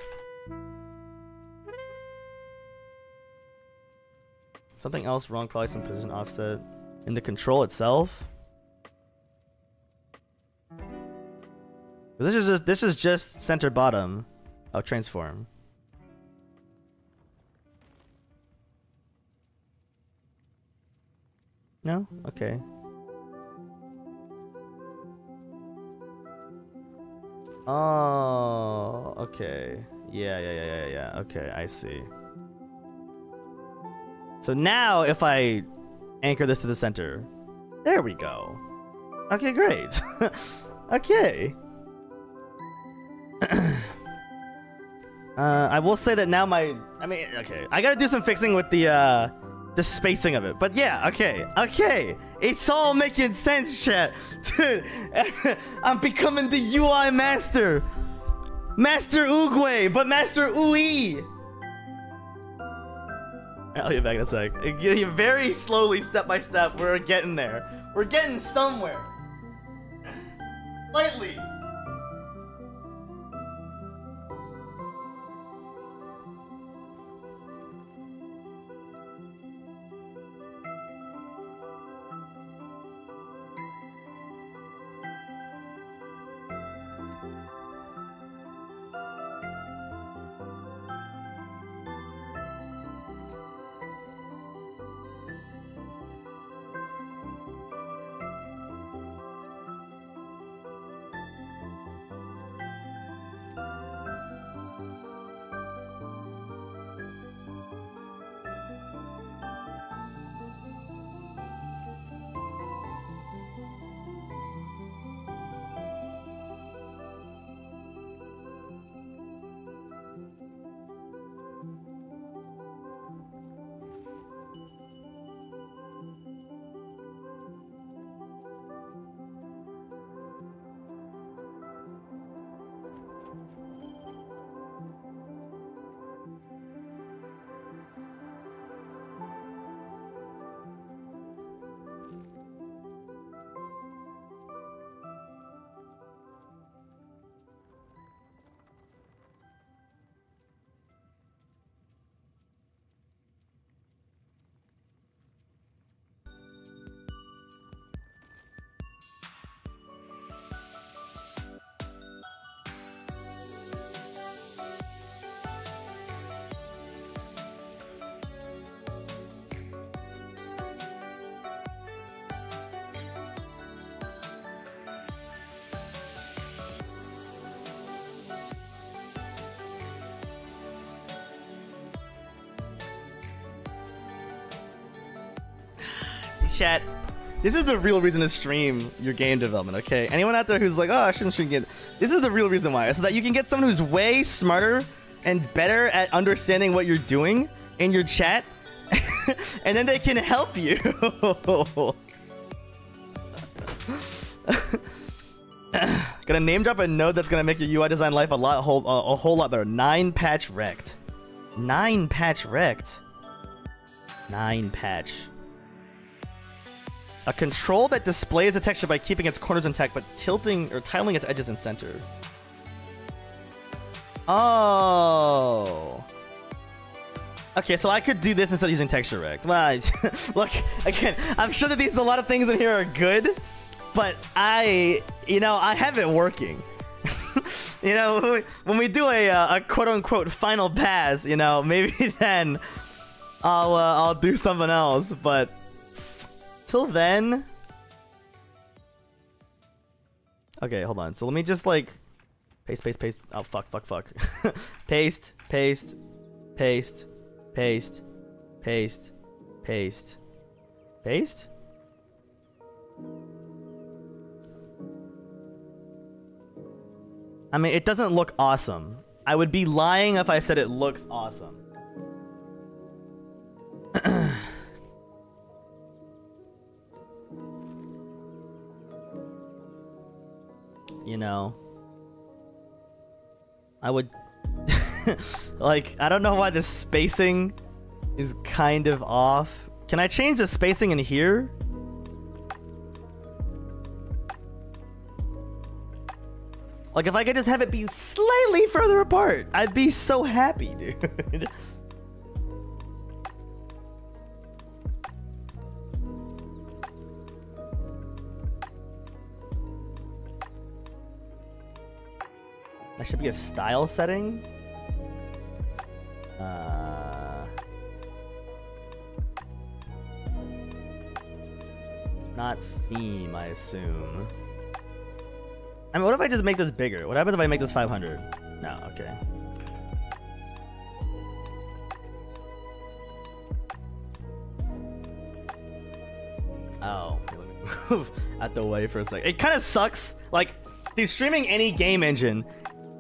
Something else wrong, probably some position offset in the control itself. This is just this is just center bottom of transform. No? Okay. Oh, okay. Yeah, yeah, yeah, yeah, yeah. Okay, I see. So now if I anchor this to the center, there we go. Okay, great. okay. Uh, I will say that now my, I mean, okay, I gotta do some fixing with the, uh, the spacing of it. But yeah, okay, okay. It's all making sense, chat. Dude, I'm becoming the UI master. Master Oogway, but Master Ooey. I'll be back in a sec. Very slowly, step by step, we're getting there. We're getting somewhere. Slightly. Chat. This is the real reason to stream your game development, okay? Anyone out there who's like, oh, I shouldn't stream game. This is the real reason why. So that you can get someone who's way smarter and better at understanding what you're doing in your chat. and then they can help you. gonna name drop a node that's gonna make your UI design life a lot whole, a, a whole lot better. Nine patch rect. Nine patch rect. Nine patch. A control that displays a texture by keeping its corners intact but tilting or tiling its edges in center. Oh. Okay, so I could do this instead of using texture rect. Well, look, again, I'm sure that these a lot of things in here are good, but I, you know, I have it working. you know, when we do a, uh, a quote-unquote final pass, you know, maybe then I'll uh, I'll do something else, but Till then... Okay, hold on. So let me just like... Paste, paste, paste. Oh, fuck, fuck, fuck. paste, paste, paste, paste, paste, paste, paste? I mean, it doesn't look awesome. I would be lying if I said it looks awesome. You know. I would... like, I don't know why the spacing is kind of off. Can I change the spacing in here? Like, if I could just have it be slightly further apart, I'd be so happy, dude. That should be a style setting. Uh, not theme, I assume. I mean, what if I just make this bigger? What happens if I make this 500? No, okay. Oh, move out the way for a sec. It kind of sucks. Like, the streaming any game engine,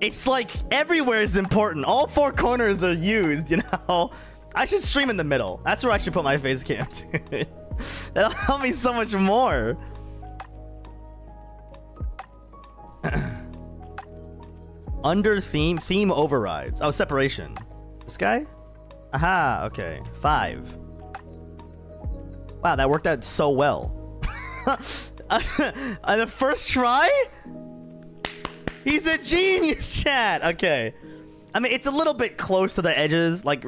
it's like everywhere is important. All four corners are used, you know? I should stream in the middle. That's where I should put my face cam, dude. That'll help me so much more. Under theme, theme overrides. Oh, separation. This guy? Aha, okay. Five. Wow, that worked out so well. On uh, uh, the first try? He's a genius, chat. Okay. I mean, it's a little bit close to the edges. Like,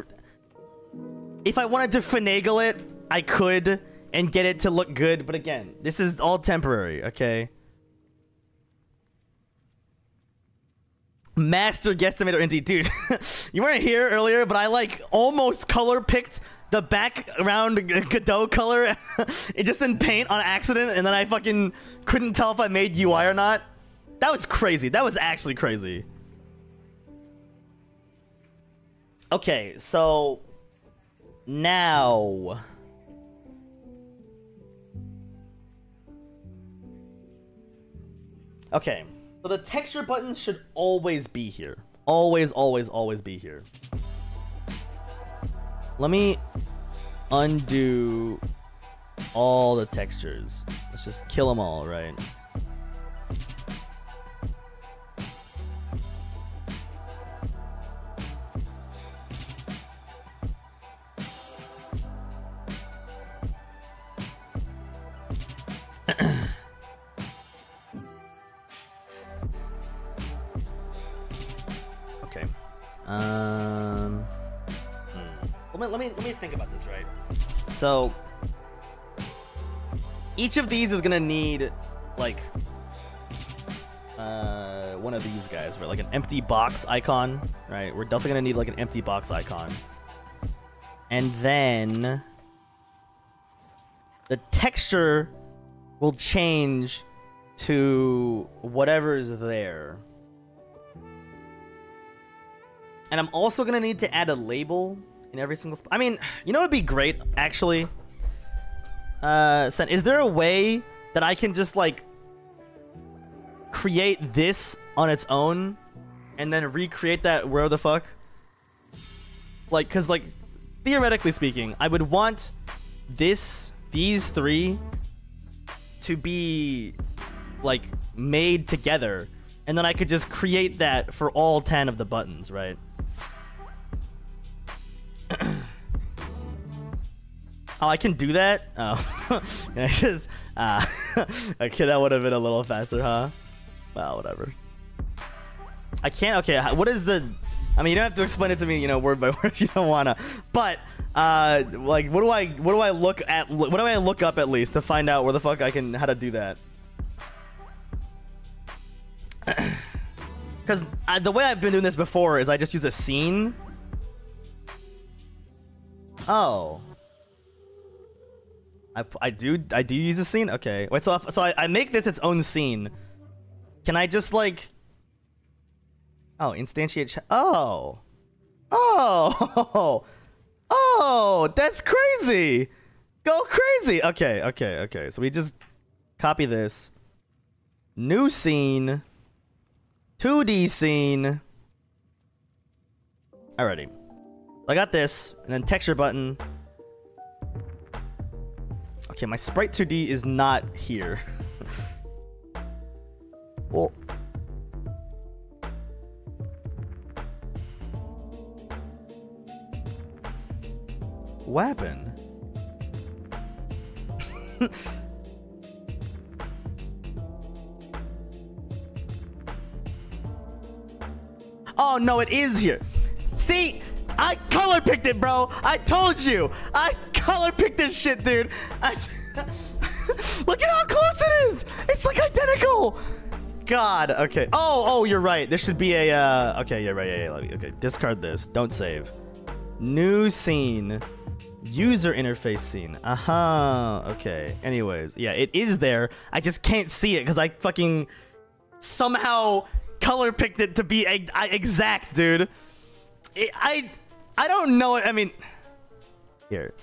if I wanted to finagle it, I could and get it to look good. But again, this is all temporary, okay? Master guesstimator indeed. Dude, you weren't here earlier, but I like almost color picked the background Godot color it just in paint on accident and then I fucking couldn't tell if I made UI or not. That was crazy. That was actually crazy. Okay, so now Okay. So the texture button should always be here. Always, always, always be here. Let me undo all the textures. Let's just kill them all, right? okay. Um. hmm. Let me let me let me think about this, right? So each of these is gonna need like uh one of these guys, right? Like an empty box icon, right? We're definitely gonna need like an empty box icon. And then the texture will change to whatever is there. And I'm also gonna need to add a label in every single spot. I mean, you know what would be great, actually? Uh, Sen, is there a way that I can just, like, create this on its own and then recreate that where the fuck? Like, because, like, theoretically speaking, I would want this, these three to be, like, made together. And then I could just create that for all 10 of the buttons, right? Oh, I can do that? Oh. I just... Uh, okay, that would have been a little faster, huh? Well, whatever. I can't... Okay, what is the... I mean, you don't have to explain it to me, you know, word by word if you don't wanna. But, uh, like, what do I... What do I look at... What do I look up, at least, to find out where the fuck I can... How to do that? Because the way I've been doing this before is I just use a scene. Oh. I, I do I do use a scene. Okay. Wait. So if, so I, I make this its own scene. Can I just like? Oh, instantiate. oh. Oh. Oh. That's crazy. Go crazy. Okay. Okay. Okay. So we just copy this. New scene. 2D scene. Alrighty. I got this, and then texture button. Okay, my sprite 2D is not here. well... Happened? oh, no, it is here. See? I color picked it, bro. I told you. I color picked this shit, dude. I, look at how close it is. It's like identical. God. Okay. Oh, oh, you're right. There should be a. Uh, okay, yeah, right. Yeah, yeah. Okay, discard this. Don't save. New scene. User interface scene. Aha. Uh -huh. Okay. Anyways, yeah, it is there. I just can't see it because I fucking somehow color picked it to be exact, dude. It, I I don't know. I mean, here.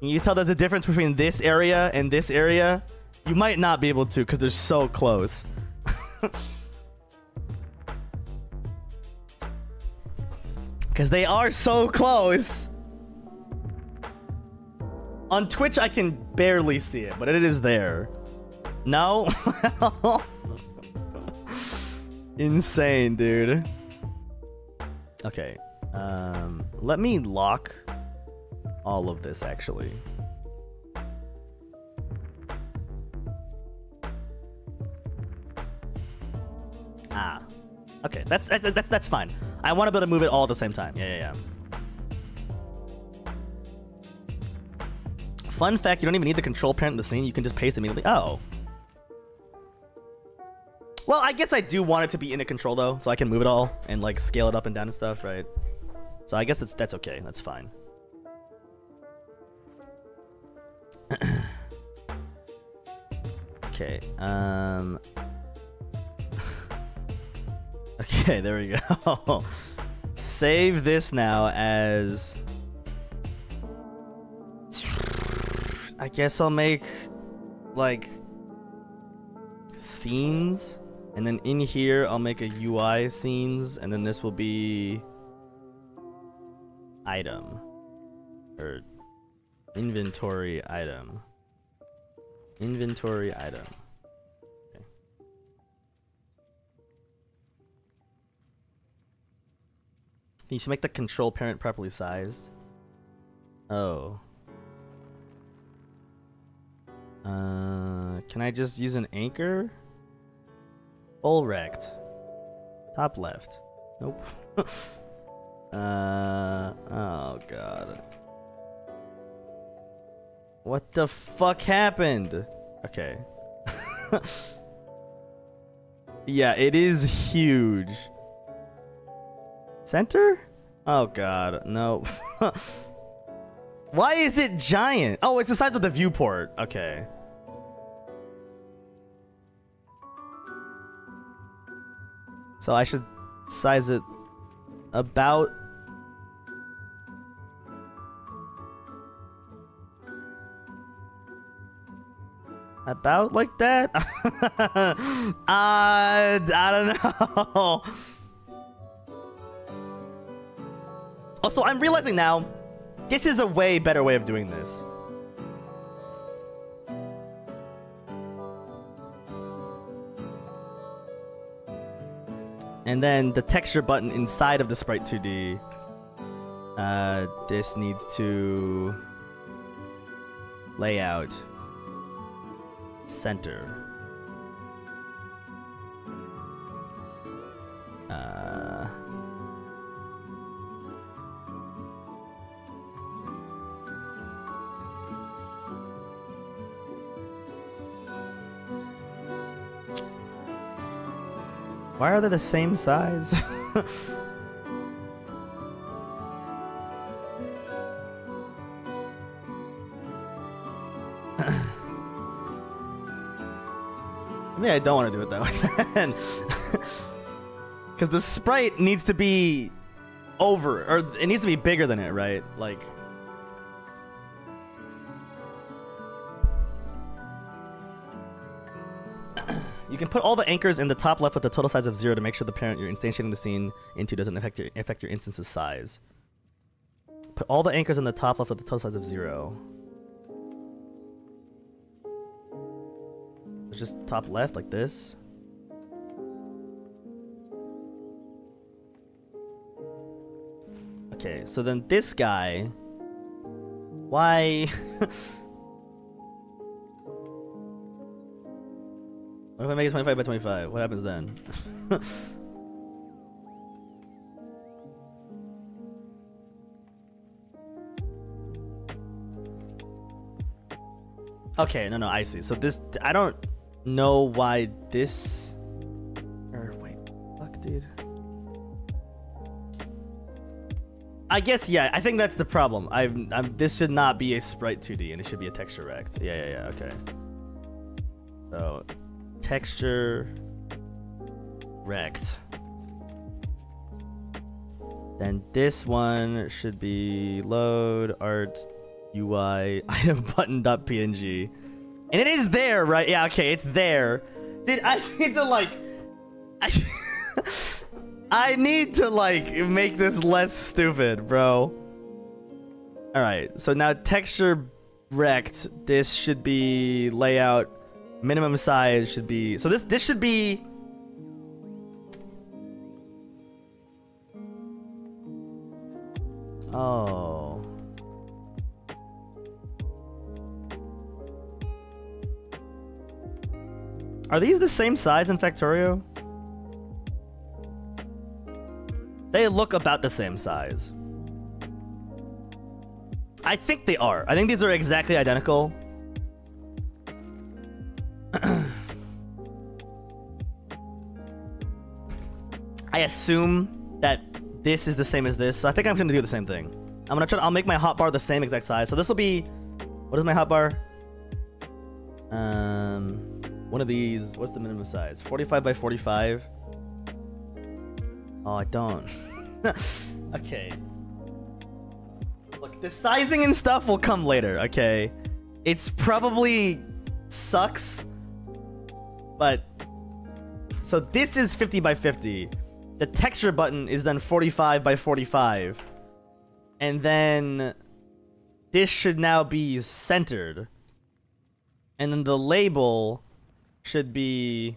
Can you tell there's a difference between this area and this area? You might not be able to because they're so close. Because they are so close. On Twitch, I can barely see it, but it is there. No? Insane, dude. Okay. Um, let me lock all of this, actually. Ah. Okay, that's that's that's, that's fine. I want to be able to move it all at the same time. Yeah, yeah, yeah. Fun fact, you don't even need the control parent in the scene. You can just paste immediately. Oh. Well, I guess I do want it to be in a control though, so I can move it all and like scale it up and down and stuff, right? So I guess it's that's okay. That's fine. okay. Um Okay, there we go. Save this now as I guess I'll make like scenes and then in here I'll make a UI scenes and then this will be item or inventory item. Inventory item. Okay. you should make the control parent properly sized. Oh uh can I just use an anchor full rect. top left nope Uh, oh god. What the fuck happened? Okay. yeah, it is huge. Center? Oh god, no. Why is it giant? Oh, it's the size of the viewport. Okay. So I should size it about About like that? uh, I don't know. Also, I'm realizing now, this is a way better way of doing this. And then the texture button inside of the Sprite 2D, uh, this needs to layout center. Why are they the same size? Maybe I don't want to do it that way. Because the sprite needs to be over, or it needs to be bigger than it, right? Like... You can put all the anchors in the top left with the total size of zero to make sure the parent you're instantiating the scene into doesn't affect your, affect your instance's size. Put all the anchors in the top left with the total size of zero. It's just top left like this. Okay, so then this guy, why? what if I make it 25 by 25? What happens then? okay, no, no, I see. So this, I don't, know why this. Or wait, fuck, dude. I guess yeah. I think that's the problem. I'm, I'm. This should not be a sprite 2D, and it should be a texture rect. Yeah, yeah, yeah. Okay. So, texture rect. Then this one should be load art UI item button.png. And it is there, right? Yeah, okay, it's there. Dude, I need to like... I, I need to like make this less stupid, bro. Alright, so now texture rect. This should be layout. Minimum size should be... So this this should be... Oh. Are these the same size in Factorio? They look about the same size. I think they are. I think these are exactly identical. I assume that this is the same as this, so I think I'm gonna do the same thing. I'm gonna try. To, I'll make my hotbar the same exact size. So this will be. What is my hotbar? Um, one of these. What's the minimum size? 45 by 45. Oh, I don't. okay. Look, the sizing and stuff will come later. Okay, it's probably sucks, but so this is 50 by 50. The texture button is then 45 by 45. And then this should now be centered. And then the label should be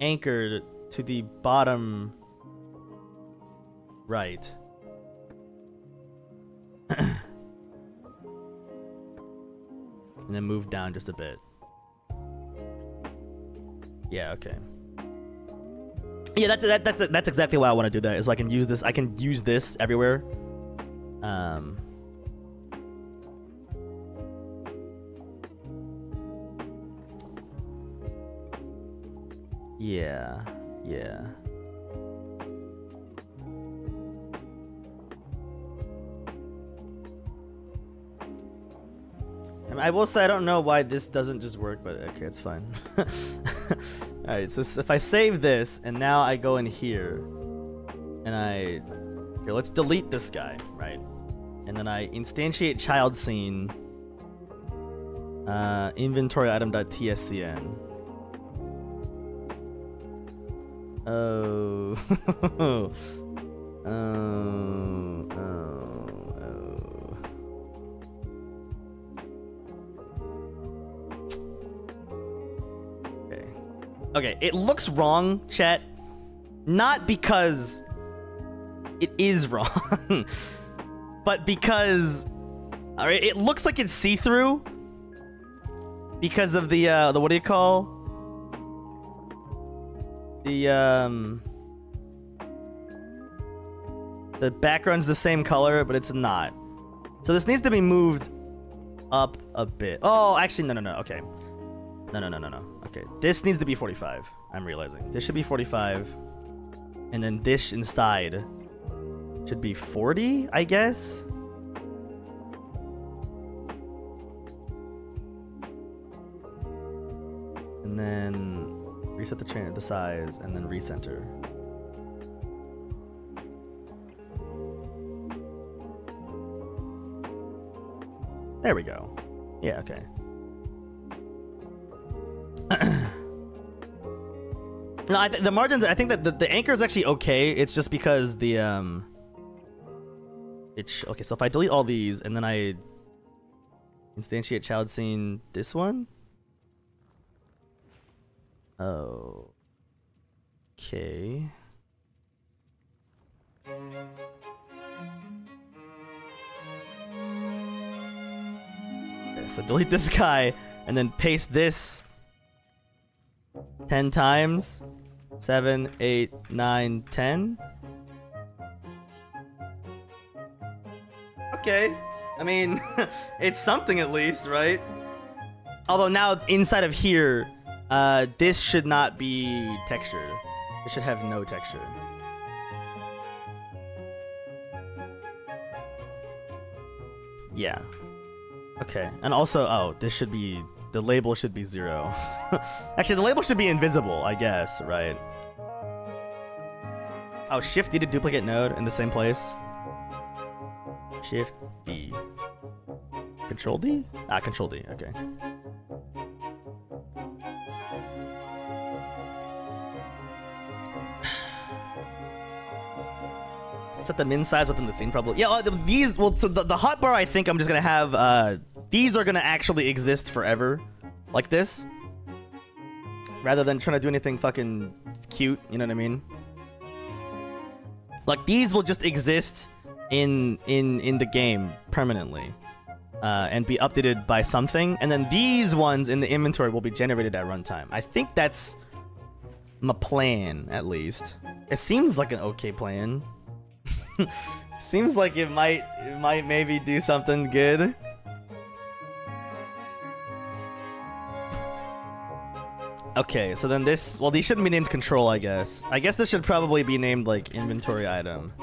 anchored to the bottom right. and then move down just a bit. Yeah, okay. Yeah, that, that, that's that's exactly why I want to do that. Is so I can use this. I can use this everywhere. Um. Yeah, yeah. I will say I don't know why this doesn't just work, but okay, it's fine. Alright, so if I save this, and now I go in here, and I... Here, let's delete this guy, right? And then I instantiate child scene, uh, inventory item.tscn. Oh. oh. Oh. Okay, it looks wrong, chat. Not because it is wrong, but because all right, it looks like it's see-through because of the uh the what do you call the um the background's the same color, but it's not. So this needs to be moved up a bit. Oh, actually, no, no, no. Okay. No, no, no, no, no. Okay, this needs to be 45. I'm realizing. This should be 45. And then this inside should be 40, I guess? And then reset the train, the size, and then recenter. There we go. Yeah, okay. no, I th the margins. I think that the, the anchor is actually okay. It's just because the um. It's okay. So if I delete all these and then I instantiate child scene, this one. Oh. Okay. Okay, so delete this guy and then paste this 10 times. 7, 8, 9, 10. Okay. I mean, it's something at least, right? Although now inside of here, uh, this should not be textured. It should have no texture. Yeah. Okay. And also, oh, this should be the label should be zero. Actually, the label should be invisible, I guess, right? Oh, Shift D to duplicate node in the same place. Shift B. Control D? Ah, Control D. Okay. Set the min size within the scene, probably. Yeah, uh, these. Well, so the, the hotbar, I think I'm just gonna have. Uh, these are gonna actually exist forever, like this, rather than trying to do anything fucking cute. You know what I mean? Like these will just exist in in in the game permanently. Uh, and be updated by something, and then these ones in the inventory will be generated at runtime. I think that's my plan, at least. It seems like an okay plan. seems like it might, it might maybe do something good. Okay, so then this, well, these shouldn't be named control, I guess. I guess this should probably be named, like, inventory item.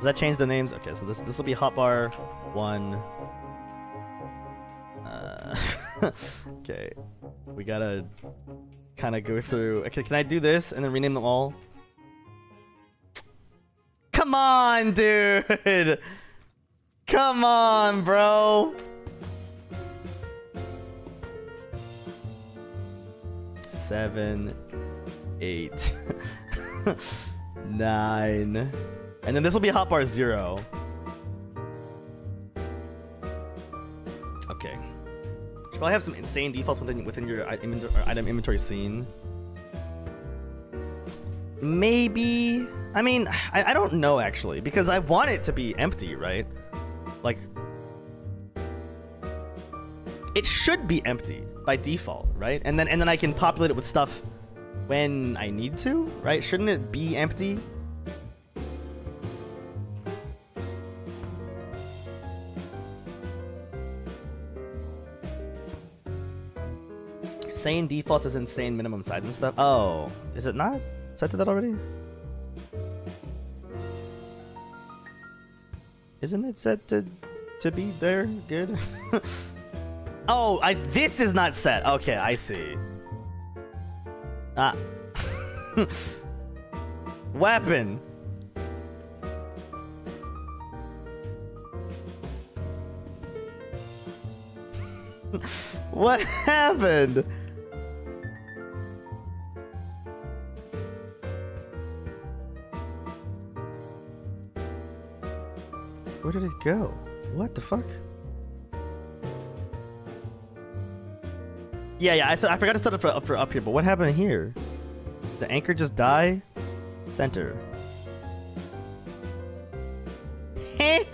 Does that change the names? Okay, so this this will be hotbar one. Uh, okay, we gotta kind of go through. Okay, can I do this and then rename them all? Come on, dude! Come on, bro! Seven, eight, nine. And then this will be hotbar zero. Okay. Should probably have some insane defaults within within your item inventory scene. Maybe. I mean, I, I don't know actually because I want it to be empty, right? Like, it should be empty by default, right? And then and then I can populate it with stuff when I need to, right? Shouldn't it be empty? Insane defaults as insane minimum size and stuff. Oh, is it not set to that already? Isn't it set to to be there? Good. oh, I this is not set. Okay, I see. Ah. Weapon. what happened? Where did it go? What the fuck? Yeah, yeah, I, I forgot to set it for, up for up here, but what happened here? The anchor just die? Center.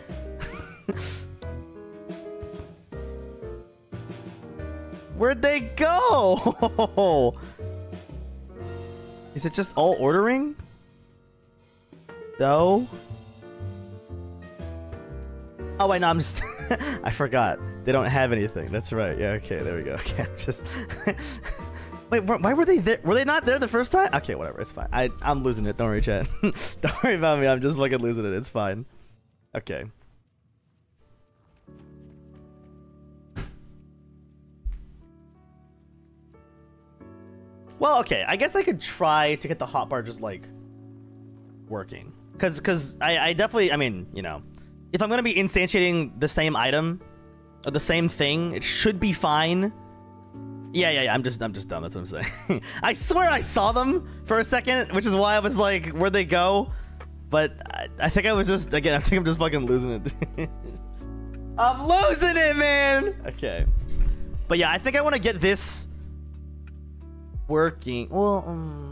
Where'd they go? Is it just all ordering? No? Oh wait, no, I'm just. I forgot. They don't have anything. That's right. Yeah. Okay. There we go. Okay. I'm just. wait. Why were they there? Were they not there the first time? Okay. Whatever. It's fine. I I'm losing it. Don't worry, chat. don't worry about me. I'm just fucking losing it. It's fine. Okay. Well, okay. I guess I could try to get the hotbar just like working. Cause, cause I, I definitely, I mean, you know, if I'm gonna be instantiating the same item or the same thing, it should be fine. Yeah, yeah, yeah. I'm just, I'm just dumb. That's what I'm saying. I swear I saw them for a second, which is why I was like, where'd they go? But I, I think I was just, again, I think I'm just fucking losing it. I'm losing it, man. Okay. But yeah, I think I want to get this working. Well, um,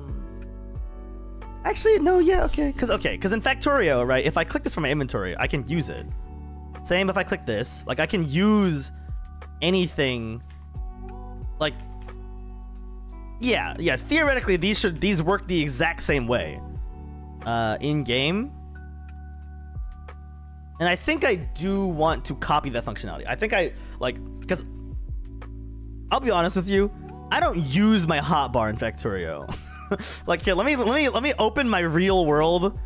Actually, no, yeah, okay. Because, okay, because in Factorio, right, if I click this from my inventory, I can use it. Same if I click this. Like, I can use anything. Like, yeah, yeah, theoretically, these should, these work the exact same way. Uh, in-game. And I think I do want to copy that functionality. I think I, like, because I'll be honest with you, I don't use my hotbar in Factorio. like here, let me let me let me open my real world.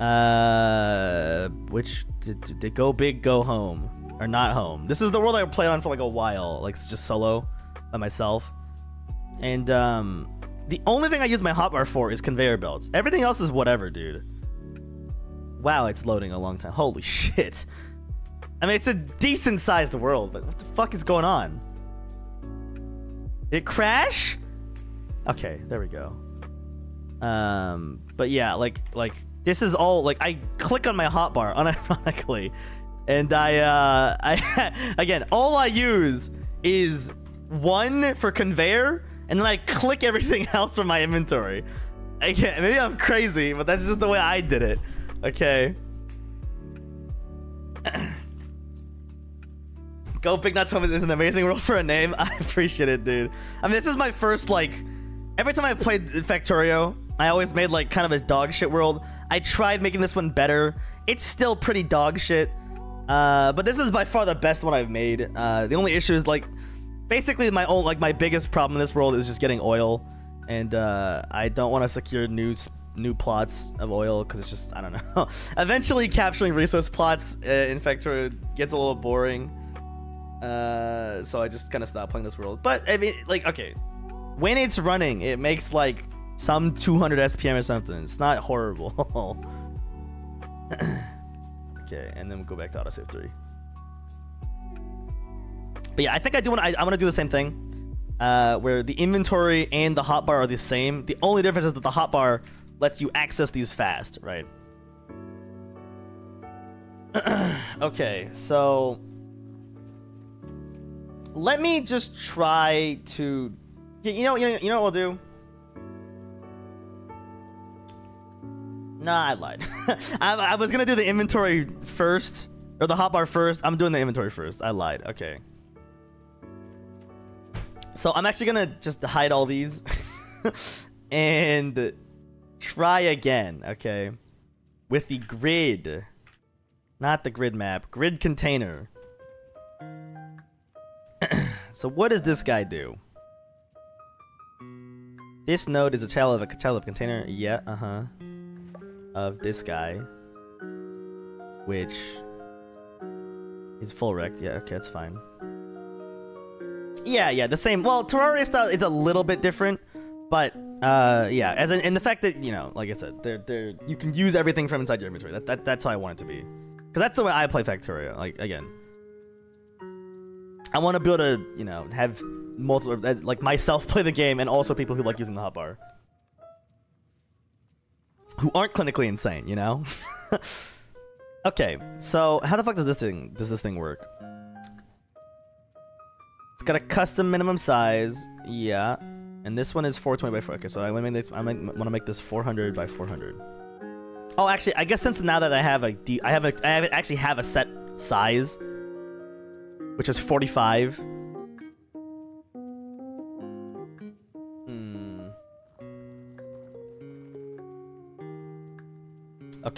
Uh, which did, did go big, go home, or not home? This is the world I played on for like a while, like it's just solo by myself. And um, the only thing I use my hotbar for is conveyor belts. Everything else is whatever, dude. Wow, it's loading a long time. Holy shit. I mean, it's a decent sized world, but what the fuck is going on? Did it crash? Okay, there we go. Um, but yeah, like, like, this is all, like, I click on my hotbar unironically, and I, uh, I, again, all I use is one for conveyor, and then I click everything else from my inventory. Again, maybe I'm crazy, but that's just the way I did it. Okay. Go Big Nuts Home is an amazing role for a name. I appreciate it, dude. I mean, this is my first, like... Every time I played Factorio, I always made, like, kind of a dog shit world. I tried making this one better. It's still pretty dog shit. Uh, but this is by far the best one I've made. Uh, the only issue is, like... Basically, my own, like, my biggest problem in this world is just getting oil. And, uh, I don't want to secure new new plots of oil because it's just I don't know. Eventually, capturing resource plots uh, in Factorio gets a little boring. Uh, so I just kind of stopped playing this world. But I mean, like, okay, when it's running, it makes like some 200 SPM or something. It's not horrible. okay, and then we'll go back to autosave three. But yeah, I think I do want. I, I want to do the same thing, uh, where the inventory and the hotbar are the same. The only difference is that the hotbar lets you access these fast, right? okay, so let me just try to you know you know, you know what we'll do? Nah i lied. I, I was gonna do the inventory first or the hotbar first. I'm doing the inventory first. I lied. Okay. So i'm actually gonna just hide all these and try again okay? With the grid. Not the grid map. Grid container. So what does this guy do? This node is a child of a child of a container. Yeah, uh-huh. Of this guy. Which is full rect. Yeah, okay, that's fine. Yeah, yeah, the same. Well, Terraria style is a little bit different, but uh, yeah, as in, in the fact that you know, like I said, they're, they're you can use everything from inside your inventory. That, that that's how I want it to be, because that's the way I play Factorio. Like again, I want to be able to, you know, have multiple, like myself play the game and also people who like using the hotbar. Who aren't clinically insane, you know? okay, so how the fuck does this thing, does this thing work? It's got a custom minimum size, yeah. And this one is 420 by 4. Okay, so I want to make this, I want to make this 400 by 400. Oh, actually, I guess since now that I have a, I have a, I have, actually have a set size, which is 45.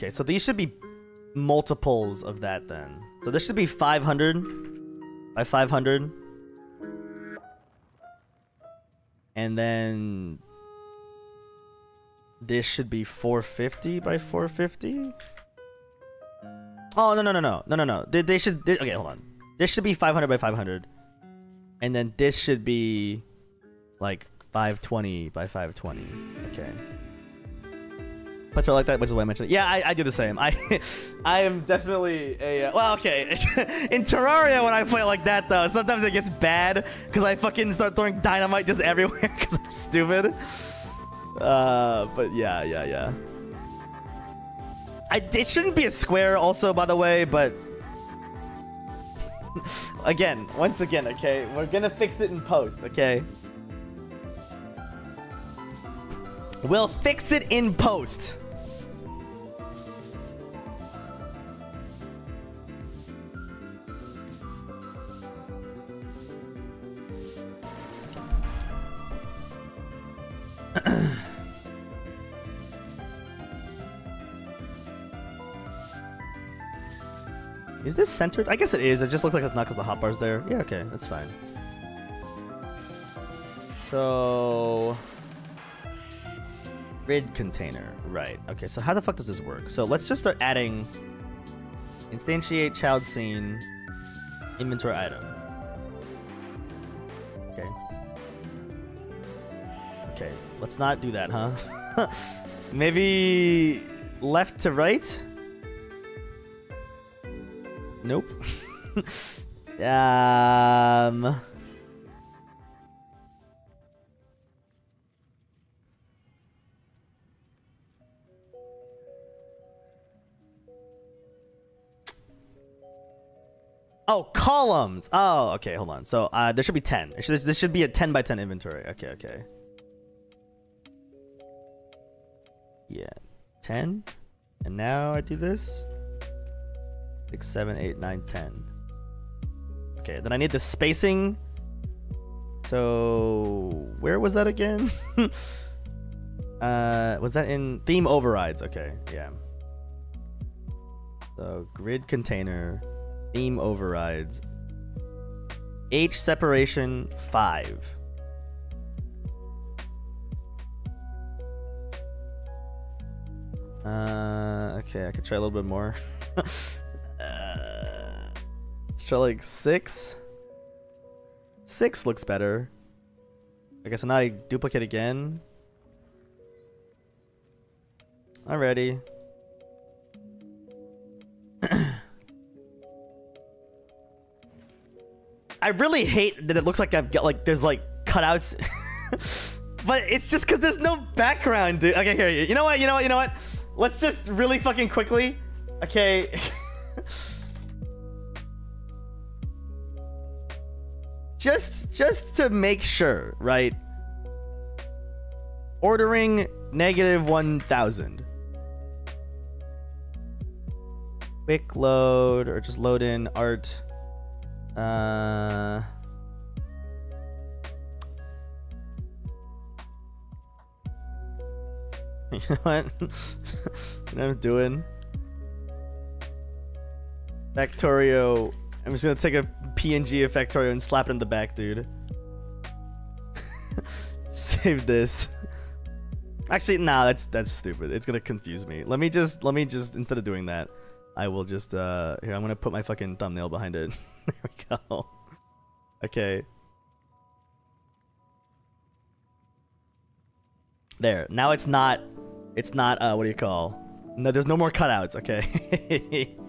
Okay, so these should be multiples of that then. So this should be 500 by 500. And then this should be 450 by 450. Oh, no, no, no, no. No, no, no. They, they should... They, okay, hold on. This should be 500 by 500. And then this should be like 520 by 520. Okay. Plateau like that, which is why I mentioned it. Yeah, I, I do the same. I I am definitely a... Uh, well, okay. In Terraria, when I play like that, though, sometimes it gets bad because I fucking start throwing dynamite just everywhere because I'm stupid. Uh, but yeah, yeah, yeah. I, it shouldn't be a square also, by the way, but again, once again, okay? We're gonna fix it in post, okay? We'll fix it in post. Is this centered? I guess it is. It just looks like it's not because the hotbar's there. Yeah, okay. That's fine. So... Grid container. Right. Okay, so how the fuck does this work? So let's just start adding... Instantiate child scene. Inventory item. Okay. Okay, let's not do that, huh? Maybe left to right? Nope. um. Oh, columns. Oh, okay. Hold on. So uh, there should be 10. Should, this should be a 10 by 10 inventory. Okay, okay. Yeah. 10. And now I do this. 6, 7, 8, 9, 10. Okay, then I need the spacing. So where was that again? uh, was that in theme overrides? Okay, yeah. So grid container. Theme overrides. H separation 5. Uh, okay, I could try a little bit more. uh, let's try like 6. 6 looks better. Okay, so now I duplicate again. Alrighty. I really hate that it looks like I've got like there's like cutouts. but it's just because there's no background, dude. Okay, here. You You know what? You know what? You know what? Let's just really fucking quickly. Okay. just just to make sure, right? Ordering negative 1000. Quick load or just load in art. Uh. You know what? you know what I'm doing? Factorio. I'm just gonna take a PNG of Factorio and slap it in the back, dude. Save this. Actually, nah, that's that's stupid. It's gonna confuse me. Let me just let me just instead of doing that, I will just uh here I'm gonna put my fucking thumbnail behind it. there we go. Okay. There. Now it's not it's not uh what do you call? No, there's no more cutouts, okay?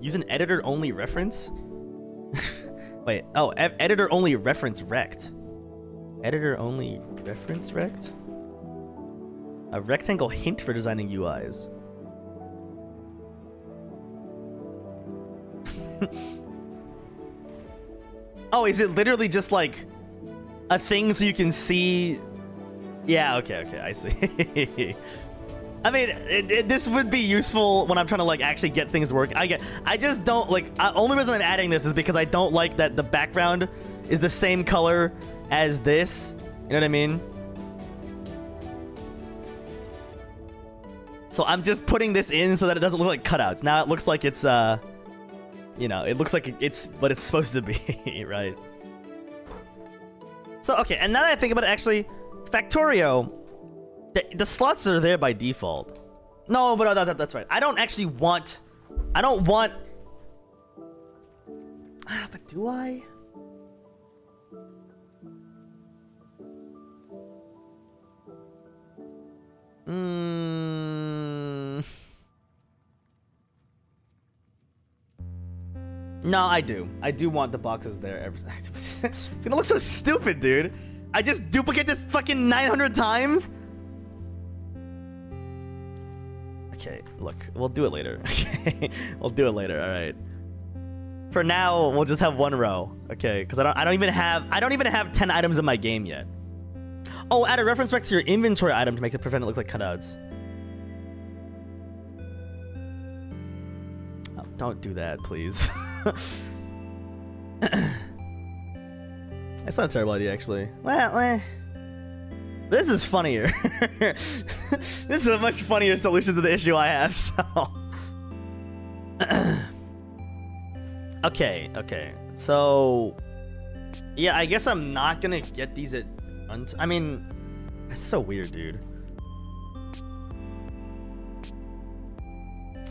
Use an editor only reference? Wait, oh, e editor only reference rect. Editor only reference rect? A rectangle hint for designing UIs. oh, is it literally just like a thing so you can see? Yeah, okay, okay, I see. I mean, it, it, this would be useful when I'm trying to like actually get things working. I get, I just don't like. Uh, only reason I'm adding this is because I don't like that the background is the same color as this. You know what I mean? So I'm just putting this in so that it doesn't look like cutouts. Now it looks like it's, uh, you know, it looks like it's what it's supposed to be, right? So, okay, and now that I think about it, actually, Factorio, the, the slots are there by default. No, but no, that, that's right. I don't actually want, I don't want, ah, but do I? Mm. No, I do. I do want the boxes there. it's gonna look so stupid, dude. I just duplicate this fucking 900 times? Okay, look. We'll do it later. Okay, we'll do it later. All right. For now, we'll just have one row. Okay, because I don't. I don't even have. I don't even have 10 items in my game yet. Oh, add a reference rect to your inventory item to make it prevent it look like cutouts. Oh, don't do that, please. That's not a terrible idea, actually. Well, well. This is funnier. this is a much funnier solution to the issue I have, so... okay, okay. So... Yeah, I guess I'm not gonna get these at I mean, it's so weird, dude.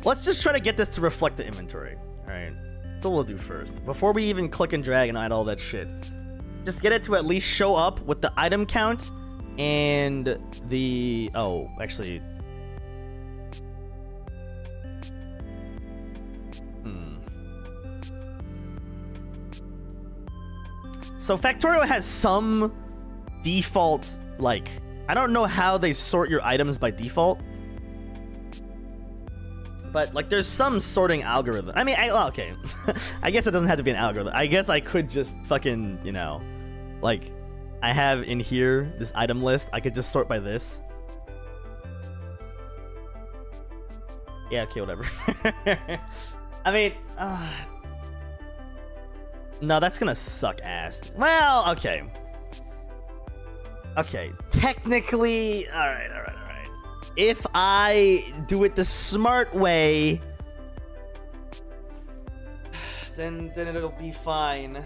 Let's just try to get this to reflect the inventory. Alright. What we'll do first. Before we even click and drag and add all that shit. Just get it to at least show up with the item count and the oh, actually. Hmm. So Factorio has some default like I don't know how they sort your items by default. But like there's some sorting algorithm. I mean, I, well, okay. I guess it doesn't have to be an algorithm. I guess I could just fucking, you know, like I have in here this item list. I could just sort by this. Yeah, okay, whatever. I mean, uh, no, that's gonna suck ass. Well, okay. Okay, technically, all right, all right. If I do it the smart way, then then it'll be fine.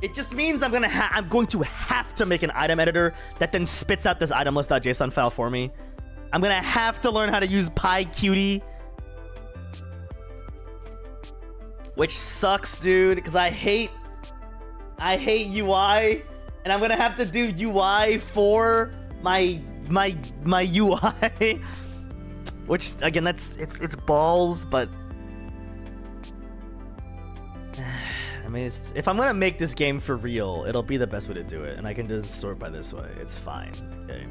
It just means I'm gonna I'm going to have to make an item editor that then spits out this item list.json file for me. I'm gonna have to learn how to use PyQt. Which sucks, dude, because I hate I hate UI, and I'm gonna have to do UI for my my my UI. Which again, that's it's it's balls, but I mean, if I'm gonna make this game for real, it'll be the best way to do it, and I can just sort by this way. It's fine. Okay.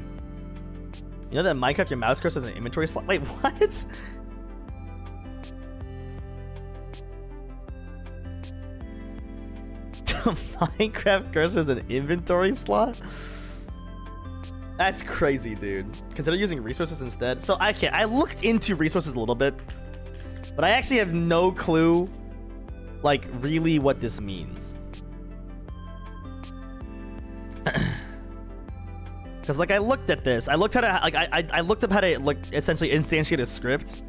You know that Minecraft, your mouse cursor has an inventory slot. Wait, what? Minecraft cursor is an inventory slot? That's crazy, dude. Consider using resources instead. So I can't. I looked into resources a little bit, but I actually have no clue, like, really what this means. Because, like, I looked at this. I looked at it, like, I, I looked up how to, like, essentially instantiate a script,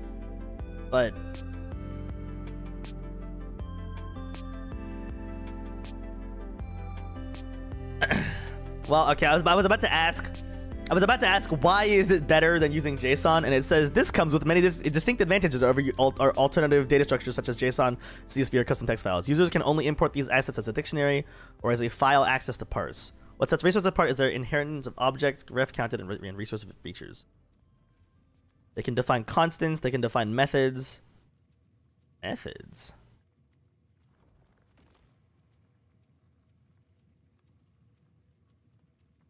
but Well, okay, I was, I was about to ask I was about to ask why is it better than using JSON, and it says this comes with many dis distinct advantages over alternative data structures such as JSON, CSV, or custom text files. Users can only import these assets as a dictionary or as a file access to parse. What sets resources apart is their inheritance of object, ref counted, and, and resource features. They can define constants. They can define methods. Methods.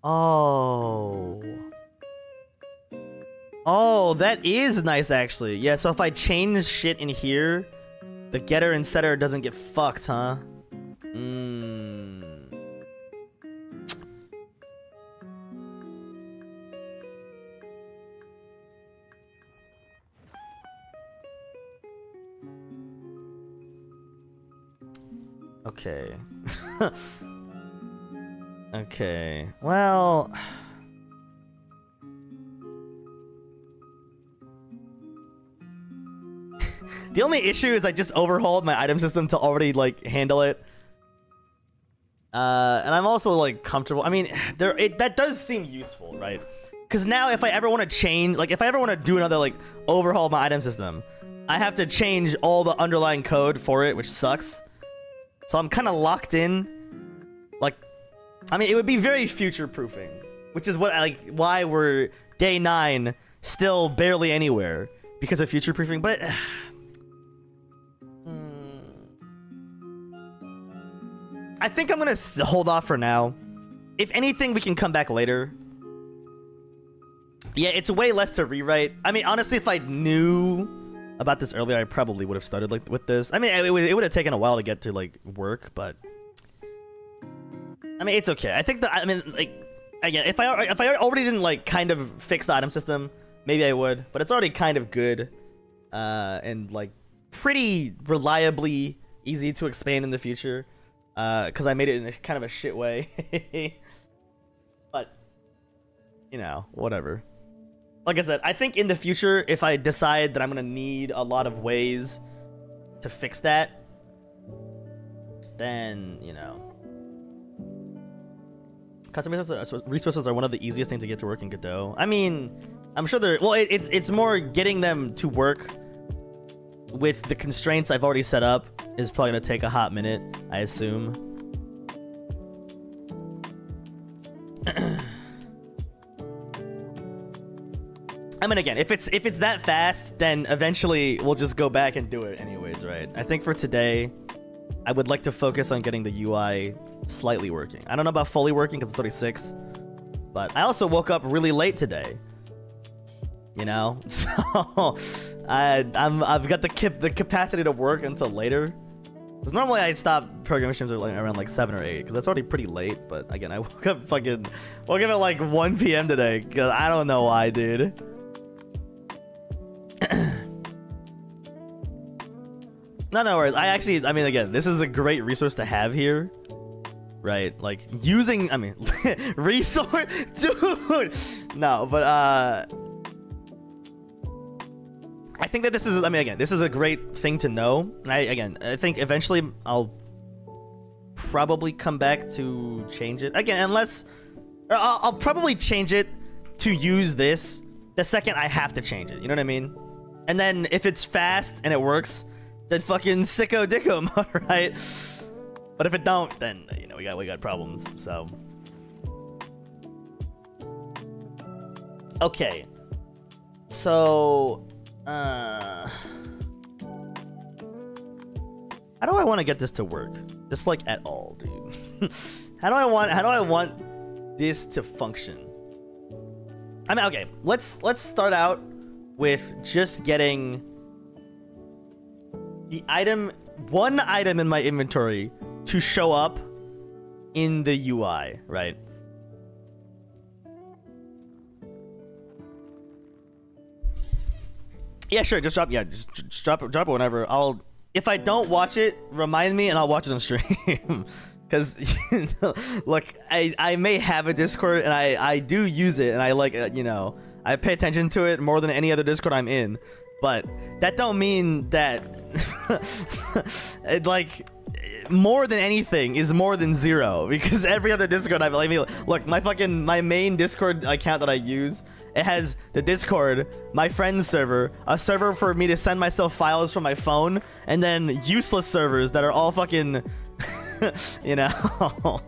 Oh. Oh, that is nice, actually. Yeah, so if I change shit in here, the getter and setter doesn't get fucked, huh? Mmm. Okay. Okay. Well... the only issue is I just overhauled my item system to already, like, handle it. Uh, and I'm also, like, comfortable. I mean, there it that does seem useful, right? Because now if I ever want to change... Like, if I ever want to do another, like, overhaul my item system, I have to change all the underlying code for it, which sucks. So I'm kind of locked in. I mean, it would be very future-proofing, which is what like why we're day nine still barely anywhere because of future-proofing. But hmm. I think I'm gonna hold off for now. If anything, we can come back later. Yeah, it's way less to rewrite. I mean, honestly, if I knew about this earlier, I probably would have started like with this. I mean, it, it would have taken a while to get to like work, but I mean, it's okay. I think that I mean, like, again, if I if I already didn't like kind of fix the item system, maybe I would. But it's already kind of good, uh, and like pretty reliably easy to expand in the future, uh, because I made it in a kind of a shit way. but you know, whatever. Like I said, I think in the future, if I decide that I'm gonna need a lot of ways to fix that, then you know Custom resources are, resources are one of the easiest things to get to work in Godot. I mean, I'm sure they're... Well, it, it's, it's more getting them to work with the constraints I've already set up is probably going to take a hot minute, I assume. I mean, again, if it's if it's that fast, then eventually we'll just go back and do it anyways, right? I think for today, I would like to focus on getting the UI slightly working. I don't know about fully working because it's already 6, but I also woke up really late today. You know? So, I, I'm, I've got the, the capacity to work until later. Because normally I stop programming streams around like 7 or 8, because that's already pretty late, but again, I woke up fucking, woke up at like 1 p.m. today, because I don't know why, dude. no, no worries. I actually, I mean, again, this is a great resource to have here. Right? Like, using, I mean, resource? Dude! No, but, uh... I think that this is, I mean, again, this is a great thing to know. And I, again, I think eventually I'll probably come back to change it. Again, unless, I'll, I'll probably change it to use this the second I have to change it. You know what I mean? And then if it's fast and it works, then fucking sicko dicko mode, right? But if it don't, then you know we got we got problems. So okay, so uh, how do I want to get this to work? Just like at all, dude. how do I want how do I want this to function? I mean, okay, let's let's start out with just getting the item, one item in my inventory to show up in the UI, right? Yeah, sure. Just drop. Yeah, just, just drop it. Drop it whenever. I'll. If I don't watch it, remind me, and I'll watch it on stream. Because you know, look, I I may have a Discord, and I I do use it, and I like uh, you know I pay attention to it more than any other Discord I'm in. But that don't mean that it, like more than anything is more than zero because every other Discord I've like look my fucking my main Discord account that I use it has the Discord, my friends server, a server for me to send myself files from my phone, and then useless servers that are all fucking you know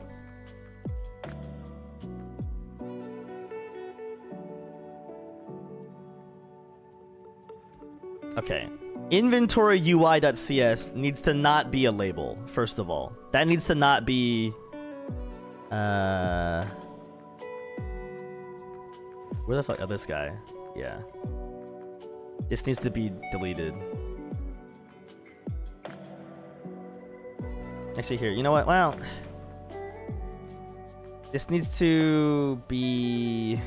Okay. Inventory UI.cs needs to not be a label, first of all. That needs to not be... Uh... Where the fuck? Oh, this guy. Yeah. This needs to be deleted. Actually, here. You know what? Well... This needs to be...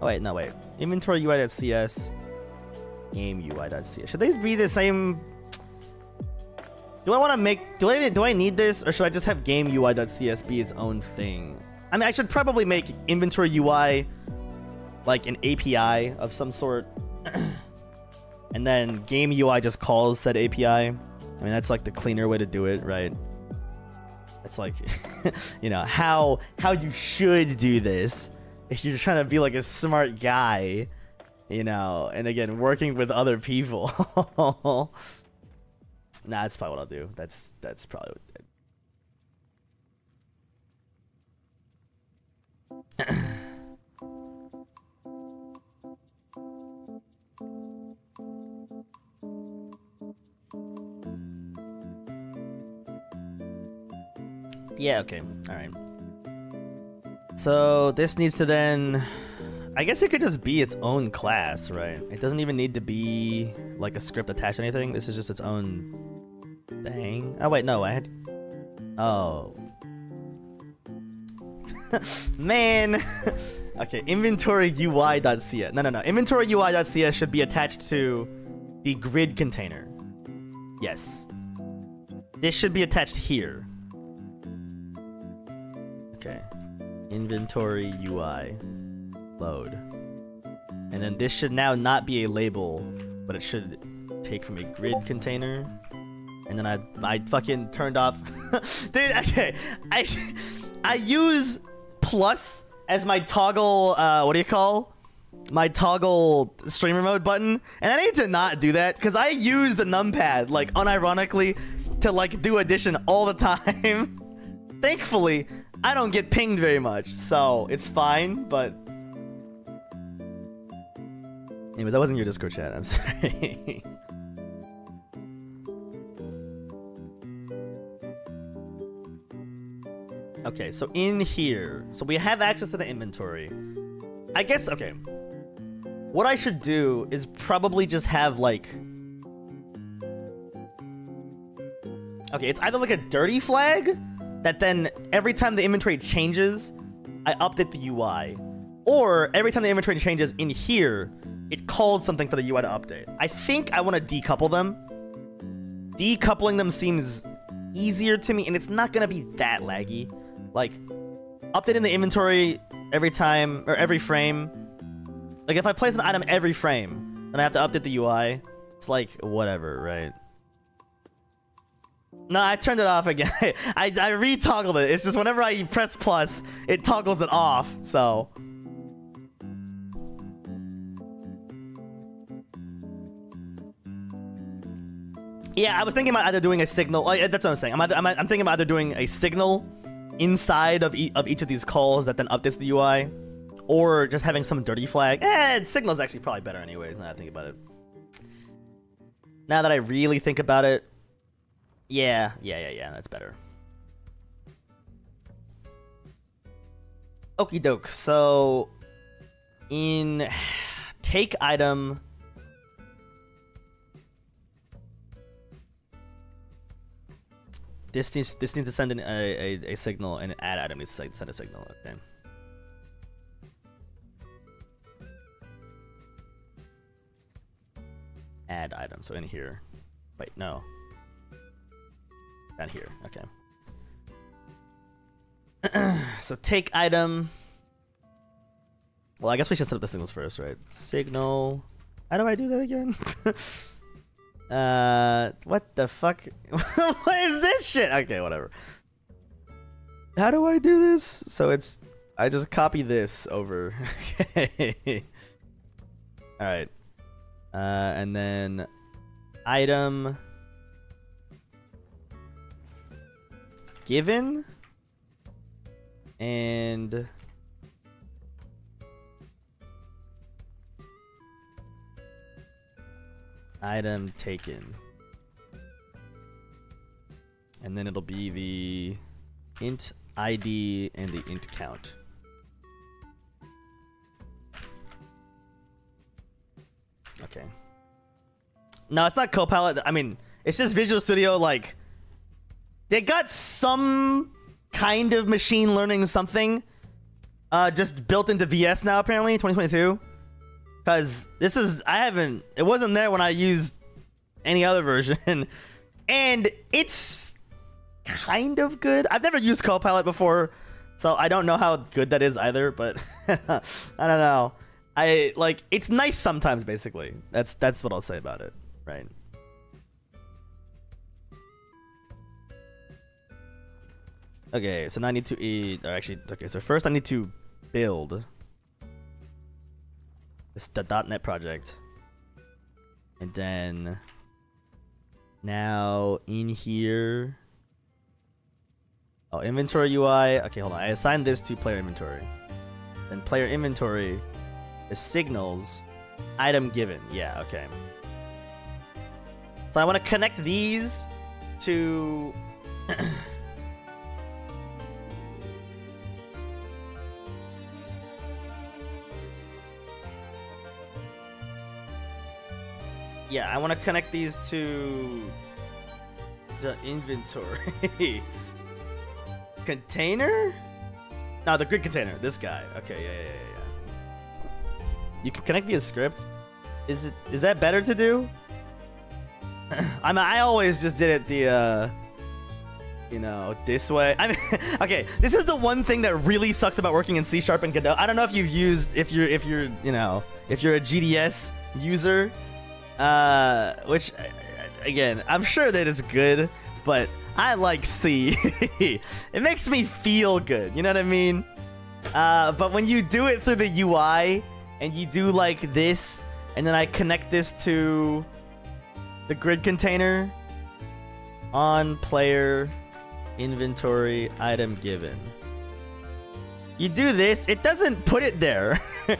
Oh wait, no wait. Inventory UI.cs, game UI.cs. Should these be the same? Do I want to make? Do I do I need this, or should I just have game UI.cs be its own thing? I mean, I should probably make inventory UI like an API of some sort, and then game UI just calls said API. I mean, that's like the cleaner way to do it, right? It's like, you know, how how you should do this you're trying to be like a smart guy, you know, and again, working with other people. nah, that's probably what I'll do. That's that's probably yeah, okay. All right. So this needs to then... I guess it could just be its own class, right? It doesn't even need to be like a script attached to anything. This is just its own thing. Oh, wait, no, I had... Oh. Man! okay, inventory UI.cs. No, no, no. Inventory UI.cs should be attached to the grid container. Yes. This should be attached here. Inventory UI load. And then this should now not be a label, but it should take from a grid container. And then I I fucking turned off Dude, okay. I I use plus as my toggle uh what do you call? My toggle streamer mode button. And I need to not do that because I use the numpad like unironically to like do addition all the time. thankfully, I don't get pinged very much, so it's fine, but... Anyway, that wasn't your Discord chat, I'm sorry. okay, so in here, so we have access to the inventory. I guess, okay. What I should do is probably just have, like... Okay, it's either like a dirty flag, that then every time the inventory changes, I update the UI. Or every time the inventory changes in here, it calls something for the UI to update. I think I want to decouple them. Decoupling them seems easier to me, and it's not going to be that laggy. Like, updating the inventory every time, or every frame. Like, if I place an item every frame, then I have to update the UI. It's like, whatever, right? No, I turned it off again. I, I re-toggled it. It's just whenever I press plus, it toggles it off, so... Yeah, I was thinking about either doing a signal. Like, that's what I'm saying. I'm, either, I'm, I'm thinking about either doing a signal inside of, e of each of these calls that then updates the UI, or just having some dirty flag. Eh, signal's actually probably better anyway, now I think about it. Now that I really think about it, yeah, yeah, yeah, yeah, that's better. Okie doke, so in take item this needs this needs to send an, a, a, a signal and add item needs to send a signal, okay. Add item, so in here. Wait, no. Down here, okay. so take item. Well, I guess we should set up the signals first, right? Signal. How do I do that again? uh, what the fuck? what is this shit? Okay, whatever. How do I do this? So it's, I just copy this over. okay. All right. Uh, and then item given and item taken. And then it'll be the int ID and the int count. Okay. No, it's not Copilot. I mean, it's just Visual Studio like they got some kind of machine learning something uh, just built into VS now, apparently, 2022. Because this is, I haven't, it wasn't there when I used any other version. and it's kind of good. I've never used Copilot before, so I don't know how good that is either, but I don't know. I, like, it's nice sometimes, basically. That's, that's what I'll say about it, right? Okay, so now I need to eat. Or actually, okay. So first, I need to build this the .NET project, and then now in here. Oh, inventory UI. Okay, hold on. I assigned this to player inventory. Then player inventory is signals item given. Yeah, okay. So I want to connect these to yeah, I want to connect these to the inventory. container? No, the grid container. This guy. Okay, yeah, yeah, yeah, yeah. You can connect via script. Is it is that better to do? I mean, I always just did it the, uh, you know, this way. I mean, okay, this is the one thing that really sucks about working in C Sharp and Godot. I don't know if you've used, if you're, if you're, you know, if you're a GDS user, uh, which, again, I'm sure that is good, but I like C. it makes me feel good, you know what I mean? Uh, but when you do it through the UI, and you do like this, and then I connect this to the grid container on player inventory item given. You do this, it doesn't put it there.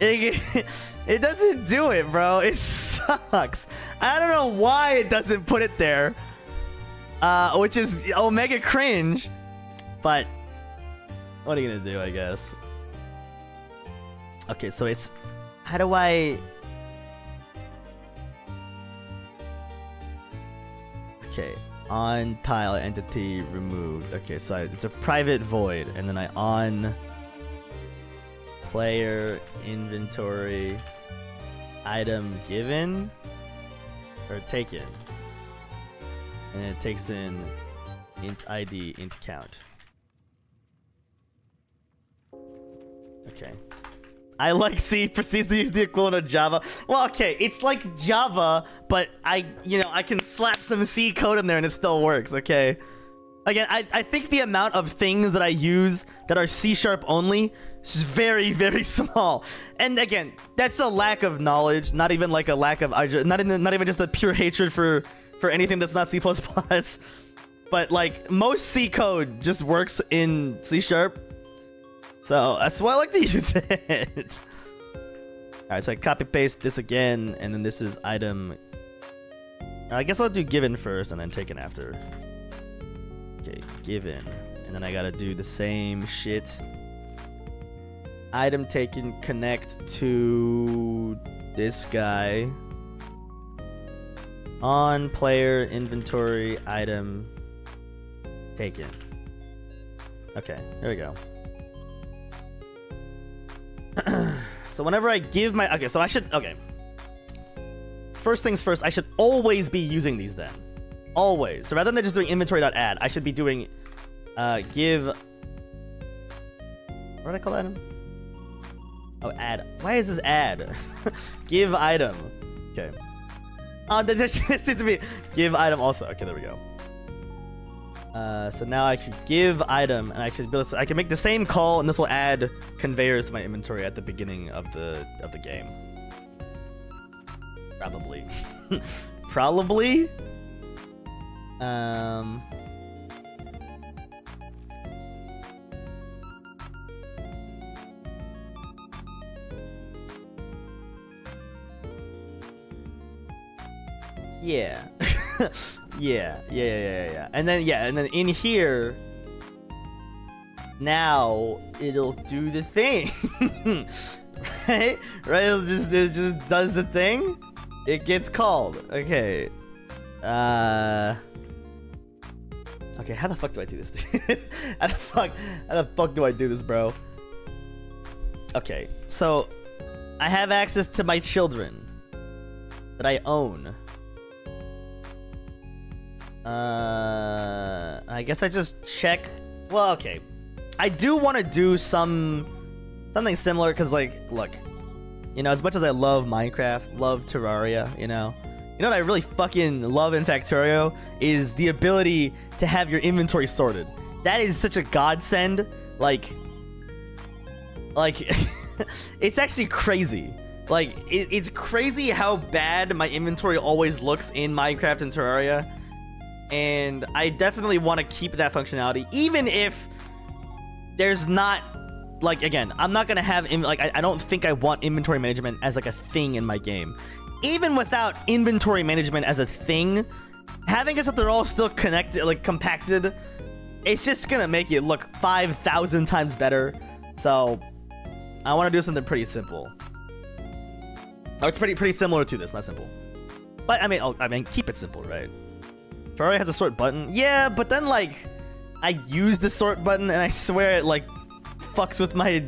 it, it doesn't do it, bro. It sucks. I don't know why it doesn't put it there. Uh, which is omega cringe. But what are you gonna do, I guess? Okay, so it's how do I Okay, on tile entity removed. Okay, so I, it's a private void, and then I on player inventory item given or taken, and it takes in int ID int count. Okay. I like C proceeds to use the equivalent of Java. Well, okay, it's like Java, but I, you know, I can slap some C code in there and it still works, okay? Again, I, I think the amount of things that I use that are C sharp only is very, very small. And again, that's a lack of knowledge, not even like a lack of, I not even, not even just a pure hatred for, for anything that's not C++. But like most C code just works in C sharp so that's why I like to use it. Alright, so I copy paste this again, and then this is item. I guess I'll do given first and then taken after. Okay, given. And then I gotta do the same shit. Item taken connect to this guy. On player inventory item taken. Okay, there we go. so whenever I give my... Okay, so I should... Okay. First things first, I should always be using these then. Always. So rather than just doing inventory.add, I should be doing uh, give... What did I call that? Oh, add. Why is this add? give item. Okay. Oh, this needs to be give item also. Okay, there we go. Uh, so now I should give item, and I should build. I can make the same call, and this will add conveyors to my inventory at the beginning of the of the game. Probably. Probably. Um. Yeah. Yeah, yeah, yeah, yeah, yeah. And then yeah, and then in here, now it'll do the thing, right? Right? It'll just it just does the thing. It gets called. Okay. Uh. Okay, how the fuck do I do this? how the fuck? How the fuck do I do this, bro? Okay, so I have access to my children that I own. Uh, I guess I just check. Well, okay. I do want to do some something similar because, like, look, you know, as much as I love Minecraft, love Terraria, you know, you know what I really fucking love in Factorio is the ability to have your inventory sorted. That is such a godsend. Like, like, it's actually crazy. Like, it, it's crazy how bad my inventory always looks in Minecraft and Terraria and I definitely want to keep that functionality, even if there's not like again, I'm not gonna have like I, I don't think I want inventory management as like a thing in my game. Even without inventory management as a thing, having it so they're all still connected, like compacted, it's just gonna make it look 5,000 times better. So I want to do something pretty simple. Oh, it's pretty pretty similar to this, not simple. But I mean, oh, I mean, keep it simple, right? Terraria has a sort button. Yeah, but then like I use the sort button and I swear it like fucks with my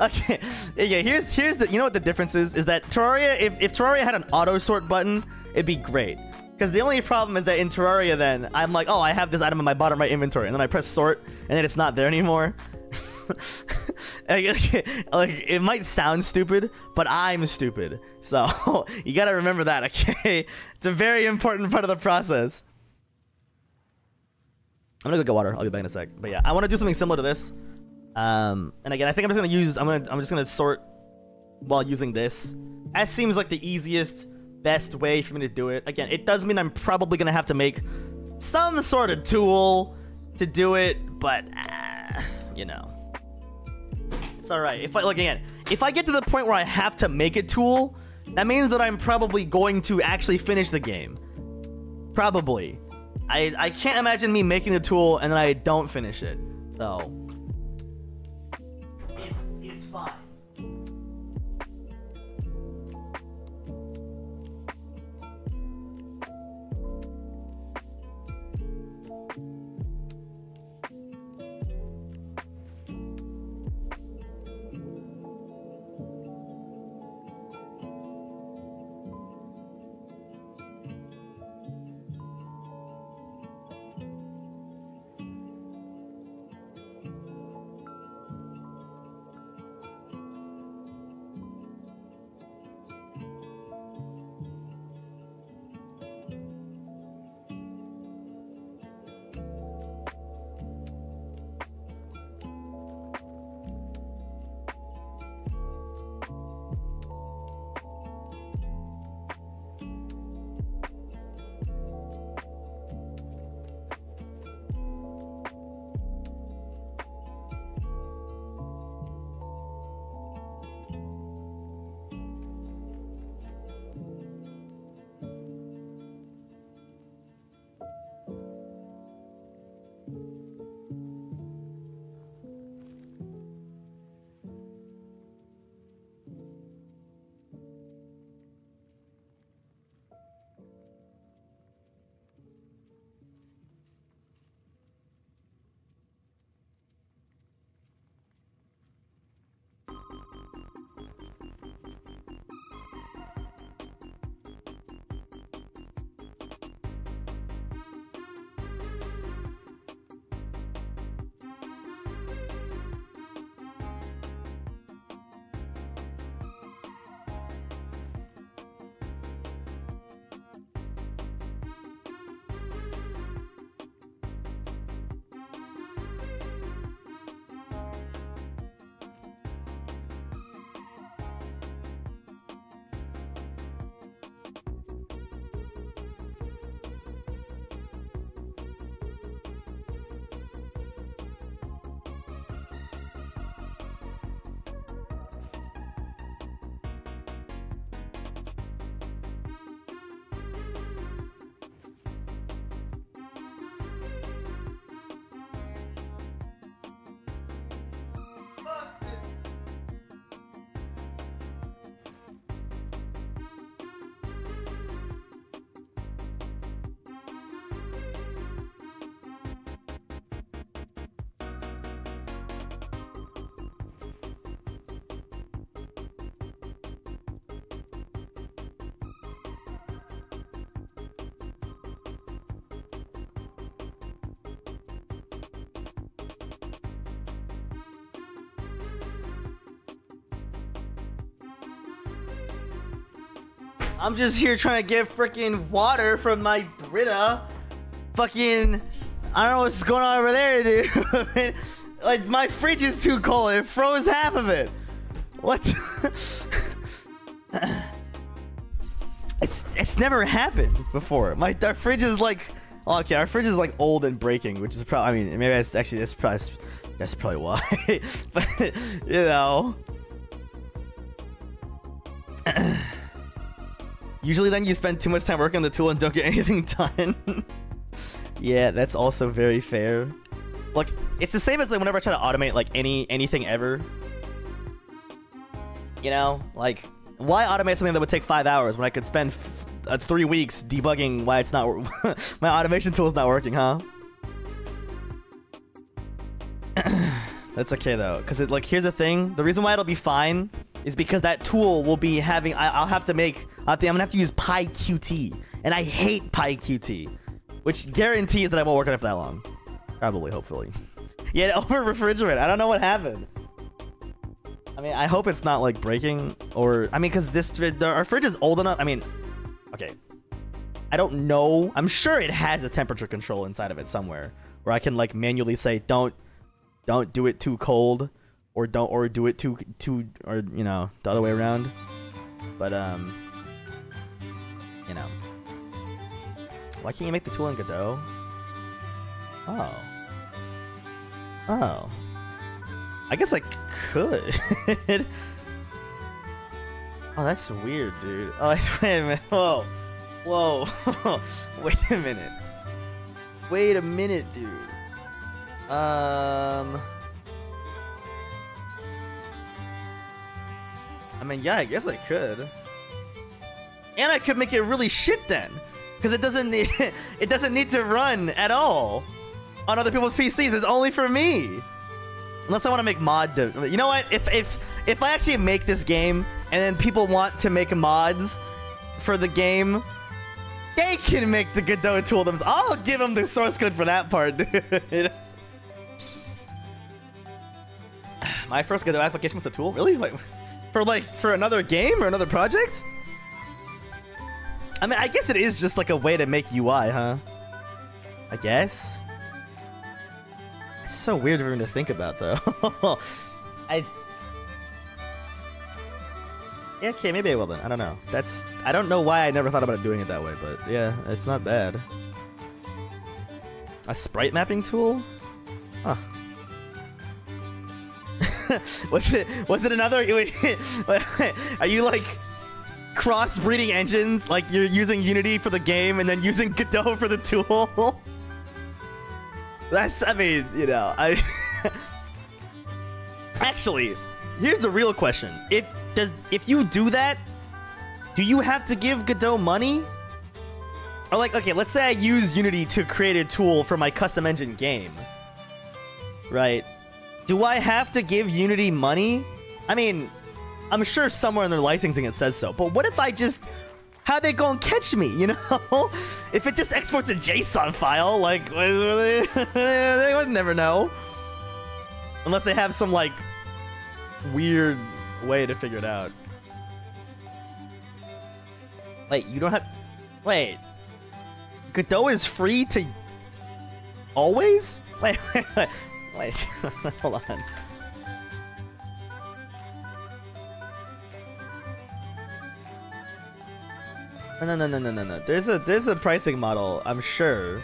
okay yeah here's here's the you know what the difference is is that Terraria if, if Terraria had an auto sort button it'd be great because the only problem is that in Terraria then I'm like oh I have this item in my bottom right inventory and then I press sort and then it's not there anymore like, like it might sound stupid but I'm stupid so you gotta remember that okay it's a very important part of the process I'm gonna go get water. I'll be back in a sec. But yeah, I want to do something similar to this. Um, and again, I think I'm just gonna use. I'm gonna. I'm just gonna sort while using this. That seems like the easiest, best way for me to do it. Again, it does mean I'm probably gonna have to make some sort of tool to do it, but uh, you know, it's all right. If I like again, if I get to the point where I have to make a tool, that means that I'm probably going to actually finish the game. Probably. I I can't imagine me making a tool and then I don't finish it. So I'm just here trying to get freaking water from my Brita. Fucking, I don't know what's going on over there, dude. like my fridge is too cold. It froze half of it. What? it's it's never happened before. My our fridge is like, oh, okay, our fridge is like old and breaking, which is probably. I mean, maybe that's actually that's probably that's probably why. but you know. Usually then you spend too much time working on the tool and don't get anything done. yeah, that's also very fair. Like, it's the same as like whenever I try to automate like any anything ever. You know, like why automate something that would take five hours when I could spend uh, three weeks debugging why it's not my automation tool is not working, huh? That's okay though, because it like here's the thing: the reason why it'll be fine is because that tool will be having. I, will have to make. I am gonna have to use PyQt, and I hate PyQt, which guarantees that I won't work on it for that long. Probably, hopefully. Yeah, over refrigerant. I don't know what happened. I mean, I hope it's not like breaking or I mean, because this the, our fridge is old enough. I mean, okay. I don't know. I'm sure it has a temperature control inside of it somewhere where I can like manually say don't don't do it too cold or don't or do it too too or you know the other way around but um you know why can't you make the tool in Godot oh Oh. I guess I could. oh, that's weird, dude. Oh, wait a minute. Whoa. Whoa. wait a minute. Wait a minute, dude. Um... I mean, yeah, I guess I could. And I could make it really shit then. Because it doesn't need it doesn't need to run at all on other people's PCs. It's only for me. Unless I want to make mod. You know what? If if if I actually make this game and then people want to make mods for the game, they can make the Godot tool themselves. I'll give them the source code for that part, dude. My first Godot application was a tool? Really? Wait, for like for another game or another project? I mean, I guess it is just like a way to make UI, huh? I guess. It's so weird for me to think about, though. I. Yeah, okay, maybe I will then. I don't know. That's. I don't know why I never thought about doing it that way, but yeah, it's not bad. A sprite mapping tool? Huh. was it was it another are you like cross-breeding engines? Like you're using unity for the game and then using godot for the tool? That's i mean you know i actually here's the real question. If does if you do that do you have to give godot money? Or like okay let's say i use unity to create a tool for my custom engine game right do I have to give Unity money? I mean, I'm sure somewhere in their licensing it says so, but what if I just... How they gonna catch me, you know? if it just exports a JSON file, like, they, they would never know. Unless they have some, like, weird way to figure it out. Wait, you don't have... Wait. Godot is free to... Always? Wait, wait, wait. Wait, hold on. No, no, no, no, no, no. There's a there's a pricing model, I'm sure.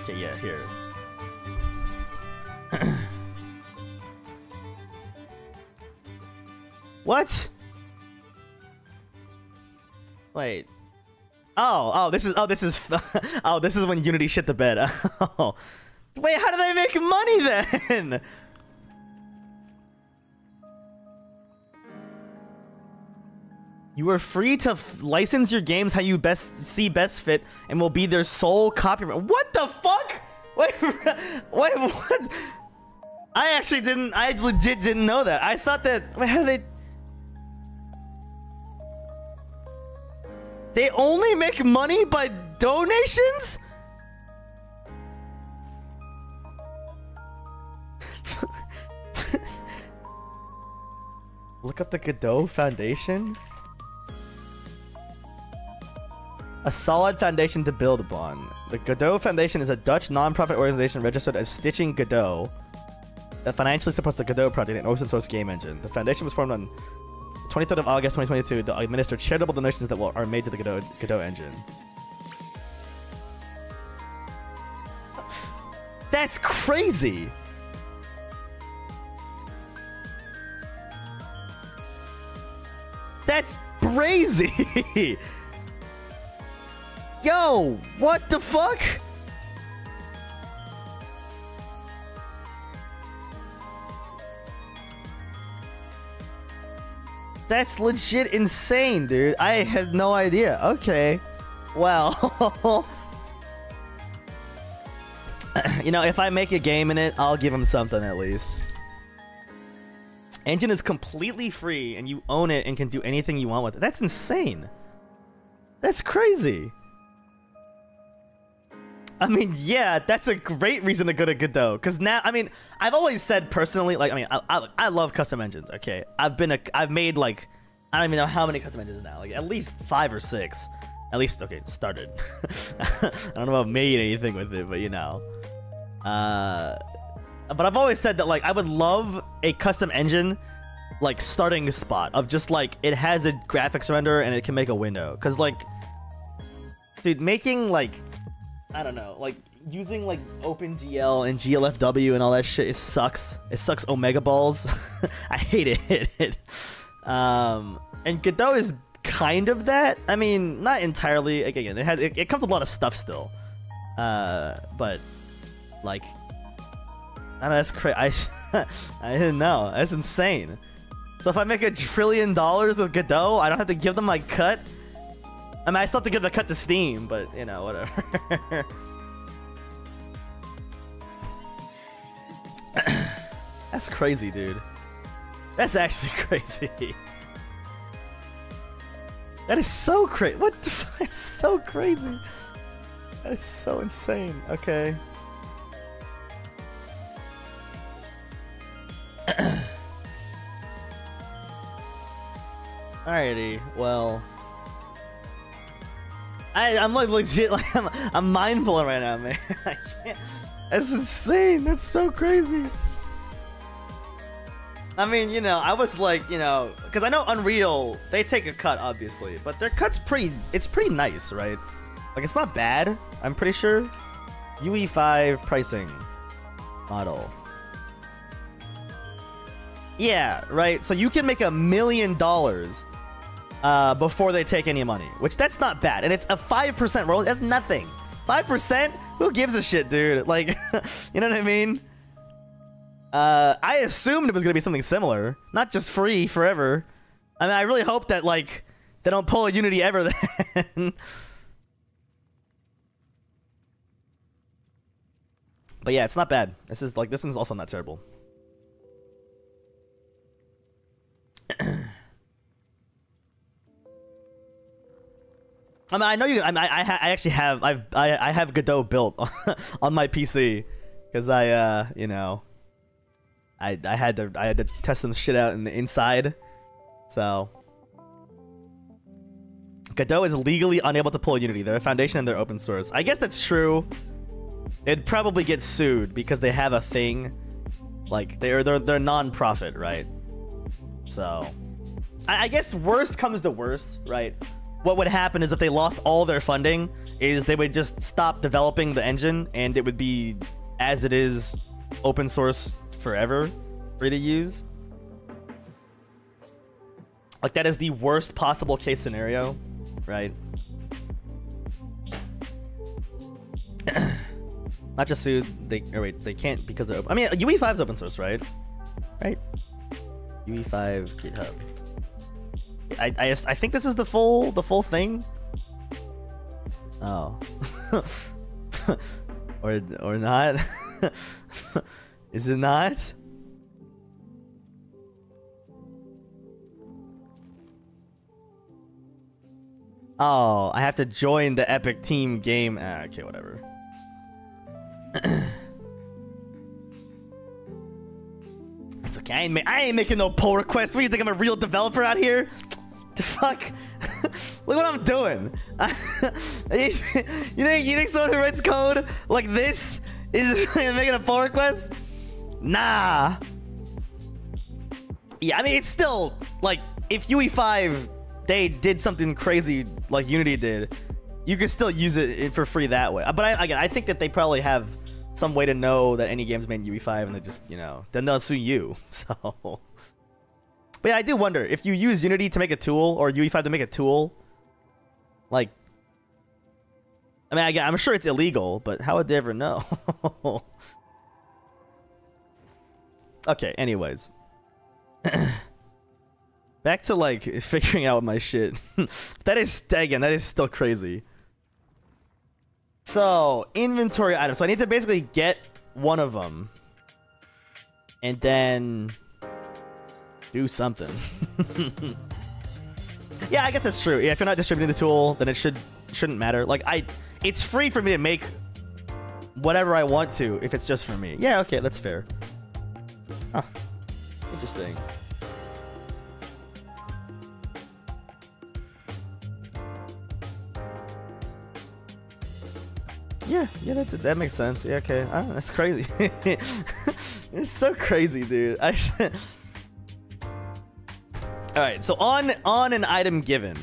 Okay, yeah, here. what? Wait. Oh, oh, this is oh, this is oh, this is when Unity shit the bed. Oh. Wait, how do they make money then? You are free to license your games how you best see best fit and will be their sole copyright. What the fuck? Wait, wait, what? I actually didn't, I legit didn't know that. I thought that, wait, how do they, They only make money by donations? Look up the Godot Foundation. A solid foundation to build upon. The Godot Foundation is a Dutch non-profit organization registered as Stitching Godot that financially supports the Godot project, an open source game engine. The foundation was formed on 23rd of August 2022 to administer charitable donations that are made to the Godot, Godot engine. That's crazy! That's crazy! Yo, what the fuck? That's legit insane, dude. I had no idea. Okay. Well. you know, if I make a game in it, I'll give them something at least. Engine is completely free, and you own it and can do anything you want with it. That's insane. That's crazy. I mean, yeah, that's a great reason to go to Godot. Because now, I mean, I've always said personally, like, I mean, I, I, I, love custom engines. Okay, I've been a, I've made like, I don't even know how many custom engines now. Like at least five or six. At least, okay, started. I don't know if I've made anything with it, but you know. Uh, but I've always said that like I would love a custom engine, like starting spot of just like it has a graphics render and it can make a window. Cause like, dude, making like I don't know. Like, using like OpenGL and GLFW and all that shit, it sucks. It sucks Omega balls. I hate it. um, and Godot is kind of that. I mean, not entirely. Again, it has it, it comes with a lot of stuff still. Uh, but like, I don't know, that's crazy. I I didn't know. That's insane. So if I make a trillion dollars with Godot, I don't have to give them my cut. I mean, I still have to give the cut to Steam, but you know, whatever. That's crazy, dude. That's actually crazy. That is so crazy. What the fuck? It's so crazy. That is so insane. Okay. Alrighty, well. I, I'm like legit, like, I'm, I'm mind blown right now, man. I can't. That's insane. That's so crazy. I mean, you know, I was like, you know, because I know Unreal, they take a cut, obviously, but their cut's pretty, it's pretty nice, right? Like, it's not bad, I'm pretty sure. UE5 pricing model. Yeah, right? So you can make a million dollars uh, before they take any money, which that's not bad. And it's a 5% roll. That's nothing. 5%? Who gives a shit, dude? Like, you know what I mean? Uh, I assumed it was going to be something similar. Not just free forever. I mean, I really hope that, like, they don't pull a Unity ever then. but yeah, it's not bad. This is, like, this one's also not terrible. I mean, I know you. I, I, I, actually have. I've. I, I have Godot built on my PC because I, uh, you know, I, I had to. I had to test some shit out in the inside. So, Godot is legally unable to pull Unity. They're a foundation and they're open source. I guess that's true. It'd probably get sued because they have a thing, like they're they're they're non-profit, right? So, I, I guess worst comes to worst, right? What would happen is if they lost all their funding is they would just stop developing the engine and it would be as it is open source forever free to use. Like that is the worst possible case scenario right? Not just sued they or wait they can't because they're open. I mean ue5 is open source right? Right? Ue5 github I, I, I think this is the full the full thing. Oh. or or not? is it not? Oh, I have to join the Epic Team game. Ah, okay, whatever. it's okay. I ain't, I ain't making no pull requests. What do you think I'm a real developer out here? The fuck? Look what I'm doing. you think you think someone who writes code like this is making a pull request? Nah. Yeah, I mean it's still like if UE5 they did something crazy like Unity did, you could still use it for free that way. But I, again, I think that they probably have some way to know that any game's made in UE5 and they just, you know, then they'll sue you. So but yeah, I do wonder if you use Unity to make a tool or UE5 to make a tool, like, I mean, I, am sure it's illegal, but how would they ever know? okay, anyways. Back to like figuring out my shit. that is again, that is still crazy. So inventory items. So I need to basically get one of them, and then do something. yeah, I guess that's true. Yeah, if you're not distributing the tool, then it should shouldn't matter. Like I, it's free for me to make whatever I want to if it's just for me. Yeah, okay, that's fair. Huh. Interesting. Yeah, yeah, that, that makes sense. Yeah, okay. Know, that's crazy. it's so crazy, dude. I all right, so on on an item given,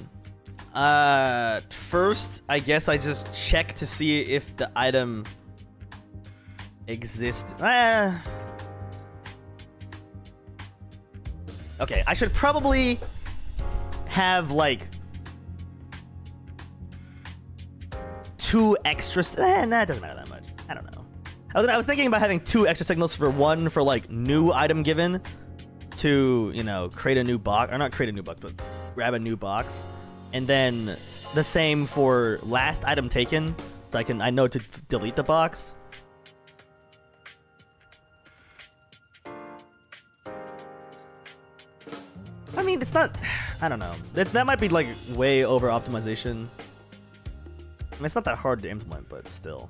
uh, first I guess I just check to see if the item exists. Eh. Okay, I should probably have like two extra. Eh, nah, it doesn't matter that much. I don't know. I was, I was thinking about having two extra signals for one for like new item given to you know create a new box or not create a new box but grab a new box. And then the same for last item taken so I can I know to delete the box. I mean it's not I don't know. That, that might be like way over optimization. I mean it's not that hard to implement but still.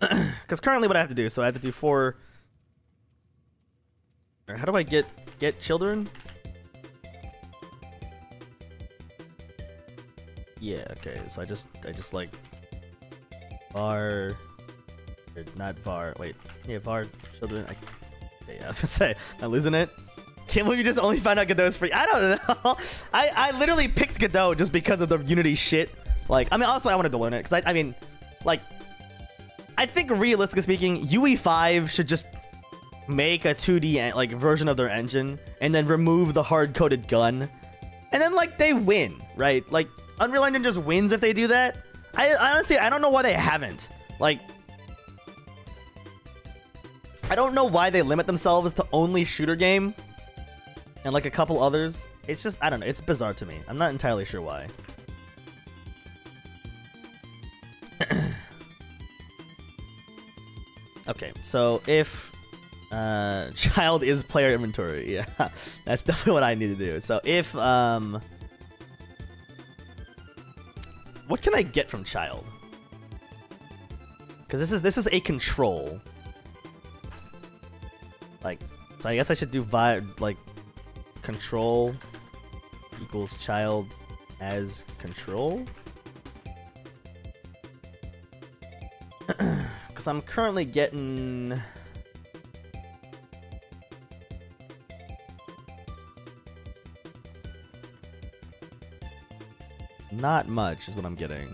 Because currently what I have to do so I have to do four how do I get get children? Yeah, okay. So I just I just like var not var. Wait, yeah, var children. I, yeah, I was gonna say I'm losing it. Can't believe you just only found out Godot is free. I don't know. I I literally picked Godot just because of the Unity shit. Like, I mean, also I wanted to learn it because I I mean, like, I think realistically speaking, UE5 should just make a 2D like version of their engine and then remove the hard-coded gun. And then like they win, right? Like Unreal Engine just wins if they do that. I honestly I don't know why they haven't. Like I don't know why they limit themselves to only shooter game and like a couple others. It's just I don't know, it's bizarre to me. I'm not entirely sure why. okay, so if uh, child is player inventory. Yeah, that's definitely what I need to do. So if um, what can I get from child? Because this is this is a control. Like, so I guess I should do vi like control equals child as control. Because I'm currently getting. Not much is what I'm getting.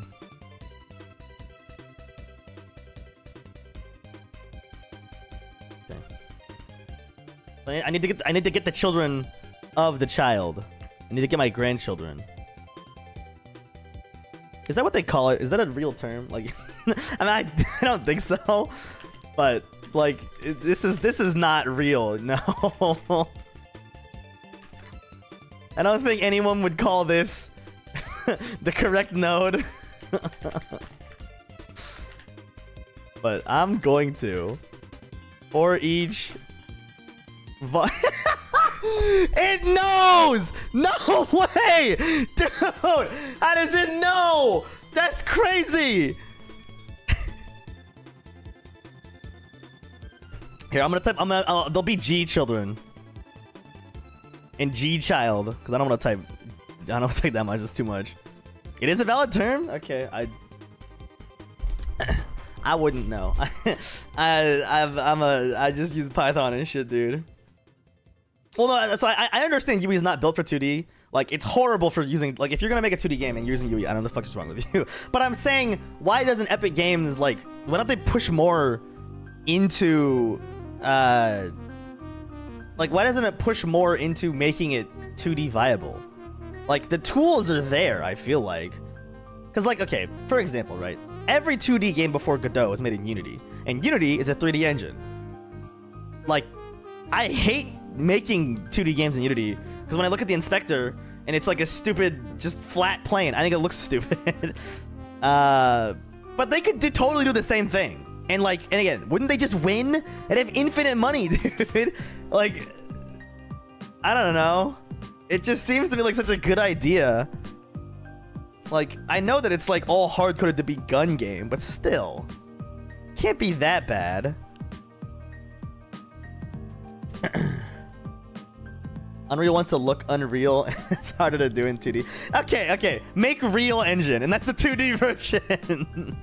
Okay. I need to get I need to get the children of the child. I need to get my grandchildren. Is that what they call it? Is that a real term? Like, I mean, I, I don't think so. But like, this is this is not real. No. I don't think anyone would call this the correct node. but I'm going to. For each... it knows! No way! Dude! How does it know? That's crazy! Here, I'm gonna type. I'm gonna. Uh, they'll be G children. And G child, because I don't want to type I don't take that much. It's too much. It is a valid term. Okay, I. I wouldn't know. I I've, I'm a I just use Python and shit, dude. Well, no, so I I understand UE is not built for 2D. Like it's horrible for using like if you're gonna make a 2D game and using UE, I don't know the fuck is wrong with you. But I'm saying why doesn't Epic Games like why don't they push more into uh like why doesn't it push more into making it 2D viable? Like, the tools are there, I feel like. Because, like, okay, for example, right? Every 2D game before Godot was made in Unity. And Unity is a 3D engine. Like, I hate making 2D games in Unity. Because when I look at the inspector, and it's like a stupid, just flat plane, I think it looks stupid. uh, but they could do, totally do the same thing. And like, and again, wouldn't they just win? And have infinite money, dude. like, I don't know. It just seems to be like such a good idea. Like, I know that it's like all hard-coded to be gun game, but still. Can't be that bad. Unreal wants to look unreal. it's harder to do in 2D. Okay, okay. Make real engine, and that's the 2D version.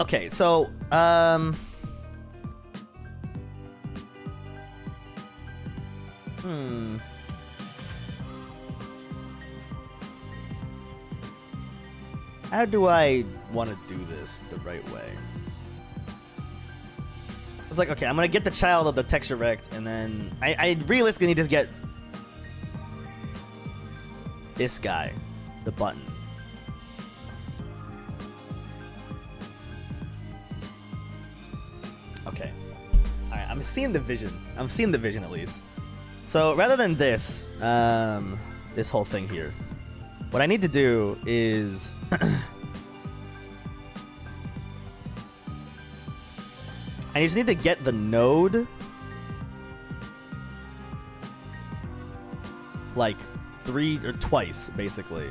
okay, so, um... Hmm. How do I want to do this the right way? It's like, okay, I'm gonna get the child of the texture rect, and then I, I realistically need to get this guy, the button. Okay. Alright, I'm seeing the vision. I'm seeing the vision at least. So rather than this, um, this whole thing here, what I need to do is I just need to get the node like three or twice basically.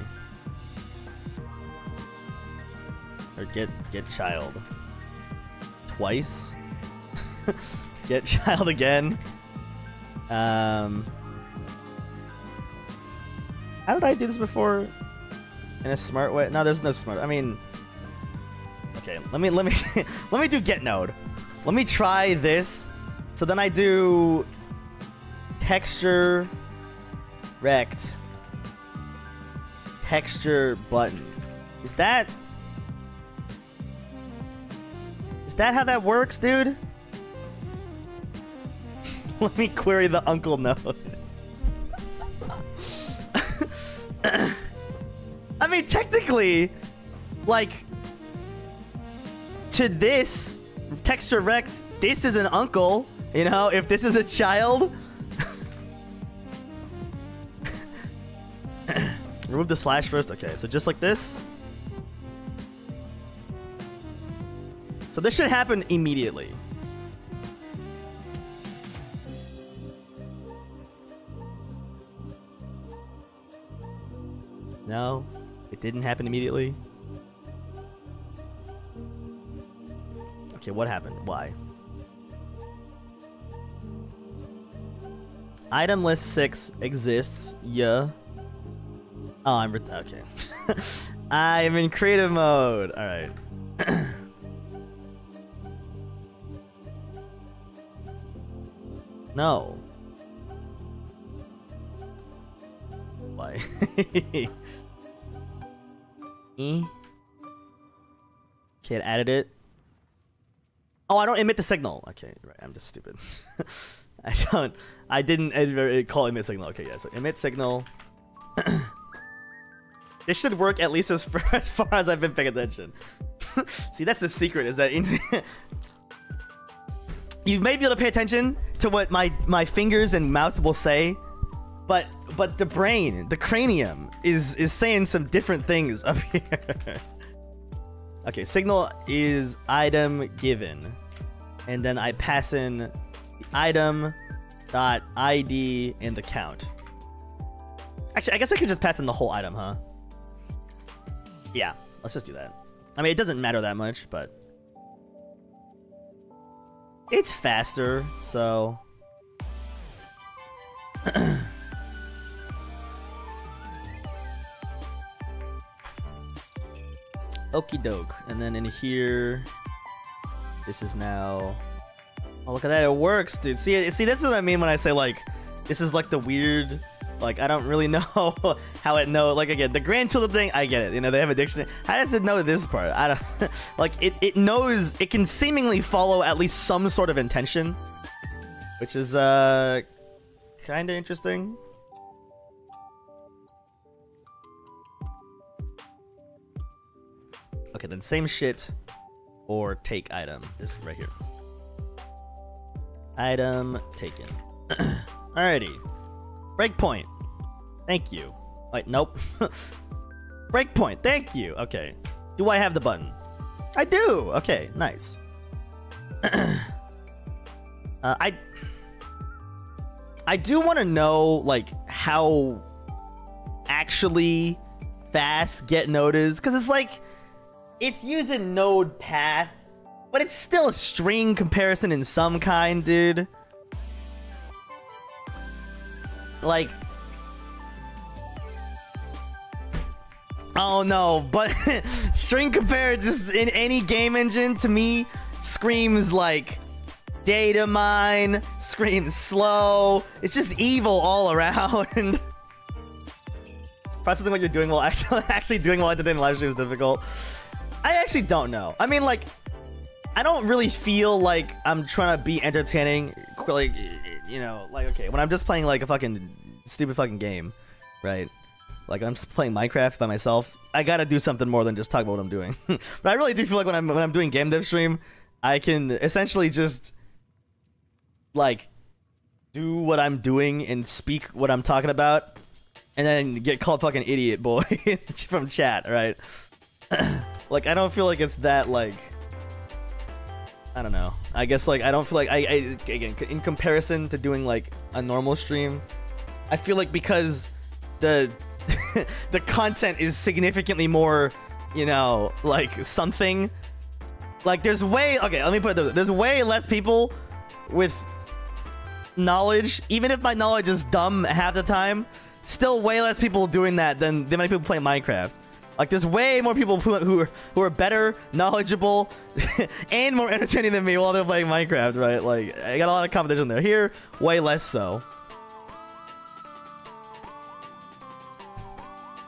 Or get get child twice. get child again. Um How did I do this before? In a smart way? No, there's no smart. I mean Okay, let me let me let me do get node. Let me try this. So then I do texture rect texture button. Is that Is that how that works, dude? Let me query the uncle node. I mean, technically, like, to this texture rect, this is an uncle. You know, if this is a child. Remove the slash first. Okay, so just like this. So this should happen immediately. No, it didn't happen immediately. Okay, what happened? Why? Item list 6 exists. Yeah. Oh, I'm... Okay. I'm in creative mode. Alright. no. Why? e? Okay, it added it. Oh, I don't emit the signal. Okay, right. I'm just stupid. I don't. I didn't call emit signal. Okay, yeah. So emit signal. this should work at least as far, as far as I've been paying attention. See, that's the secret. Is that you may be able to pay attention to what my my fingers and mouth will say, but but the brain, the cranium, is is saying some different things up here. Okay, signal is item given. And then I pass in item dot ID and the count. Actually, I guess I could just pass in the whole item, huh? Yeah, let's just do that. I mean, it doesn't matter that much, but it's faster, so Okie doke. And then in here, this is now. Oh, look at that! It works, dude. See, see, this is what I mean when I say like, this is like the weird. Like I don't really know how it know. Like again, the grandchildren thing, I get it. You know, they have a dictionary. How does it know this part? I don't. like it. It knows. It can seemingly follow at least some sort of intention, which is uh, kind of interesting. Okay, then same shit or take item. This right here. Item taken. Alrighty. Breakpoint. Thank you. Wait, nope. Breakpoint. Thank you. Okay. Do I have the button? I do. Okay, nice. uh, I I do want to know like how actually fast get is because it's like it's using node path, but it's still a string comparison in some kind, dude. Like, oh no, but string comparisons in any game engine to me screams like data mine, screams slow. It's just evil all around. processing what you're doing while actually actually doing while entertaining live stream is difficult. I actually don't know. I mean, like, I don't really feel like I'm trying to be entertaining. Like, you know, like okay, when I'm just playing like a fucking stupid fucking game, right? Like I'm just playing Minecraft by myself. I gotta do something more than just talk about what I'm doing. but I really do feel like when I'm when I'm doing game dev stream, I can essentially just like do what I'm doing and speak what I'm talking about, and then get called fucking idiot boy from chat, right? like I don't feel like it's that like I don't know. I guess like I don't feel like I, I again in comparison to doing like a normal stream, I feel like because the the content is significantly more, you know, like something. Like there's way okay, let me put it there's way less people with knowledge, even if my knowledge is dumb half the time, still way less people doing that than the many people playing Minecraft. Like there's way more people who who are, who are better, knowledgeable, and more entertaining than me while they're playing Minecraft, right? Like I got a lot of competition there. Here, way less so.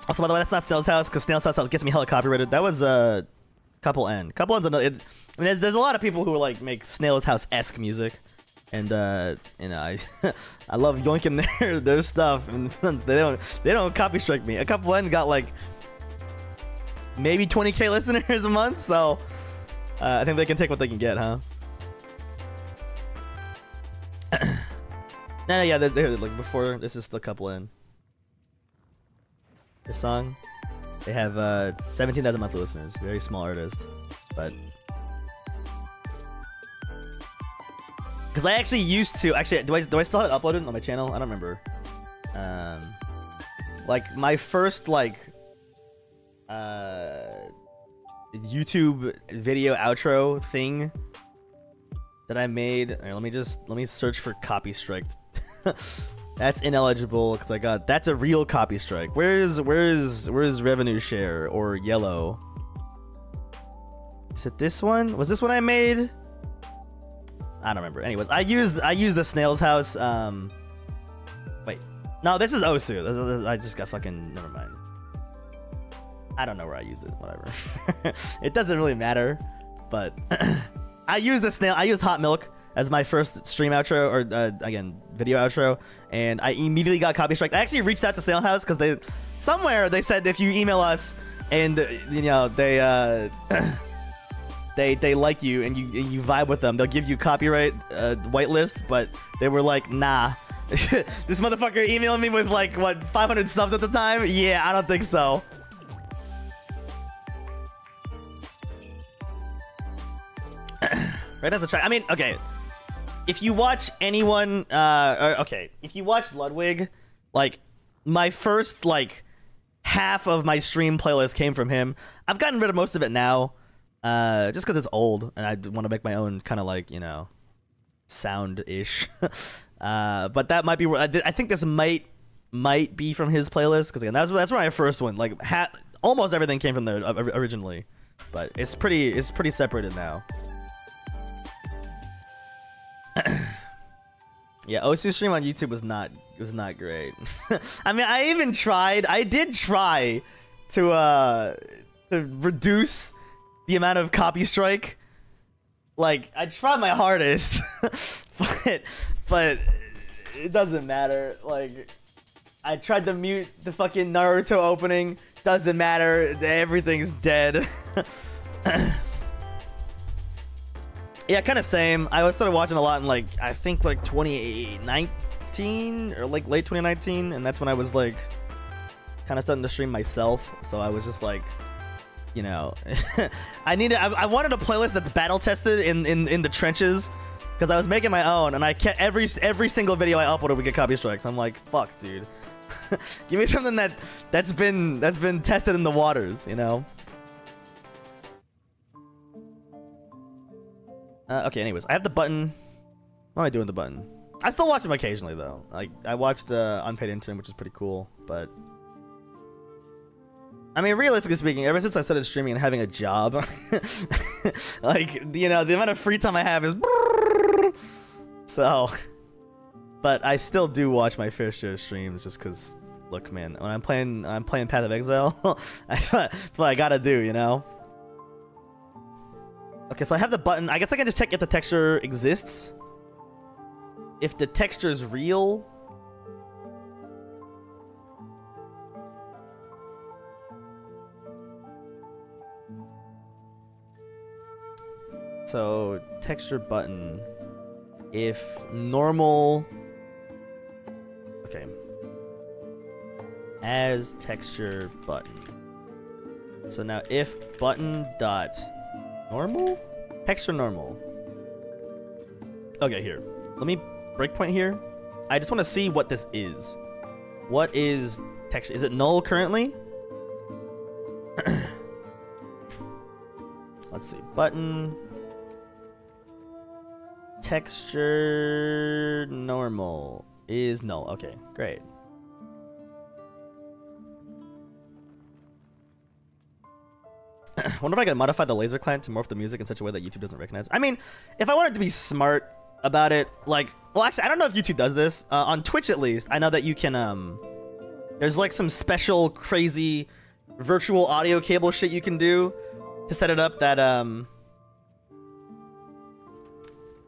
Also, by the way, that's not Snail's house because Snail's house gets me hella copyrighted. That was a uh, couple N. Couple N's another. It, I mean, there's, there's a lot of people who like make Snail's house esque music, and uh, you know, I I love yoinking their their stuff, and they don't they don't copy strike me. A couple N got like maybe 20k listeners a month, so uh, I think they can take what they can get, huh? no, yeah, they're, they're like before. This is the couple in this song. They have uh, 17,000 monthly listeners. Very small artist, but because I actually used to actually do I do I still have it uploaded on my channel? I don't remember. Um, like my first like uh YouTube video outro thing that I made. Right, let me just let me search for copy strike. That's ineligible because I got that's a real copy strike. Where is where is where is revenue share or yellow? Is it this one? Was this one I made? I don't remember. Anyways, I used I used the snail's house. Um, wait, no, this is Osu. I just got fucking. Never mind. I don't know where I use it. Whatever. it doesn't really matter. But I used the snail. I used hot milk as my first stream outro or uh, again video outro, and I immediately got copy strike. I actually reached out to Snail House because they somewhere they said if you email us and you know they uh, they they like you and you and you vibe with them, they'll give you copyright uh, whitelist. But they were like, nah. this motherfucker emailing me with like what 500 subs at the time? Yeah, I don't think so. Right, that's a try. I mean, okay if you watch anyone, uh, or, okay, if you watch Ludwig, like my first like half of my stream playlist came from him. I've gotten rid of most of it now, uh, just because it's old and I want to make my own kind of like you know sound ish. uh, but that might be I, think this might might be from his playlist because again that's that's where I first went. Like ha- almost everything came from there originally, but it's pretty it's pretty separated now. yeah, OC stream on YouTube was not was not great. I mean, I even tried. I did try to uh to reduce the amount of copy strike. Like I tried my hardest, but but it doesn't matter. Like I tried to mute the fucking Naruto opening. Doesn't matter. Everything's dead. Yeah, kind of same. I started watching a lot in like I think like 2019 or like late 2019, and that's when I was like kind of starting to stream myself. So I was just like, you know, I needed. I, I, wanted a playlist that's battle tested in in in the trenches because I was making my own, and I kept every every single video I uploaded would get copy strikes. I'm like, fuck, dude. Give me something that that's been that's been tested in the waters, you know. Uh, okay, anyways, I have the button. What am I doing the button? I still watch them occasionally, though. Like, I watched uh, Unpaid Intern, which is pretty cool, but... I mean, realistically speaking, ever since I started streaming and having a job, like, you know, the amount of free time I have is... So... But I still do watch my fair share of streams just because, Look, man, when I'm playing, I'm playing Path of Exile. that's what I gotta do, you know. Okay, so I have the button. I guess I can just check if the texture exists. If the texture is real. So, texture button. If normal... Okay. As texture button. So now if button dot normal? Texture normal. Okay, here. Let me breakpoint here. I just want to see what this is. What is texture? Is it null currently? Let's see. Button texture normal is null. Okay, great. wonder if I can modify the lazer client to morph the music in such a way that YouTube doesn't recognize. I mean, if I wanted to be smart about it, like, well, actually, I don't know if YouTube does this. Uh, on Twitch, at least, I know that you can, um, there's like some special crazy virtual audio cable shit you can do to set it up that, um,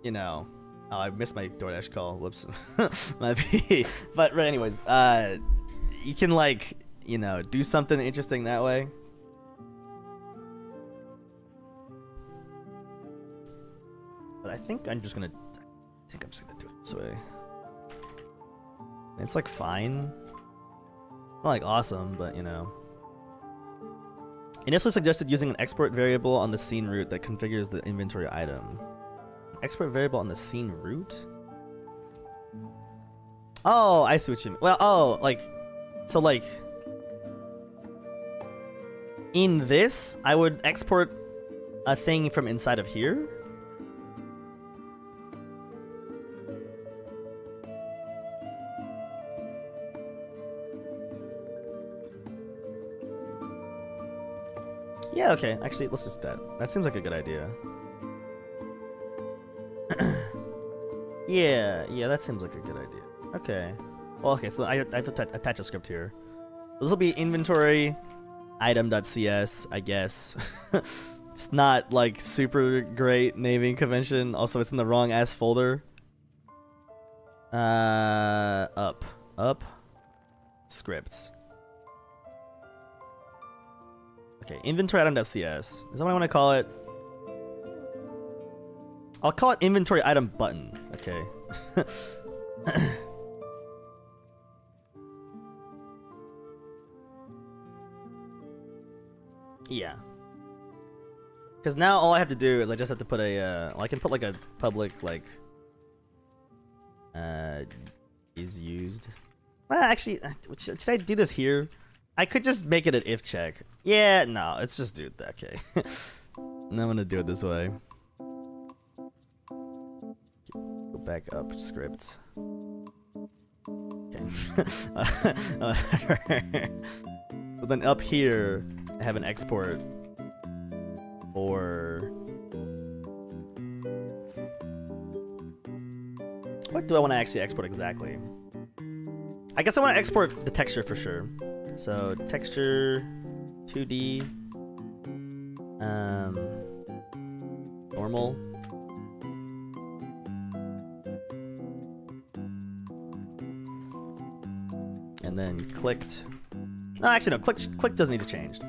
you know, oh, I missed my DoorDash call. Whoops, my B. But anyways, uh, you can like, you know, do something interesting that way. I think I'm just gonna, I think I'm just gonna do it this way. It's like fine. Not like awesome, but you know. Initially suggested using an export variable on the scene root that configures the inventory item export variable on the scene root? Oh, I see what you mean. Well, oh, like, so like, in this, I would export a thing from inside of here. Yeah, okay. Actually, let's just that. That seems like a good idea. Yeah, yeah, that seems like a good idea. Okay. Well, okay, so I, I have to attach a script here. This will be inventory item.cs, I guess. it's not like super great naming convention. Also, it's in the wrong ass folder. Uh, up, up, scripts. Okay, inventory item.cs. Is that what I want to call it? I'll call it inventory item button. Okay. yeah. Because now all I have to do is I just have to put a, uh, I can put like a public, like, uh, is used. Well, actually, uh, should I do this here? I could just make it an if check. Yeah, no, it's just do that. Okay. and I'm gonna do it this way. Go back up scripts. Okay. but then up here, I have an export for... What do I want to actually export exactly? I guess I want to export the texture for sure. So texture, 2D, um, normal. and then clicked. No, actually no, click click doesn't need to change.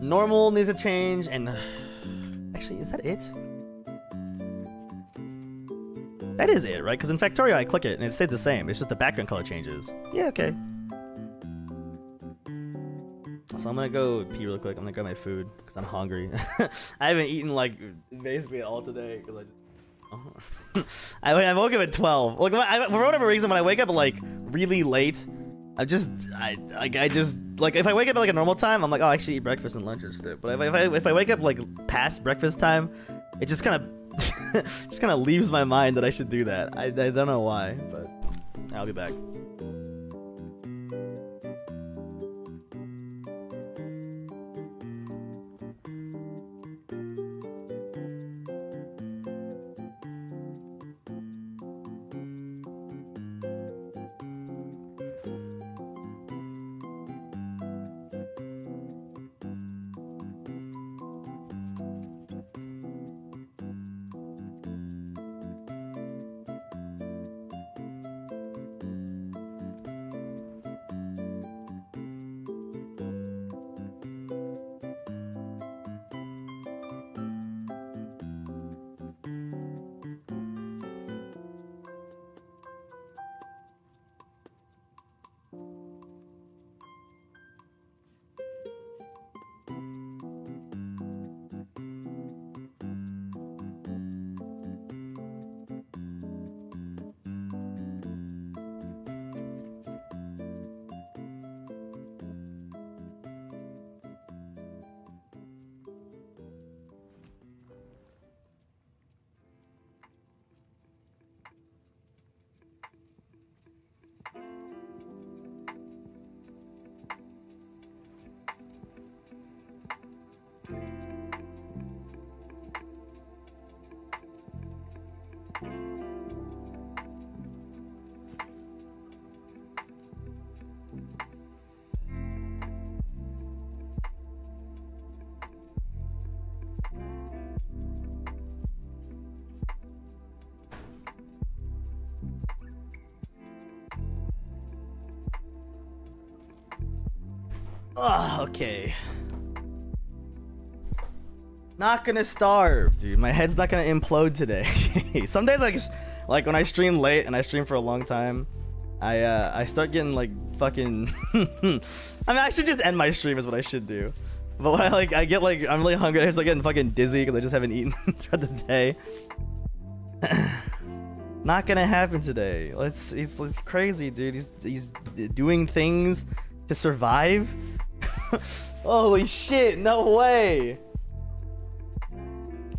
Normal needs to change, and actually, is that it? That is it, right? Because in Factorio, I click it and it stays the same. It's just the background color changes. Yeah, okay. So I'm gonna go pee real quick. I'm gonna grab my food because I'm hungry. I haven't eaten like basically all today I. I, I woke up at 12. Like, I, for whatever reason, when I wake up like really late, I just, I, like, I just, like, if I wake up at like a normal time, I'm like, oh, I should eat breakfast and lunch instead. But if I, if I, if I wake up like past breakfast time, it just kind of, just kind of leaves my mind that I should do that. I, I don't know why, but I'll be back. Okay. Not gonna starve, dude. My head's not gonna implode today. Some days, like, like when I stream late and I stream for a long time, I uh, I start getting like fucking. I mean, I should just end my stream is what I should do. But when I like, I get like, I'm really hungry. I start getting fucking dizzy because I just haven't eaten throughout the day. Not gonna happen today. Let's. He's, he's crazy, dude. He's he's doing things to survive. Holy shit! No way.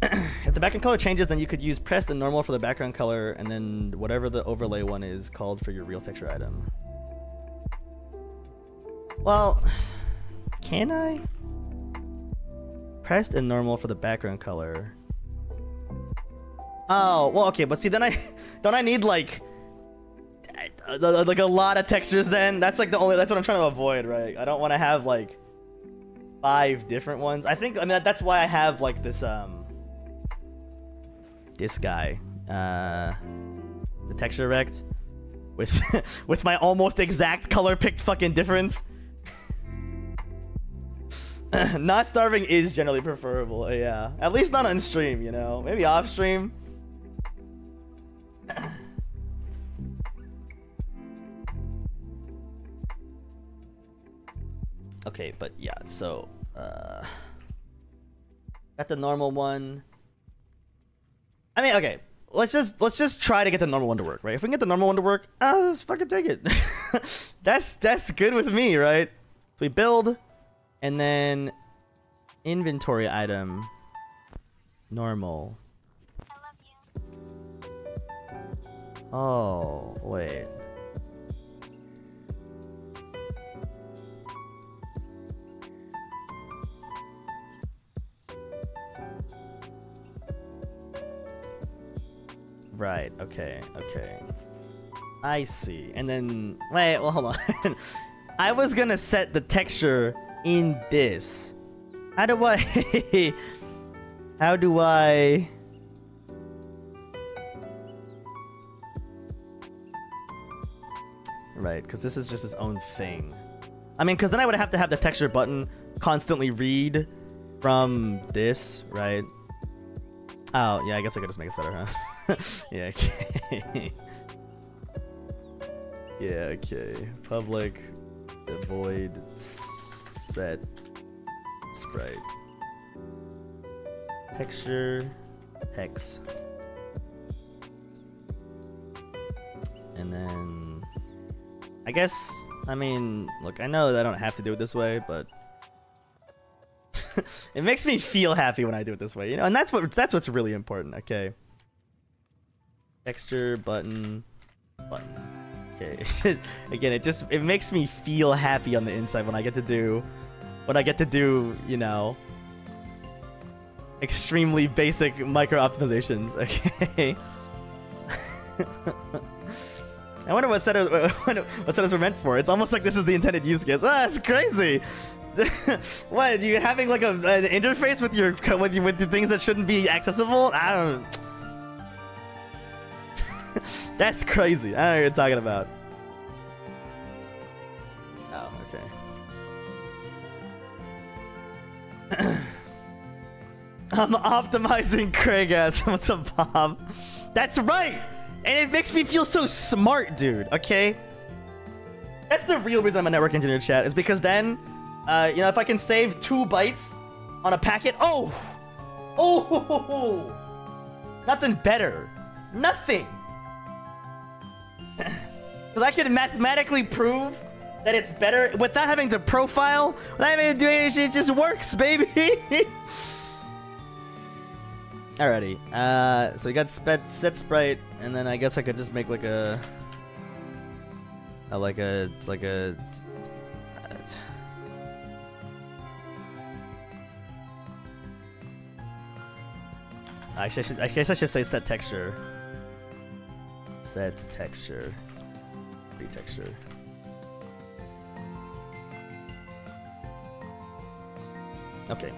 if the background color changes, then you could use pressed and normal for the background color, and then whatever the overlay one is called for your real texture item. Well, can I? Pressed and normal for the background color. Oh, well, okay, but see, then I don't I need like uh, like a lot of textures. Then that's like the only that's what I'm trying to avoid, right? I don't want to have like five different ones. I think I mean that's why I have like this um this guy uh the texture rect with with my almost exact color picked fucking difference. not starving is generally preferable, yeah. At least not on stream, you know. Maybe off stream. okay, but yeah, so uh got the normal one. I mean, okay, let's just let's just try to get the normal one to work, right? If we can get the normal one to work, I'll just fucking take it. that's that's good with me, right? So we build, and then inventory item, normal. Oh, wait. Right, okay, okay. I see. And then, wait, well, hold on. I was gonna set the texture in this. How do I... how do I... Right, because this is just its own thing. I mean, because then I would have to have the texture button constantly read from this, right? Oh, yeah, I guess I could just make it setter, huh? yeah, okay. yeah, okay. Public void set sprite. Texture, hex. And then I guess, I mean, look, I know that I don't have to do it this way, but it makes me feel happy when I do it this way, you know, and that's what that's what's really important. Okay. Texture button, button. Okay. Again, it just it makes me feel happy on the inside when I get to do, when I get to do, you know, extremely basic micro optimizations. Okay. I wonder what setters what setters were meant for. It's almost like this is the intended use case. Ah, it's crazy. what you having like a, an interface with your with, with the things that shouldn't be accessible? I don't. That's crazy. I don't know what you're talking about. Oh, okay. I'm optimizing Craig ass. What's up, Bob? That's right. And it makes me feel so smart, dude, okay? That's the real reason I'm a network engineer chat, is because then, uh, you know, if I can save two bytes on a packet, oh! Oh! Nothing better. Nothing! Because I could mathematically prove that it's better without having to profile, without having to do anything, it just works, baby! Alrighty, uh, so we got set sprite, and then I guess I could just make like a, a like a, like a, Actually, I, should, I guess I should say set texture. Set texture. Pre-texture. Okay.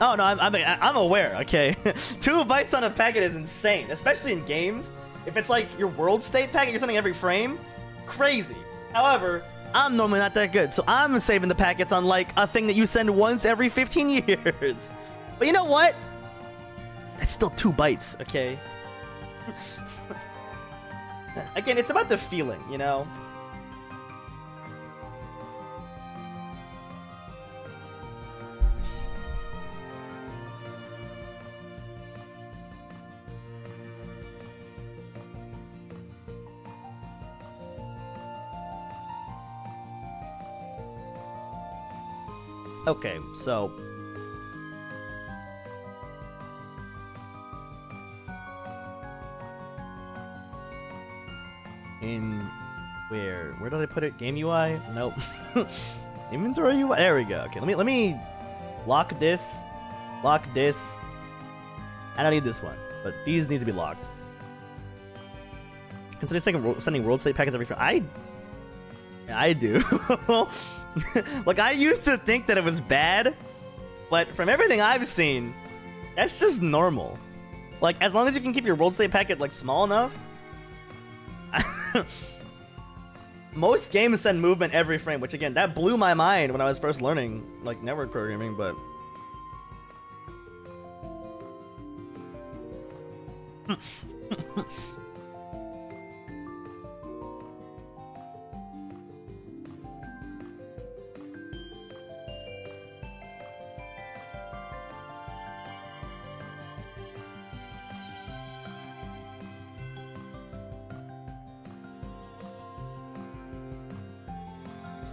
Oh no, I'm I'm, I'm aware. Okay, two bytes on a packet is insane, especially in games. If it's like your world state packet, you're sending every frame. Crazy. However, I'm normally not that good, so I'm saving the packets on like a thing that you send once every 15 years. But you know what? That's still two bytes, okay? Again, it's about the feeling, you know? Okay, so in where where did I put it? Game UI? Nope. Inventory UI. There we go. Okay, let me let me lock this, lock this. I don't need this one, but these need to be locked. Consider sending, sending world state packets every. I I do. like I used to think that it was bad, but from everything I've seen, that's just normal. Like as long as you can keep your world state packet like small enough. Most games send movement every frame, which again, that blew my mind when I was first learning like network programming, but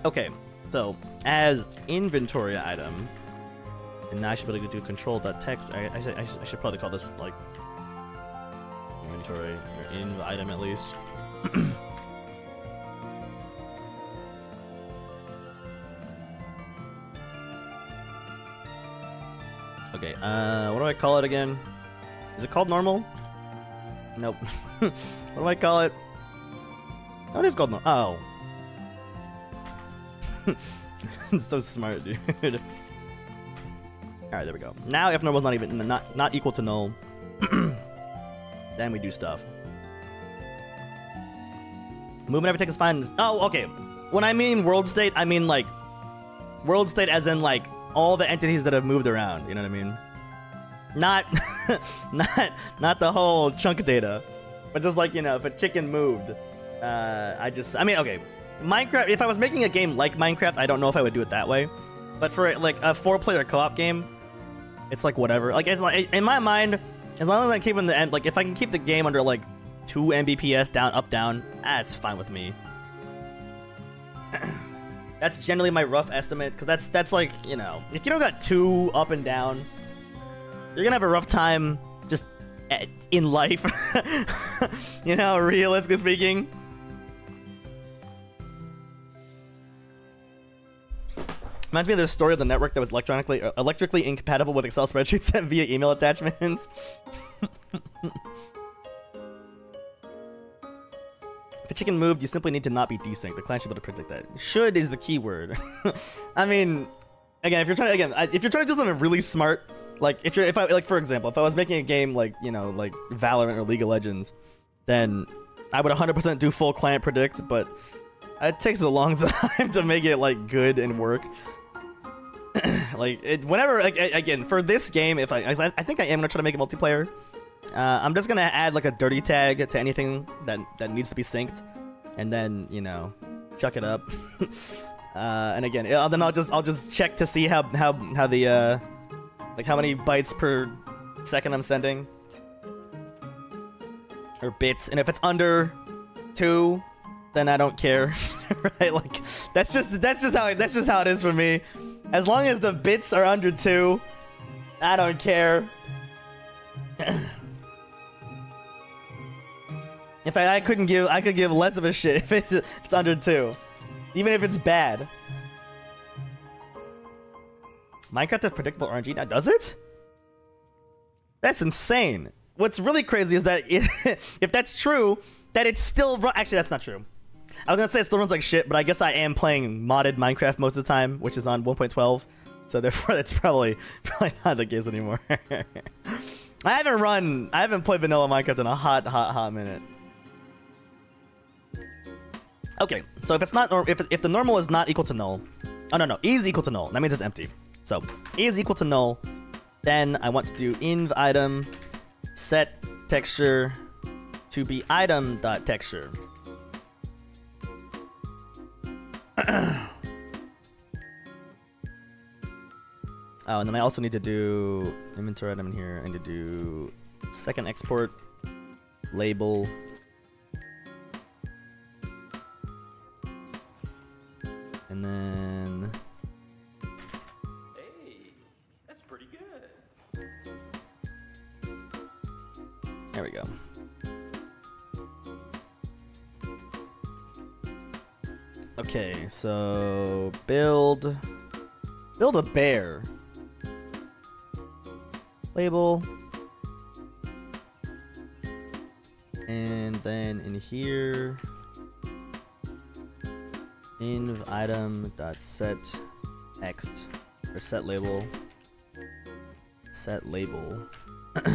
Okay, so as inventory item, and now I should be able to do control.text. I, I, I, I should probably call this like inventory or in item at least. okay, uh, what do I call it again? Is it called normal? Nope. what do I call it? Oh, it is called normal. Oh, so smart, dude. Alright, there we go. Now if normal's not even not not equal to null, then we do stuff. Movement every tick is fine. Oh, okay. When I mean world state, I mean like world state as in like all the entities that have moved around, you know what I mean? Not not not the whole chunk data. But just like, you know, if a chicken moved, uh I just I mean, okay, Minecraft, if I was making a game like Minecraft, I don't know if I would do it that way. But for like a four-player co-op game, it's like whatever. Like it's like in my mind, as long as I keep in the end, like if I can keep the game under like two Mbps down, up, down, that's fine with me. that's generally my rough estimate because that's that's like you know if you don't got two up and down, you're gonna have a rough time just eh, in life. you know, realistically speaking. Reminds me of the story of the network that was electronically uh, electrically incompatible with Excel spreadsheets sent via email attachments. if a chicken moved, you simply need to not be desynced. The client should be able to predict that. Should is the key word. I mean, again, if you're trying to, again, if you're trying to do something really smart, like if you're, if I, like for example, if I was making a game like, you know, like Valorant or League of Legends, then I would 100% do full client predict, but it takes a long time to make it like good and work. like it, whenever like again for this game, if I I think I am gonna try to make a multiplayer. Uh, I'm just gonna add like a dirty tag to anything that that needs to be synced, and then you know, chuck it up. uh, and again, then I'll just I'll just check to see how how how the uh, like how many bytes per second I'm sending or bits, and if it's under two, then I don't care, right? Like that's just that's just how that's just how it is for me. As long as the bits are under two, I don't care. if I, I couldn't give, I could give less of a shit if it's, if it's under two. Even if it's bad. Minecraft has predictable RNG now, does it? That's insane. What's really crazy is that if that's true, that it's still actually that's not true. I was gonna say it still runs like shit, but I guess I am playing modded Minecraft most of the time, which is on 1.12. So therefore, that's probably probably not the case anymore. I haven't run, I haven't played vanilla Minecraft in a hot, hot, hot minute. Okay, so if it's not, or if, if the normal is not equal to null, oh no, no, is equal to null, that means it's empty. So is equal to null, then I want to do inv item set texture to be item dot texture. oh, and then I also need to do inventory item in here. I need to do second export label and then Hey, that's pretty good. there we go. Okay, so build build a bear. Label. And then in here inv item dot set text or set label set label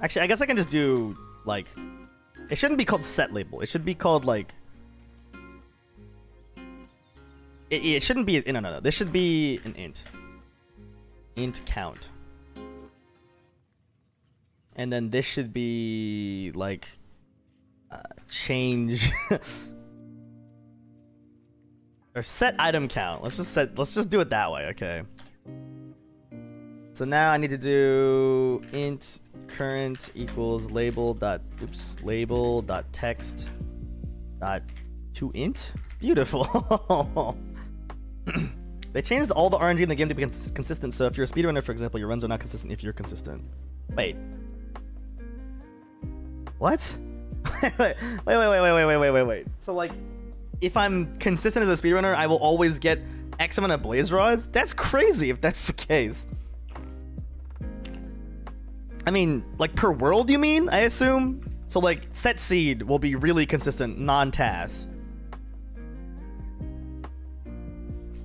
actually i guess i can just do like it shouldn't be called set label it should be called like it, it shouldn't be no no no this should be an int int count and then this should be like uh, change or set item count. Let's just set. Let's just do it that way. Okay. So now I need to do int current equals label dot oops label dot text dot to int. Beautiful. they changed all the RNG in the game to be cons- consistent. So if you're a speedrunner, for example, your runs are not consistent if you're consistent. Wait. What? wait, wait, wait, wait, wait, wait, wait, wait, wait, wait. So like, if I'm consistent as a speedrunner, I will always get X amount of blaze rods. That's crazy if that's the case. I mean, like per world, you mean? I assume. So like, set seed will be really consistent, non-TAS.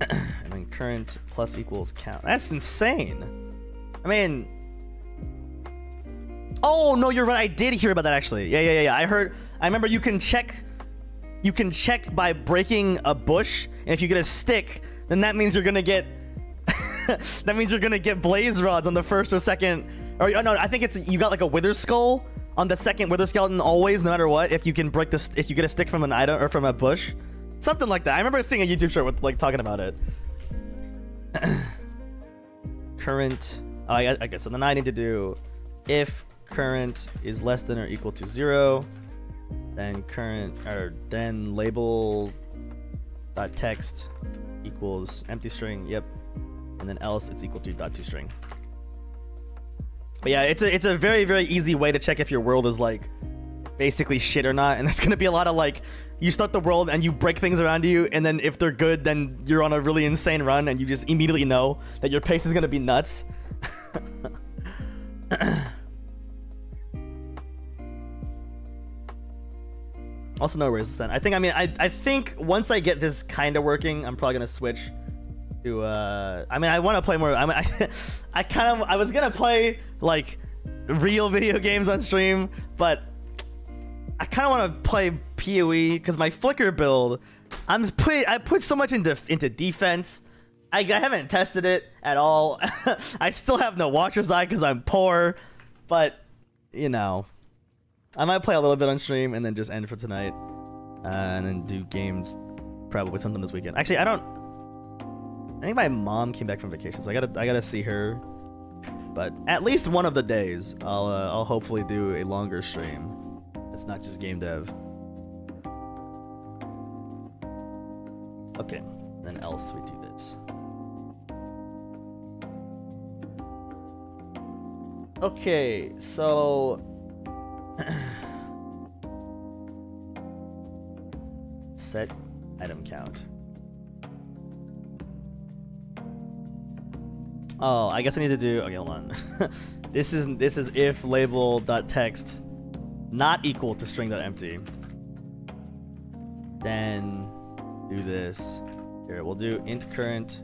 and then current plus equals count. That's insane. I mean, Oh no, you're right. I did hear about that actually. Yeah, yeah, yeah, yeah. I heard. I remember you can check. You can check by breaking a bush, and if you get a stick, then that means you're gonna get. that means you're gonna get blaze rods on the first or second. Or oh, no, I think it's you got like a wither skull on the second wither skeleton always, no matter what. If you can break this, if you get a stick from an item or from a bush, something like that. I remember seeing a YouTube short with like talking about it. Current. Oh, I, I guess so. Then I need to do if current is less than or equal to zero, then current or then label dot text equals empty string. Yep, and then else it's equal to dot to string. But yeah, it's a it's a very very easy way to check if your world is like basically shit or not. And there's gonna be a lot of like you start the world and you break things around you, and then if they're good, then you're on a really insane run, and you just immediately know that your pace is gonna be nuts. Also no resistance. I think I mean I I think once I get this kind of working, I'm probably gonna switch to uh I mean I want to play more. I mean I, I kind of I was gonna play like real video games on stream, but I kind of want to play PoE because my Flicker build, I'm put I put so much into into defense. I, I haven't tested it at all. I still have no Watcher's Eye because I'm poor, but you know, I might play a little bit on stream and then just end for tonight, uh, and then do games probably sometime this weekend. Actually, I don't. I think my mom came back from vacation, so I gotta I gotta see her. But at least one of the days, I'll uh, I'll hopefully do a longer stream. It's not just game dev. Okay, then else we do this. Okay, so set item count. Oh, I guess I need to do. Okay, hold on. this is this is if label dot text not equal to string dot empty. Then do this. Here, we'll do int current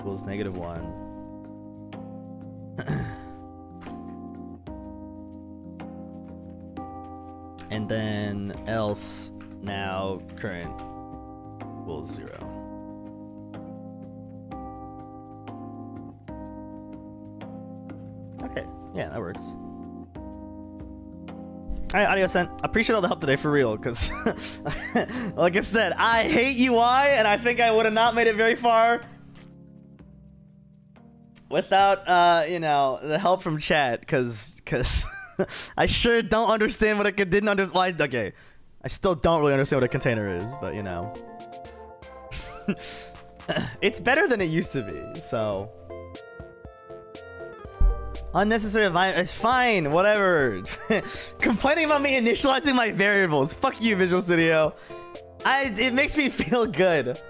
equals negative one. and then else now current equals zero. Yeah, that works. Alright, audio sent. Appreciate all the help today for real, because like I said, I hate UI and I think I would have not made it very far without uh, you know, the help from chat, cause cause I sure don't understand what it didn't understand. Okay. I still don't really understand what a container is, but you know. it's better than it used to be, so Unnecessary. It's fine, whatever. Complaining about me initializing my variables. Fuck you, Visual Studio. I it makes me feel good.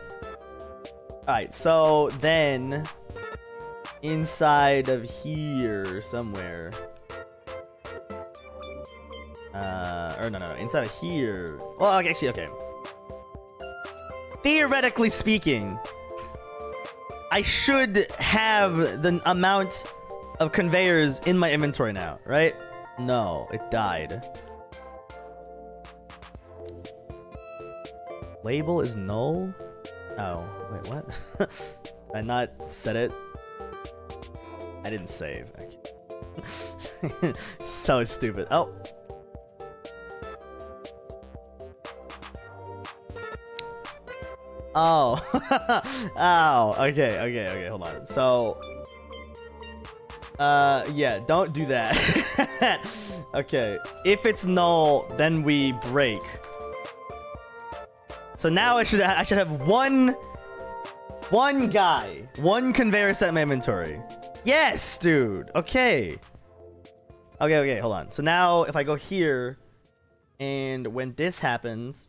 Alright, so then inside of here somewhere. Uh or no no inside of here. Well okay, actually okay. Theoretically speaking, I should have the amount of conveyors in my inventory now, right? No, it died. Label is null? Oh, wait, what? I not set it? I didn't save. So stupid. Oh. Oh. oh. Okay, okay, okay, hold on. So, uh, yeah, don't do that. okay, if it's null, then we break. So now I should I should have one one guy, one conveyor set in my inventory. Yes, dude. Okay. Okay, okay, hold on. So now if I go here and when this happens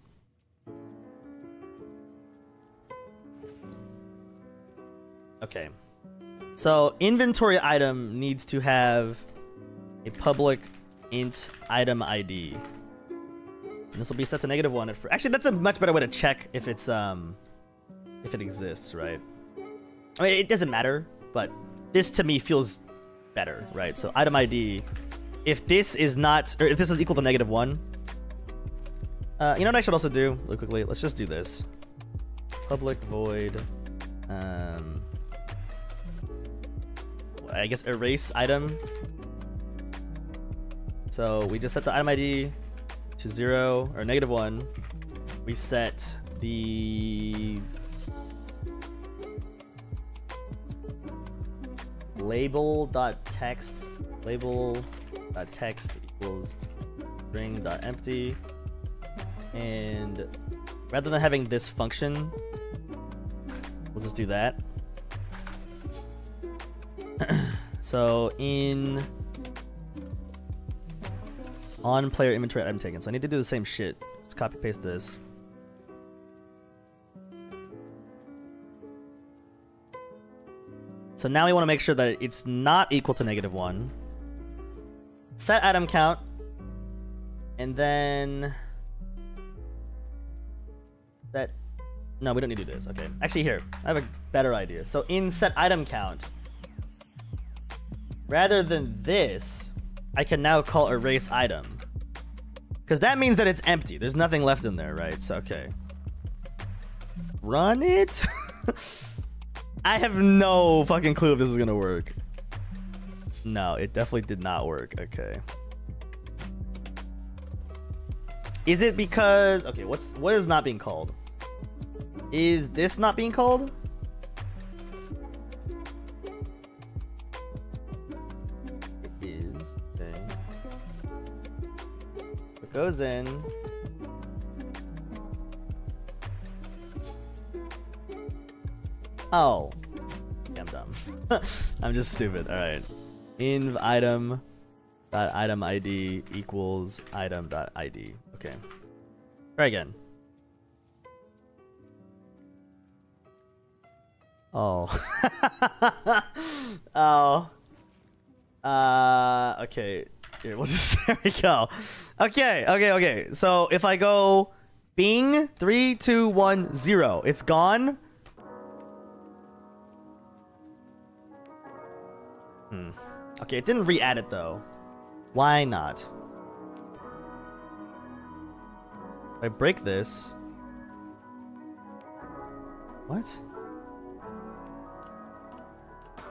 Okay. So inventory item needs to have a public int item ID. And this will be set to negative one. Actually, that's a much better way to check if it's um if it exists, right? I mean, it doesn't matter, but this to me feels better, right? So item ID, if this is not, or if this is equal to negative one, uh, you know what I should also do really quickly? Let's just do this. Public void, um, I guess erase item. So we just set the item ID to zero or negative one. We set the label dot text label dot text equals string dot empty and rather than having this function we'll just do that so in on player inventory item taken. So I need to do the same shit. Let's copy paste this. So now we want to make sure that it's not equal to negative one. Set item count. And then that no, we don't need to do this. Okay. Actually here, I have a better idea. So in set item count, Rather than this, I can now call erase item. Because that means that it's empty. There's nothing left in there, right? So, okay. Run it? I have no fucking clue if this is going to work. No, it definitely did not work. Okay. Is it because... Okay, what's what is not being called? Is this not being called? Goes in. Oh. I'm dumb. I'm just stupid. Alright. Inv item dot item ID equals item dot ID. Okay. Try again. Oh. oh. Uh, okay. Here, we'll just there we go. Okay, okay, okay. So if I go Bing three, two, one, zero, it's gone. Hmm. Okay, it didn't re-add it though. Why not? I break this. What?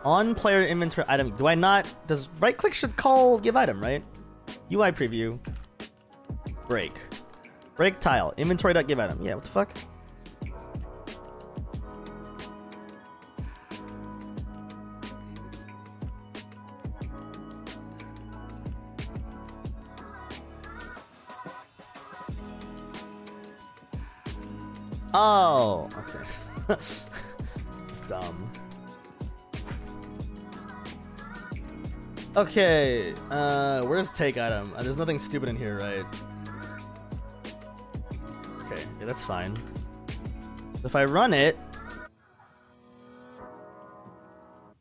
On player inventory item. Do I not? Does right click should call give item, right? UI preview. Break. Break tile. Inventory.give item. Yeah, what the fuck? Oh, okay. it's dumb. Okay, uh, where's take item? Uh, there's nothing stupid in here, right? Okay, yeah, that's fine. If I run it,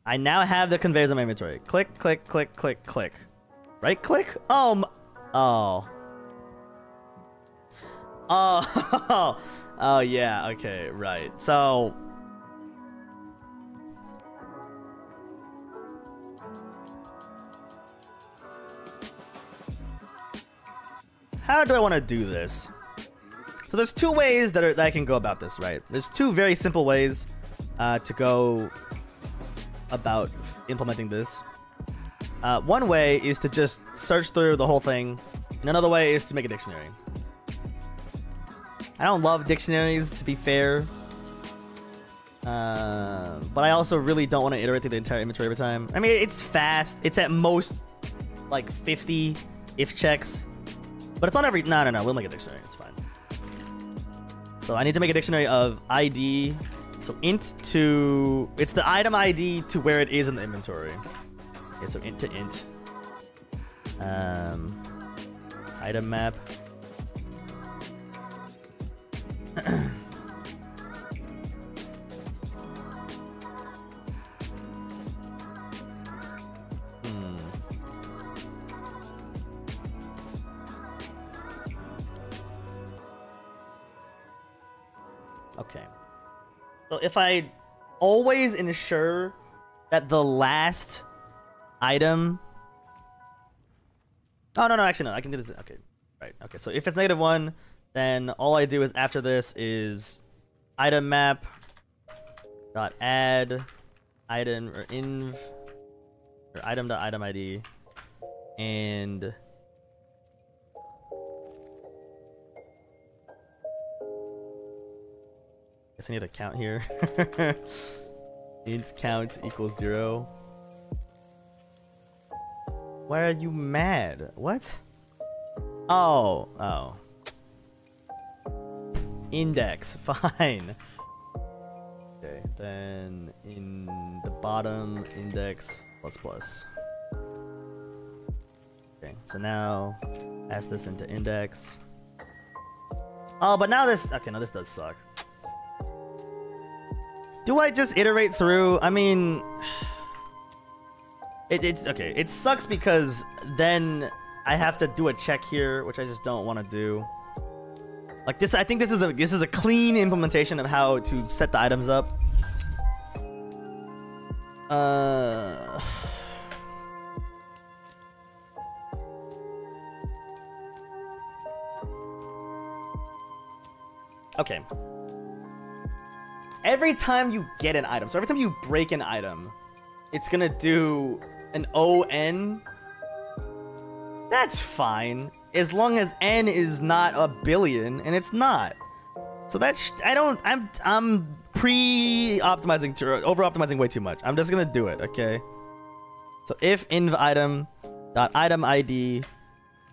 I now have the conveyors in my inventory. Click, click, click, click, click. Right click? Oh, m- oh. Oh, oh yeah, okay, right. So, how do I want to do this? So there's two ways that, are, that I can go about this, right? There's two very simple ways uh, to go about implementing this. Uh, one way is to just search through the whole thing, and another way is to make a dictionary. I don't love dictionaries, to be fair. Uh, but I also really don't want to iterate through the entire inventory every time. I mean, it's fast. It's at most like 50 if checks. But it's not every... No, no, no. We'll make a dictionary. It's fine. So I need to make a dictionary of ID. So int to... It's the item ID to where it is in the inventory. Okay, so int to int. Um, item map. So if I always ensure that the last item. Oh no no actually no I can do this. Okay, right. Okay, so if it's negative one, then all I do is after this is item map dot add item or inv or item dot item ID and guess I need a count here. int count equals zero. Why are you mad? What? Oh, oh. Index, fine. Okay, then in the bottom, index plus plus. Okay, so now pass this into index. Oh, but now this, okay, now this does suck. Do I just iterate through? I mean, it, it's okay. It sucks because then I have to do a check here, which I just don't want to do. Like this, I think this is a this is a clean implementation of how to set the items up. Uh. Okay. Every time you get an item, so every time you break an item, it's gonna do an ON. That's fine, as long as N is not a billion, and it's not. So that's I don't I'm I'm pre-optimizing over-optimizing way too much. I'm just gonna do it, okay? So if inv item dot item ID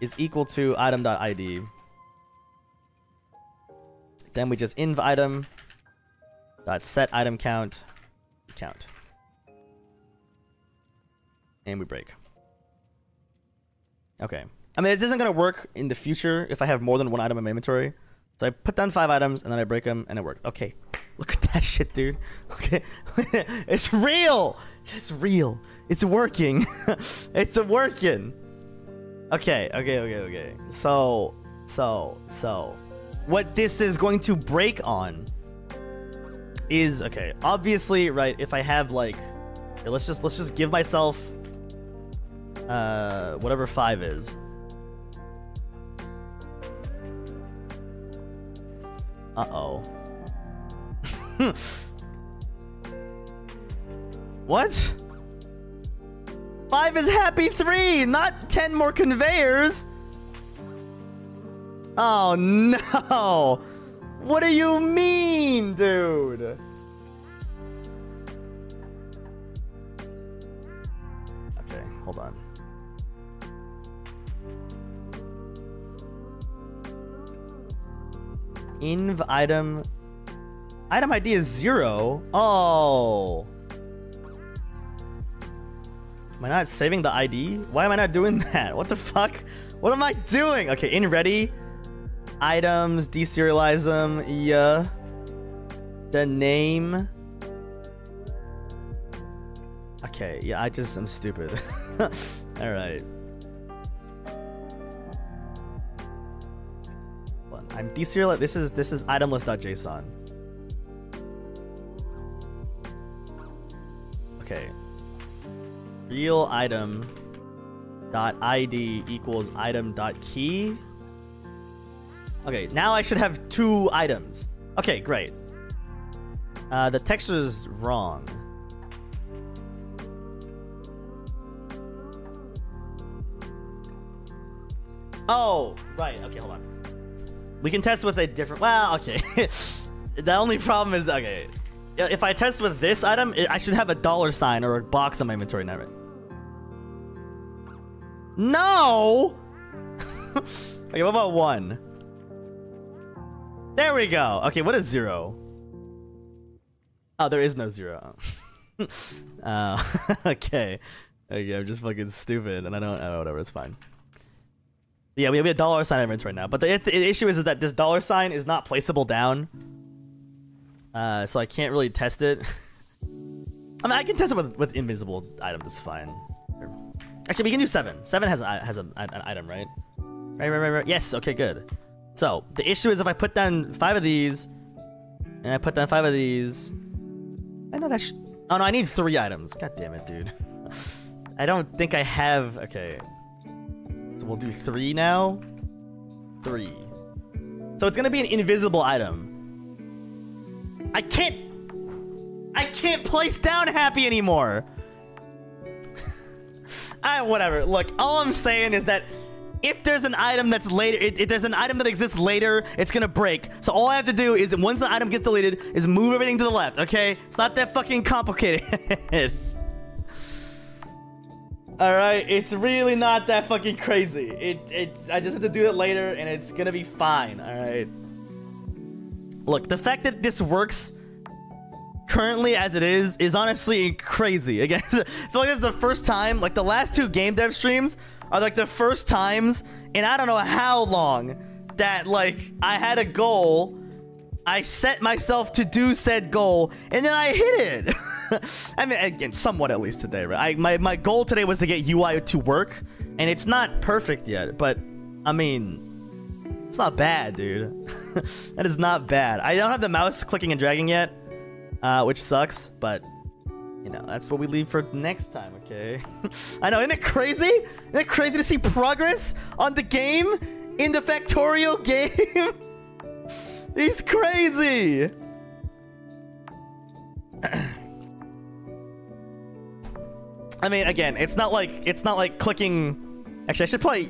is equal to item dot ID, then we just inv item dot set item count count, and we break. Okay. I mean, it isn't gonna work in the future if I have more than one item in my inventory. So I put down five items and then I break them and it worked. Okay. Look at that shit, dude. Okay. it's real. It's real. It's working. it's working. Okay, okay, okay, okay. So, so, so, what this is going to break on is okay. Obviously, right? If I have like, let's just let's just give myself uh whatever five is. Uh-oh. what? Five is happy three, not ten more conveyors. Oh no! What do you mean, dude? Okay, hold on. Inv item. Item ID is zero. Oh. Am I not saving the ID? Why am I not doing that? What the fuck? What am I doing? Okay, in ready. Items, deserialize them. Yeah. The name. Okay, yeah, I just I'm stupid. Alright. I'm deserial. This is this is itemless.json. Okay. Real item dot id equals item dot key. Okay, now I should have two items. Okay, great. Uh, the texture is wrong. Oh, right. Okay, hold on. We can test with a different... Well, okay. the only problem is... Okay. If I test with this item, I should have a dollar sign or a box on my inventory right? No! okay, what about one? There we go. Okay, what is zero? Oh, there is no zero. uh, okay. Okay, I'm just fucking stupid, and I don't. Oh, whatever. It's fine. Yeah, we have a dollar sign inventory now. But the, the, issue is, is that this dollar sign is not placeable down. Uh, so I can't really test it. I mean, I can test it with, with invisible items. It's fine. Actually, we can do seven. Seven has a, has a, an item, right? Right, right, right, right. Yes. Okay, good. So the issue is if I put down five of these, and I put down five of these, I know that. oh no, I need three items. God damn it, dude. I don't think I have. Okay. So we'll do three now. Three. So it's gonna be an invisible item. I can't... I can't place down happy anymore. Alright, whatever. Look, all I'm saying is that if there's an item that's later, if there's an item that exists later, it's gonna break. So all I have to do is, once the item gets deleted, is move everything to the left, okay? It's not that fucking complicated. All right, it's really not that fucking crazy. It it's I just have to do it later and it's to be fine, all right? Look, the fact that this works currently as it is is honestly crazy. Again, I feel like this is the first time, like the last two game dev streams are like the first times in I don't know how long that like I had a goal, I set myself to do said goal, and then I hit it. I mean, again, somewhat at least today, right? I, my, my goal today was to get UI to work, and it's not perfect yet, but, I mean, it's not bad, dude. that is not bad. I don't have the mouse clicking and dragging yet, uh, which sucks, but, you know, that's what we leave for next time, okay? I know, isn't it crazy? Isn't it crazy to see progress on the game in the Factorio game? He's crazy! I mean, again, it's not like it's not like clicking. Actually, I should probably,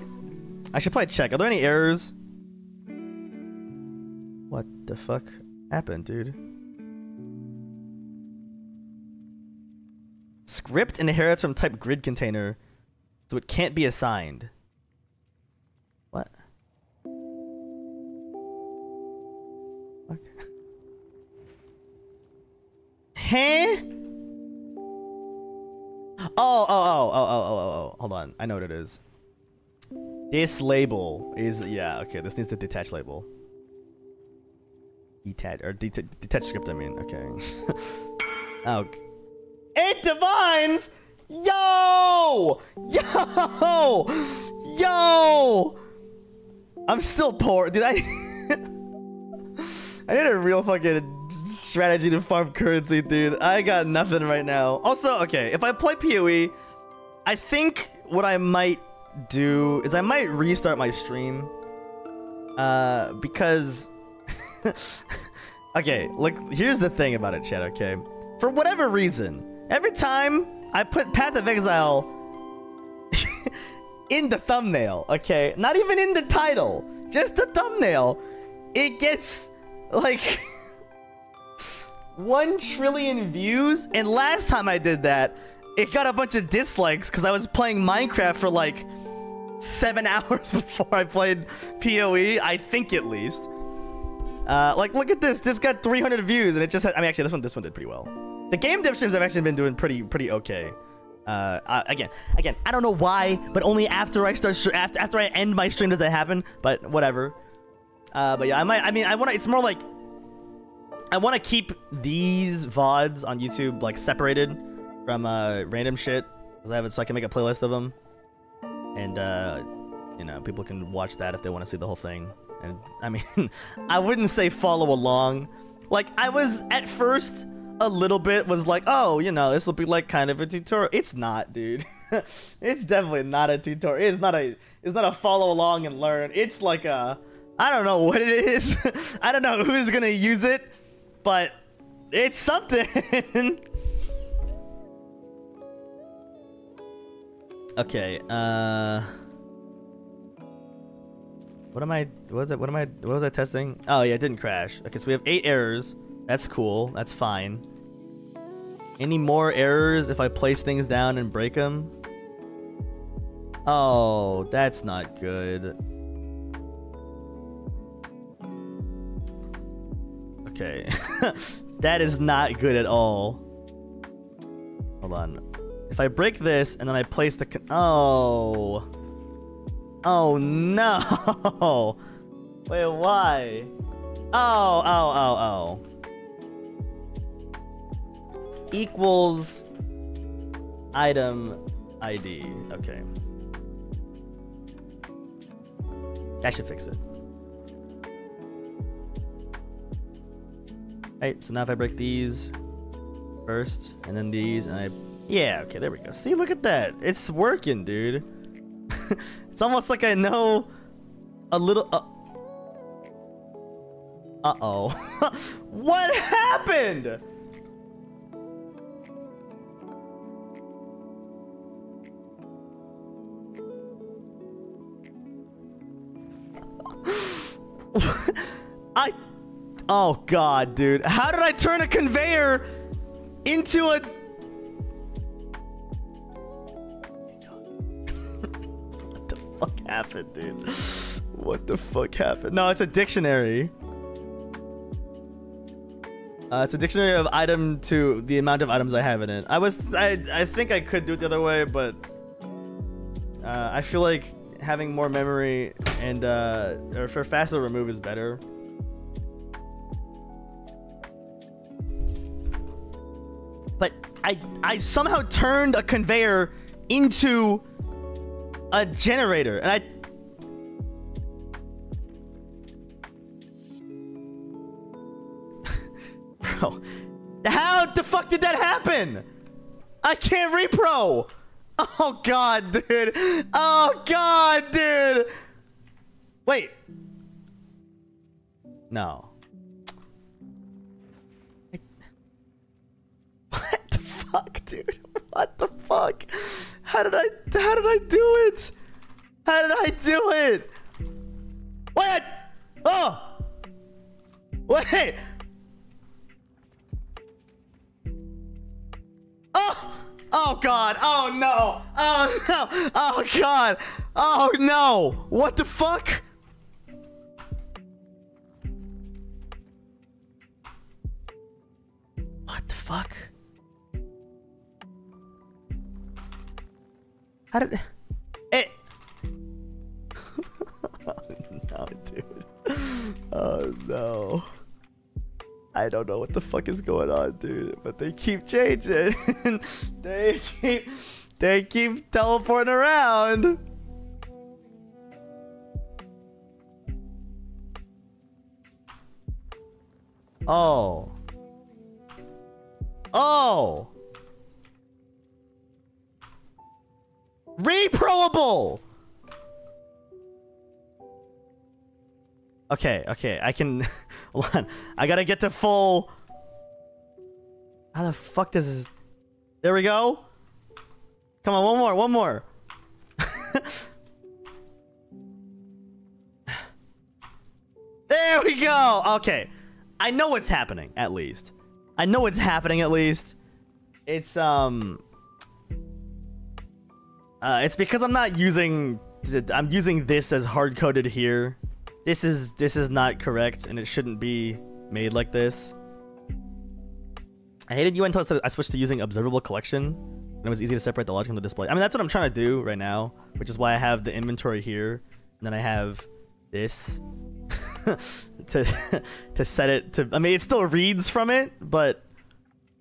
I should probably check. Are there any errors? What the fuck happened, dude? Script inherits from type grid container, so it can't be assigned. What? Huh? Oh, oh, oh, oh, oh, oh, oh, oh. Hold on. I know what it is. This label is, yeah, okay. This needs to detach label. Detach, or det detach script, I mean. Okay. oh. It divines! Yo! Yo! Yo! I'm still poor. Did I... I need a real fucking strategy to farm currency, dude. I got nothing right now. Also, okay, if I play PoE, I think what I might do is I might restart my stream. Uh, because okay, look, here's the thing about it, chat, okay? For whatever reason, every time I put Path of Exile in the thumbnail, okay? Not even in the title, just the thumbnail. It gets like 1 trillion views. And last time I did that, it got a bunch of dislikes because I was playing Minecraft for like seven hours before I played PoE, I think at least. Uh, like, look at this. This got 300 views, and it just had, I mean, actually, this one, this one did pretty well. The game dev streams I've actually been doing pretty, pretty okay. Uh, again, again, I don't know why, but only after I start, after after I end my stream does that happen. But whatever. Uh, but yeah, I might. I mean, I want to. It's more like I want to keep these vods on YouTube like separated from uh, random shit because I have it so I can make a playlist of them, and uh, you know, people can watch that if they want to see the whole thing. And I mean, I wouldn't say follow along. Like I was at first a little bit was like, oh, you know, this will be like kind of a tutorial. It's not, dude. it's definitely not a tutorial. It's not a it's not a follow along and learn. It's like a I don't know what it is. I don't know who's gonna use it, but it's something. okay, uh what am I what was it what am I what was I testing? Oh yeah, it didn't crash. Okay, so we have eight errors. That's cool. That's fine. Any more errors if I place things down and break them? Oh, that's not good. Okay. that is not good at all. Hold on. If I break this and then I place the... Oh. Oh, no. Wait, why? Oh, oh, oh, oh equals item ID. Okay. That should fix it. Alright, so now if I break these first, and then these, and I... Yeah, okay, there we go. See, look at that. It's working, dude. it's almost like I know a little... Uh, uh-oh. what happened? Oh, God, dude. How did I turn a conveyor into a... what the fuck happened, dude? What the fuck happened? No, it's a dictionary. Uh, it's a dictionary of item to the amount of items I have in it. I was, I, I think I could do it the other way, but uh, I feel like having more memory and uh, or for faster remove is better. I I somehow turned a conveyor into a generator, and I. Bro, how the fuck did that happen? I can't repro. Oh god, dude. Oh god, dude. Wait. No. Fuck, dude? What the fuck? How did I how did I do it? How did I do it? Wait! Oh! Wait! Oh! Oh god. Oh no. Oh no. Oh god. Oh no. What the fuck? What the fuck? How did it Oh eh. no, dude. Oh no. I don't know what the fuck is going on, dude. But they keep changing. they keep they keep teleporting around. Oh. Oh. Reproable. Okay, okay, I can. Hold on. I gotta get to full. How the fuck does this? There we go. Come on, one more, one more. there we go. Okay, I know what's happening at least. I know what's happening at least. It's um. Uh, it's because I'm not using. I'm using this as hard coded here. This is this is not correct, and it shouldn't be made like this. I hated you until I switched to using observable collection. And it was easy to separate the logic from the display. I mean, that's what I'm trying to do right now, which is why I have the inventory here. And then I have this to to set it to. I mean, it still reads from it, but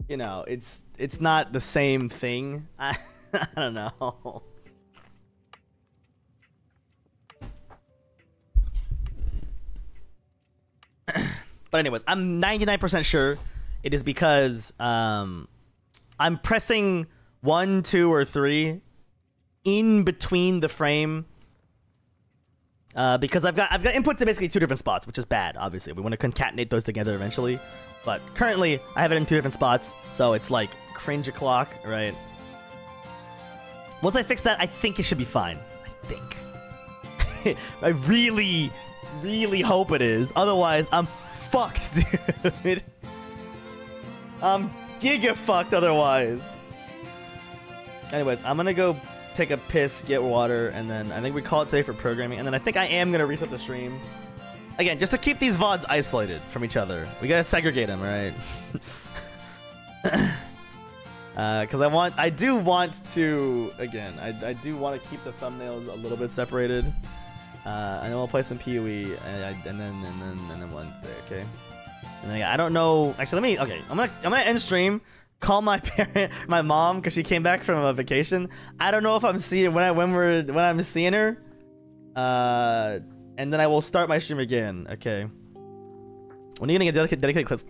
you know, it's it's not the same thing. I I don't know. But anyways, I'm 99% sure it is because um, I'm pressing one, two, or three in between the frame. Uh, because I've got I've got inputs in basically two different spots, which is bad. Obviously, we want to concatenate those together eventually. But currently, I have it in two different spots, so it's like cringe o'clock, right? Once I fix that, I think it should be fine. I think. I really, really hope it is. Otherwise, I'm fucked, dude. I'm giga fucked otherwise. Anyways, I'm gonna go take a piss, get water, and then I think we call it today for programming. And then I think I am gonna reset the stream. Again, just to keep these VODs isolated from each other. We gotta segregate them, right? Because uh, I want, I do want to, again, I, I do want to keep the thumbnails a little bit separated. Uh, and then we'll play some PoE, and, I, and then and then and then one there, okay. And then I don't know. Actually, let me. Okay, I'm gonna I'm gonna end stream. Call my parent, my mom, because she came back from a vacation. I don't know if I'm seeing when I when we're when I'm seeing her. Uh, and then I will start my stream again. Okay. When are you gonna get dedicated dedicated clips?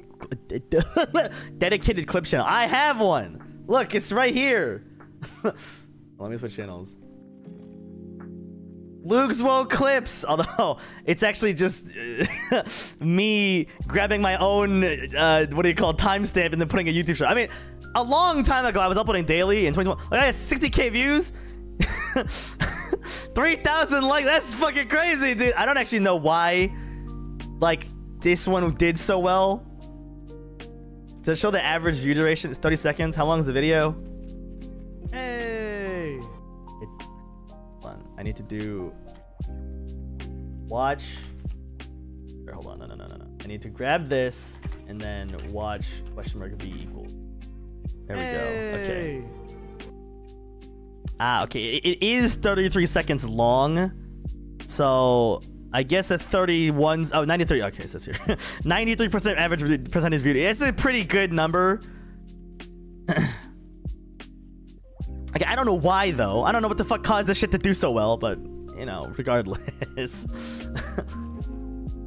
dedicated clip channel. I have one. Look, it's right here. Let me switch channels. Lugswo Clips, although it's actually just me grabbing my own, uh, what do you call timestamp and then putting a YouTube show. I mean, a long time ago, I was uploading daily in 2021. Like, I had 60k views. 3,000 likes. That's fucking crazy, dude. I don't actually know why, like, this one did so well. To show the average view duration, it's 30 seconds. How long is the video? I need to do watch. Or hold on, no, no, no, no, no. I need to grab this and then watch question mark v equals. There we hey. go. Okay. Ah, okay. It, it is 33 seconds long. So I guess at 31's oh 93 okay it says here 93% average percentage viewed. It's a pretty good number. I don't know why though. I don't know what the fuck caused this shit to do so well, but you know, regardless.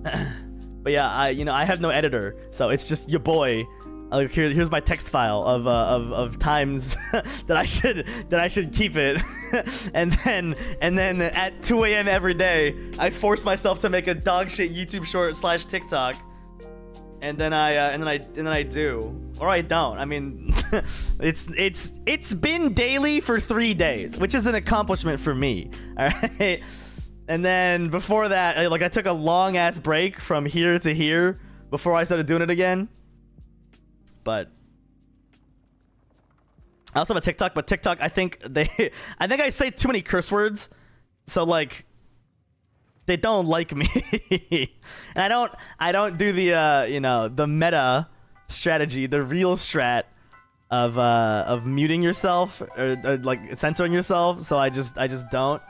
but yeah, I you know I have no editor, so it's just your boy. Like here, here's my text file of uh, of of times that I should that I should keep it, and then and then at 2 a.m. every day, I force myself to make a dog shit YouTube short slash TikTok and then I uh, and then I and then I do, or I don't. I mean, it's it's it's been daily for three days, which is an accomplishment for me. All right, and then before that, like I took a long ass break from here to here before I started doing it again. But I also have a TikTok, but TikTok, I think they, I think I say too many curse words, so like they don't like me. and I don't I don't do the uh, you know, the meta strategy, the real strat of uh of muting yourself or, or like censoring yourself, so I just I just don't.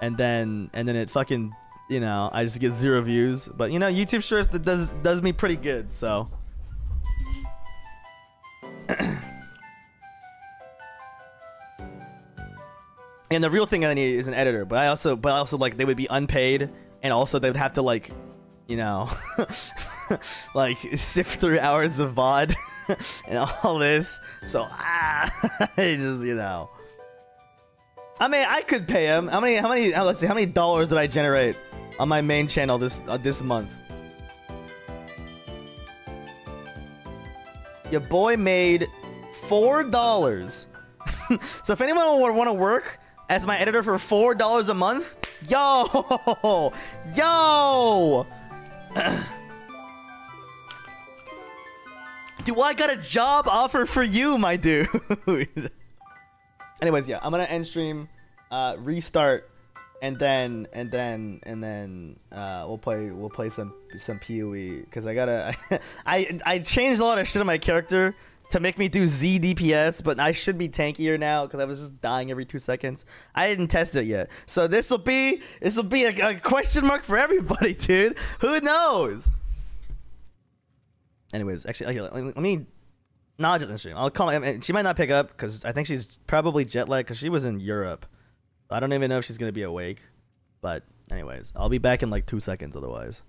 And then and then it fucking you know, I just get zero views. But you know, YouTube that does does me pretty good, so And the real thing I need is an editor, but I also, but also like they would be unpaid, and also they would have to like, you know, like sift through hours of VOD and all this. So ah, I just you know. I mean, I could pay him. How many? How many? Let's see. How many dollars did I generate on my main channel this uh, this month. Your boy made four dollars. so if anyone would want to work as my editor for four dollars a month, yo, yo. Dude, I got a job offer for you, my dude. Anyways, yeah, I'm gonna end stream, uh, restart, and then and then and then uh, we'll play we'll play some some PoE because I gotta I I changed a lot of shit on my character to make me do Z DPS, but I should be tankier now because I was just dying every two seconds. I didn't test it yet, so this will be this will be a, a question mark for everybody, dude. Who knows? Anyways, actually, okay, let me, not just stream. I'll call. I mean, she might not pick up because I think she's probably jet lagged because she was in Europe. I don't even know if she's gonna be awake. But anyways, I'll be back in like two seconds otherwise.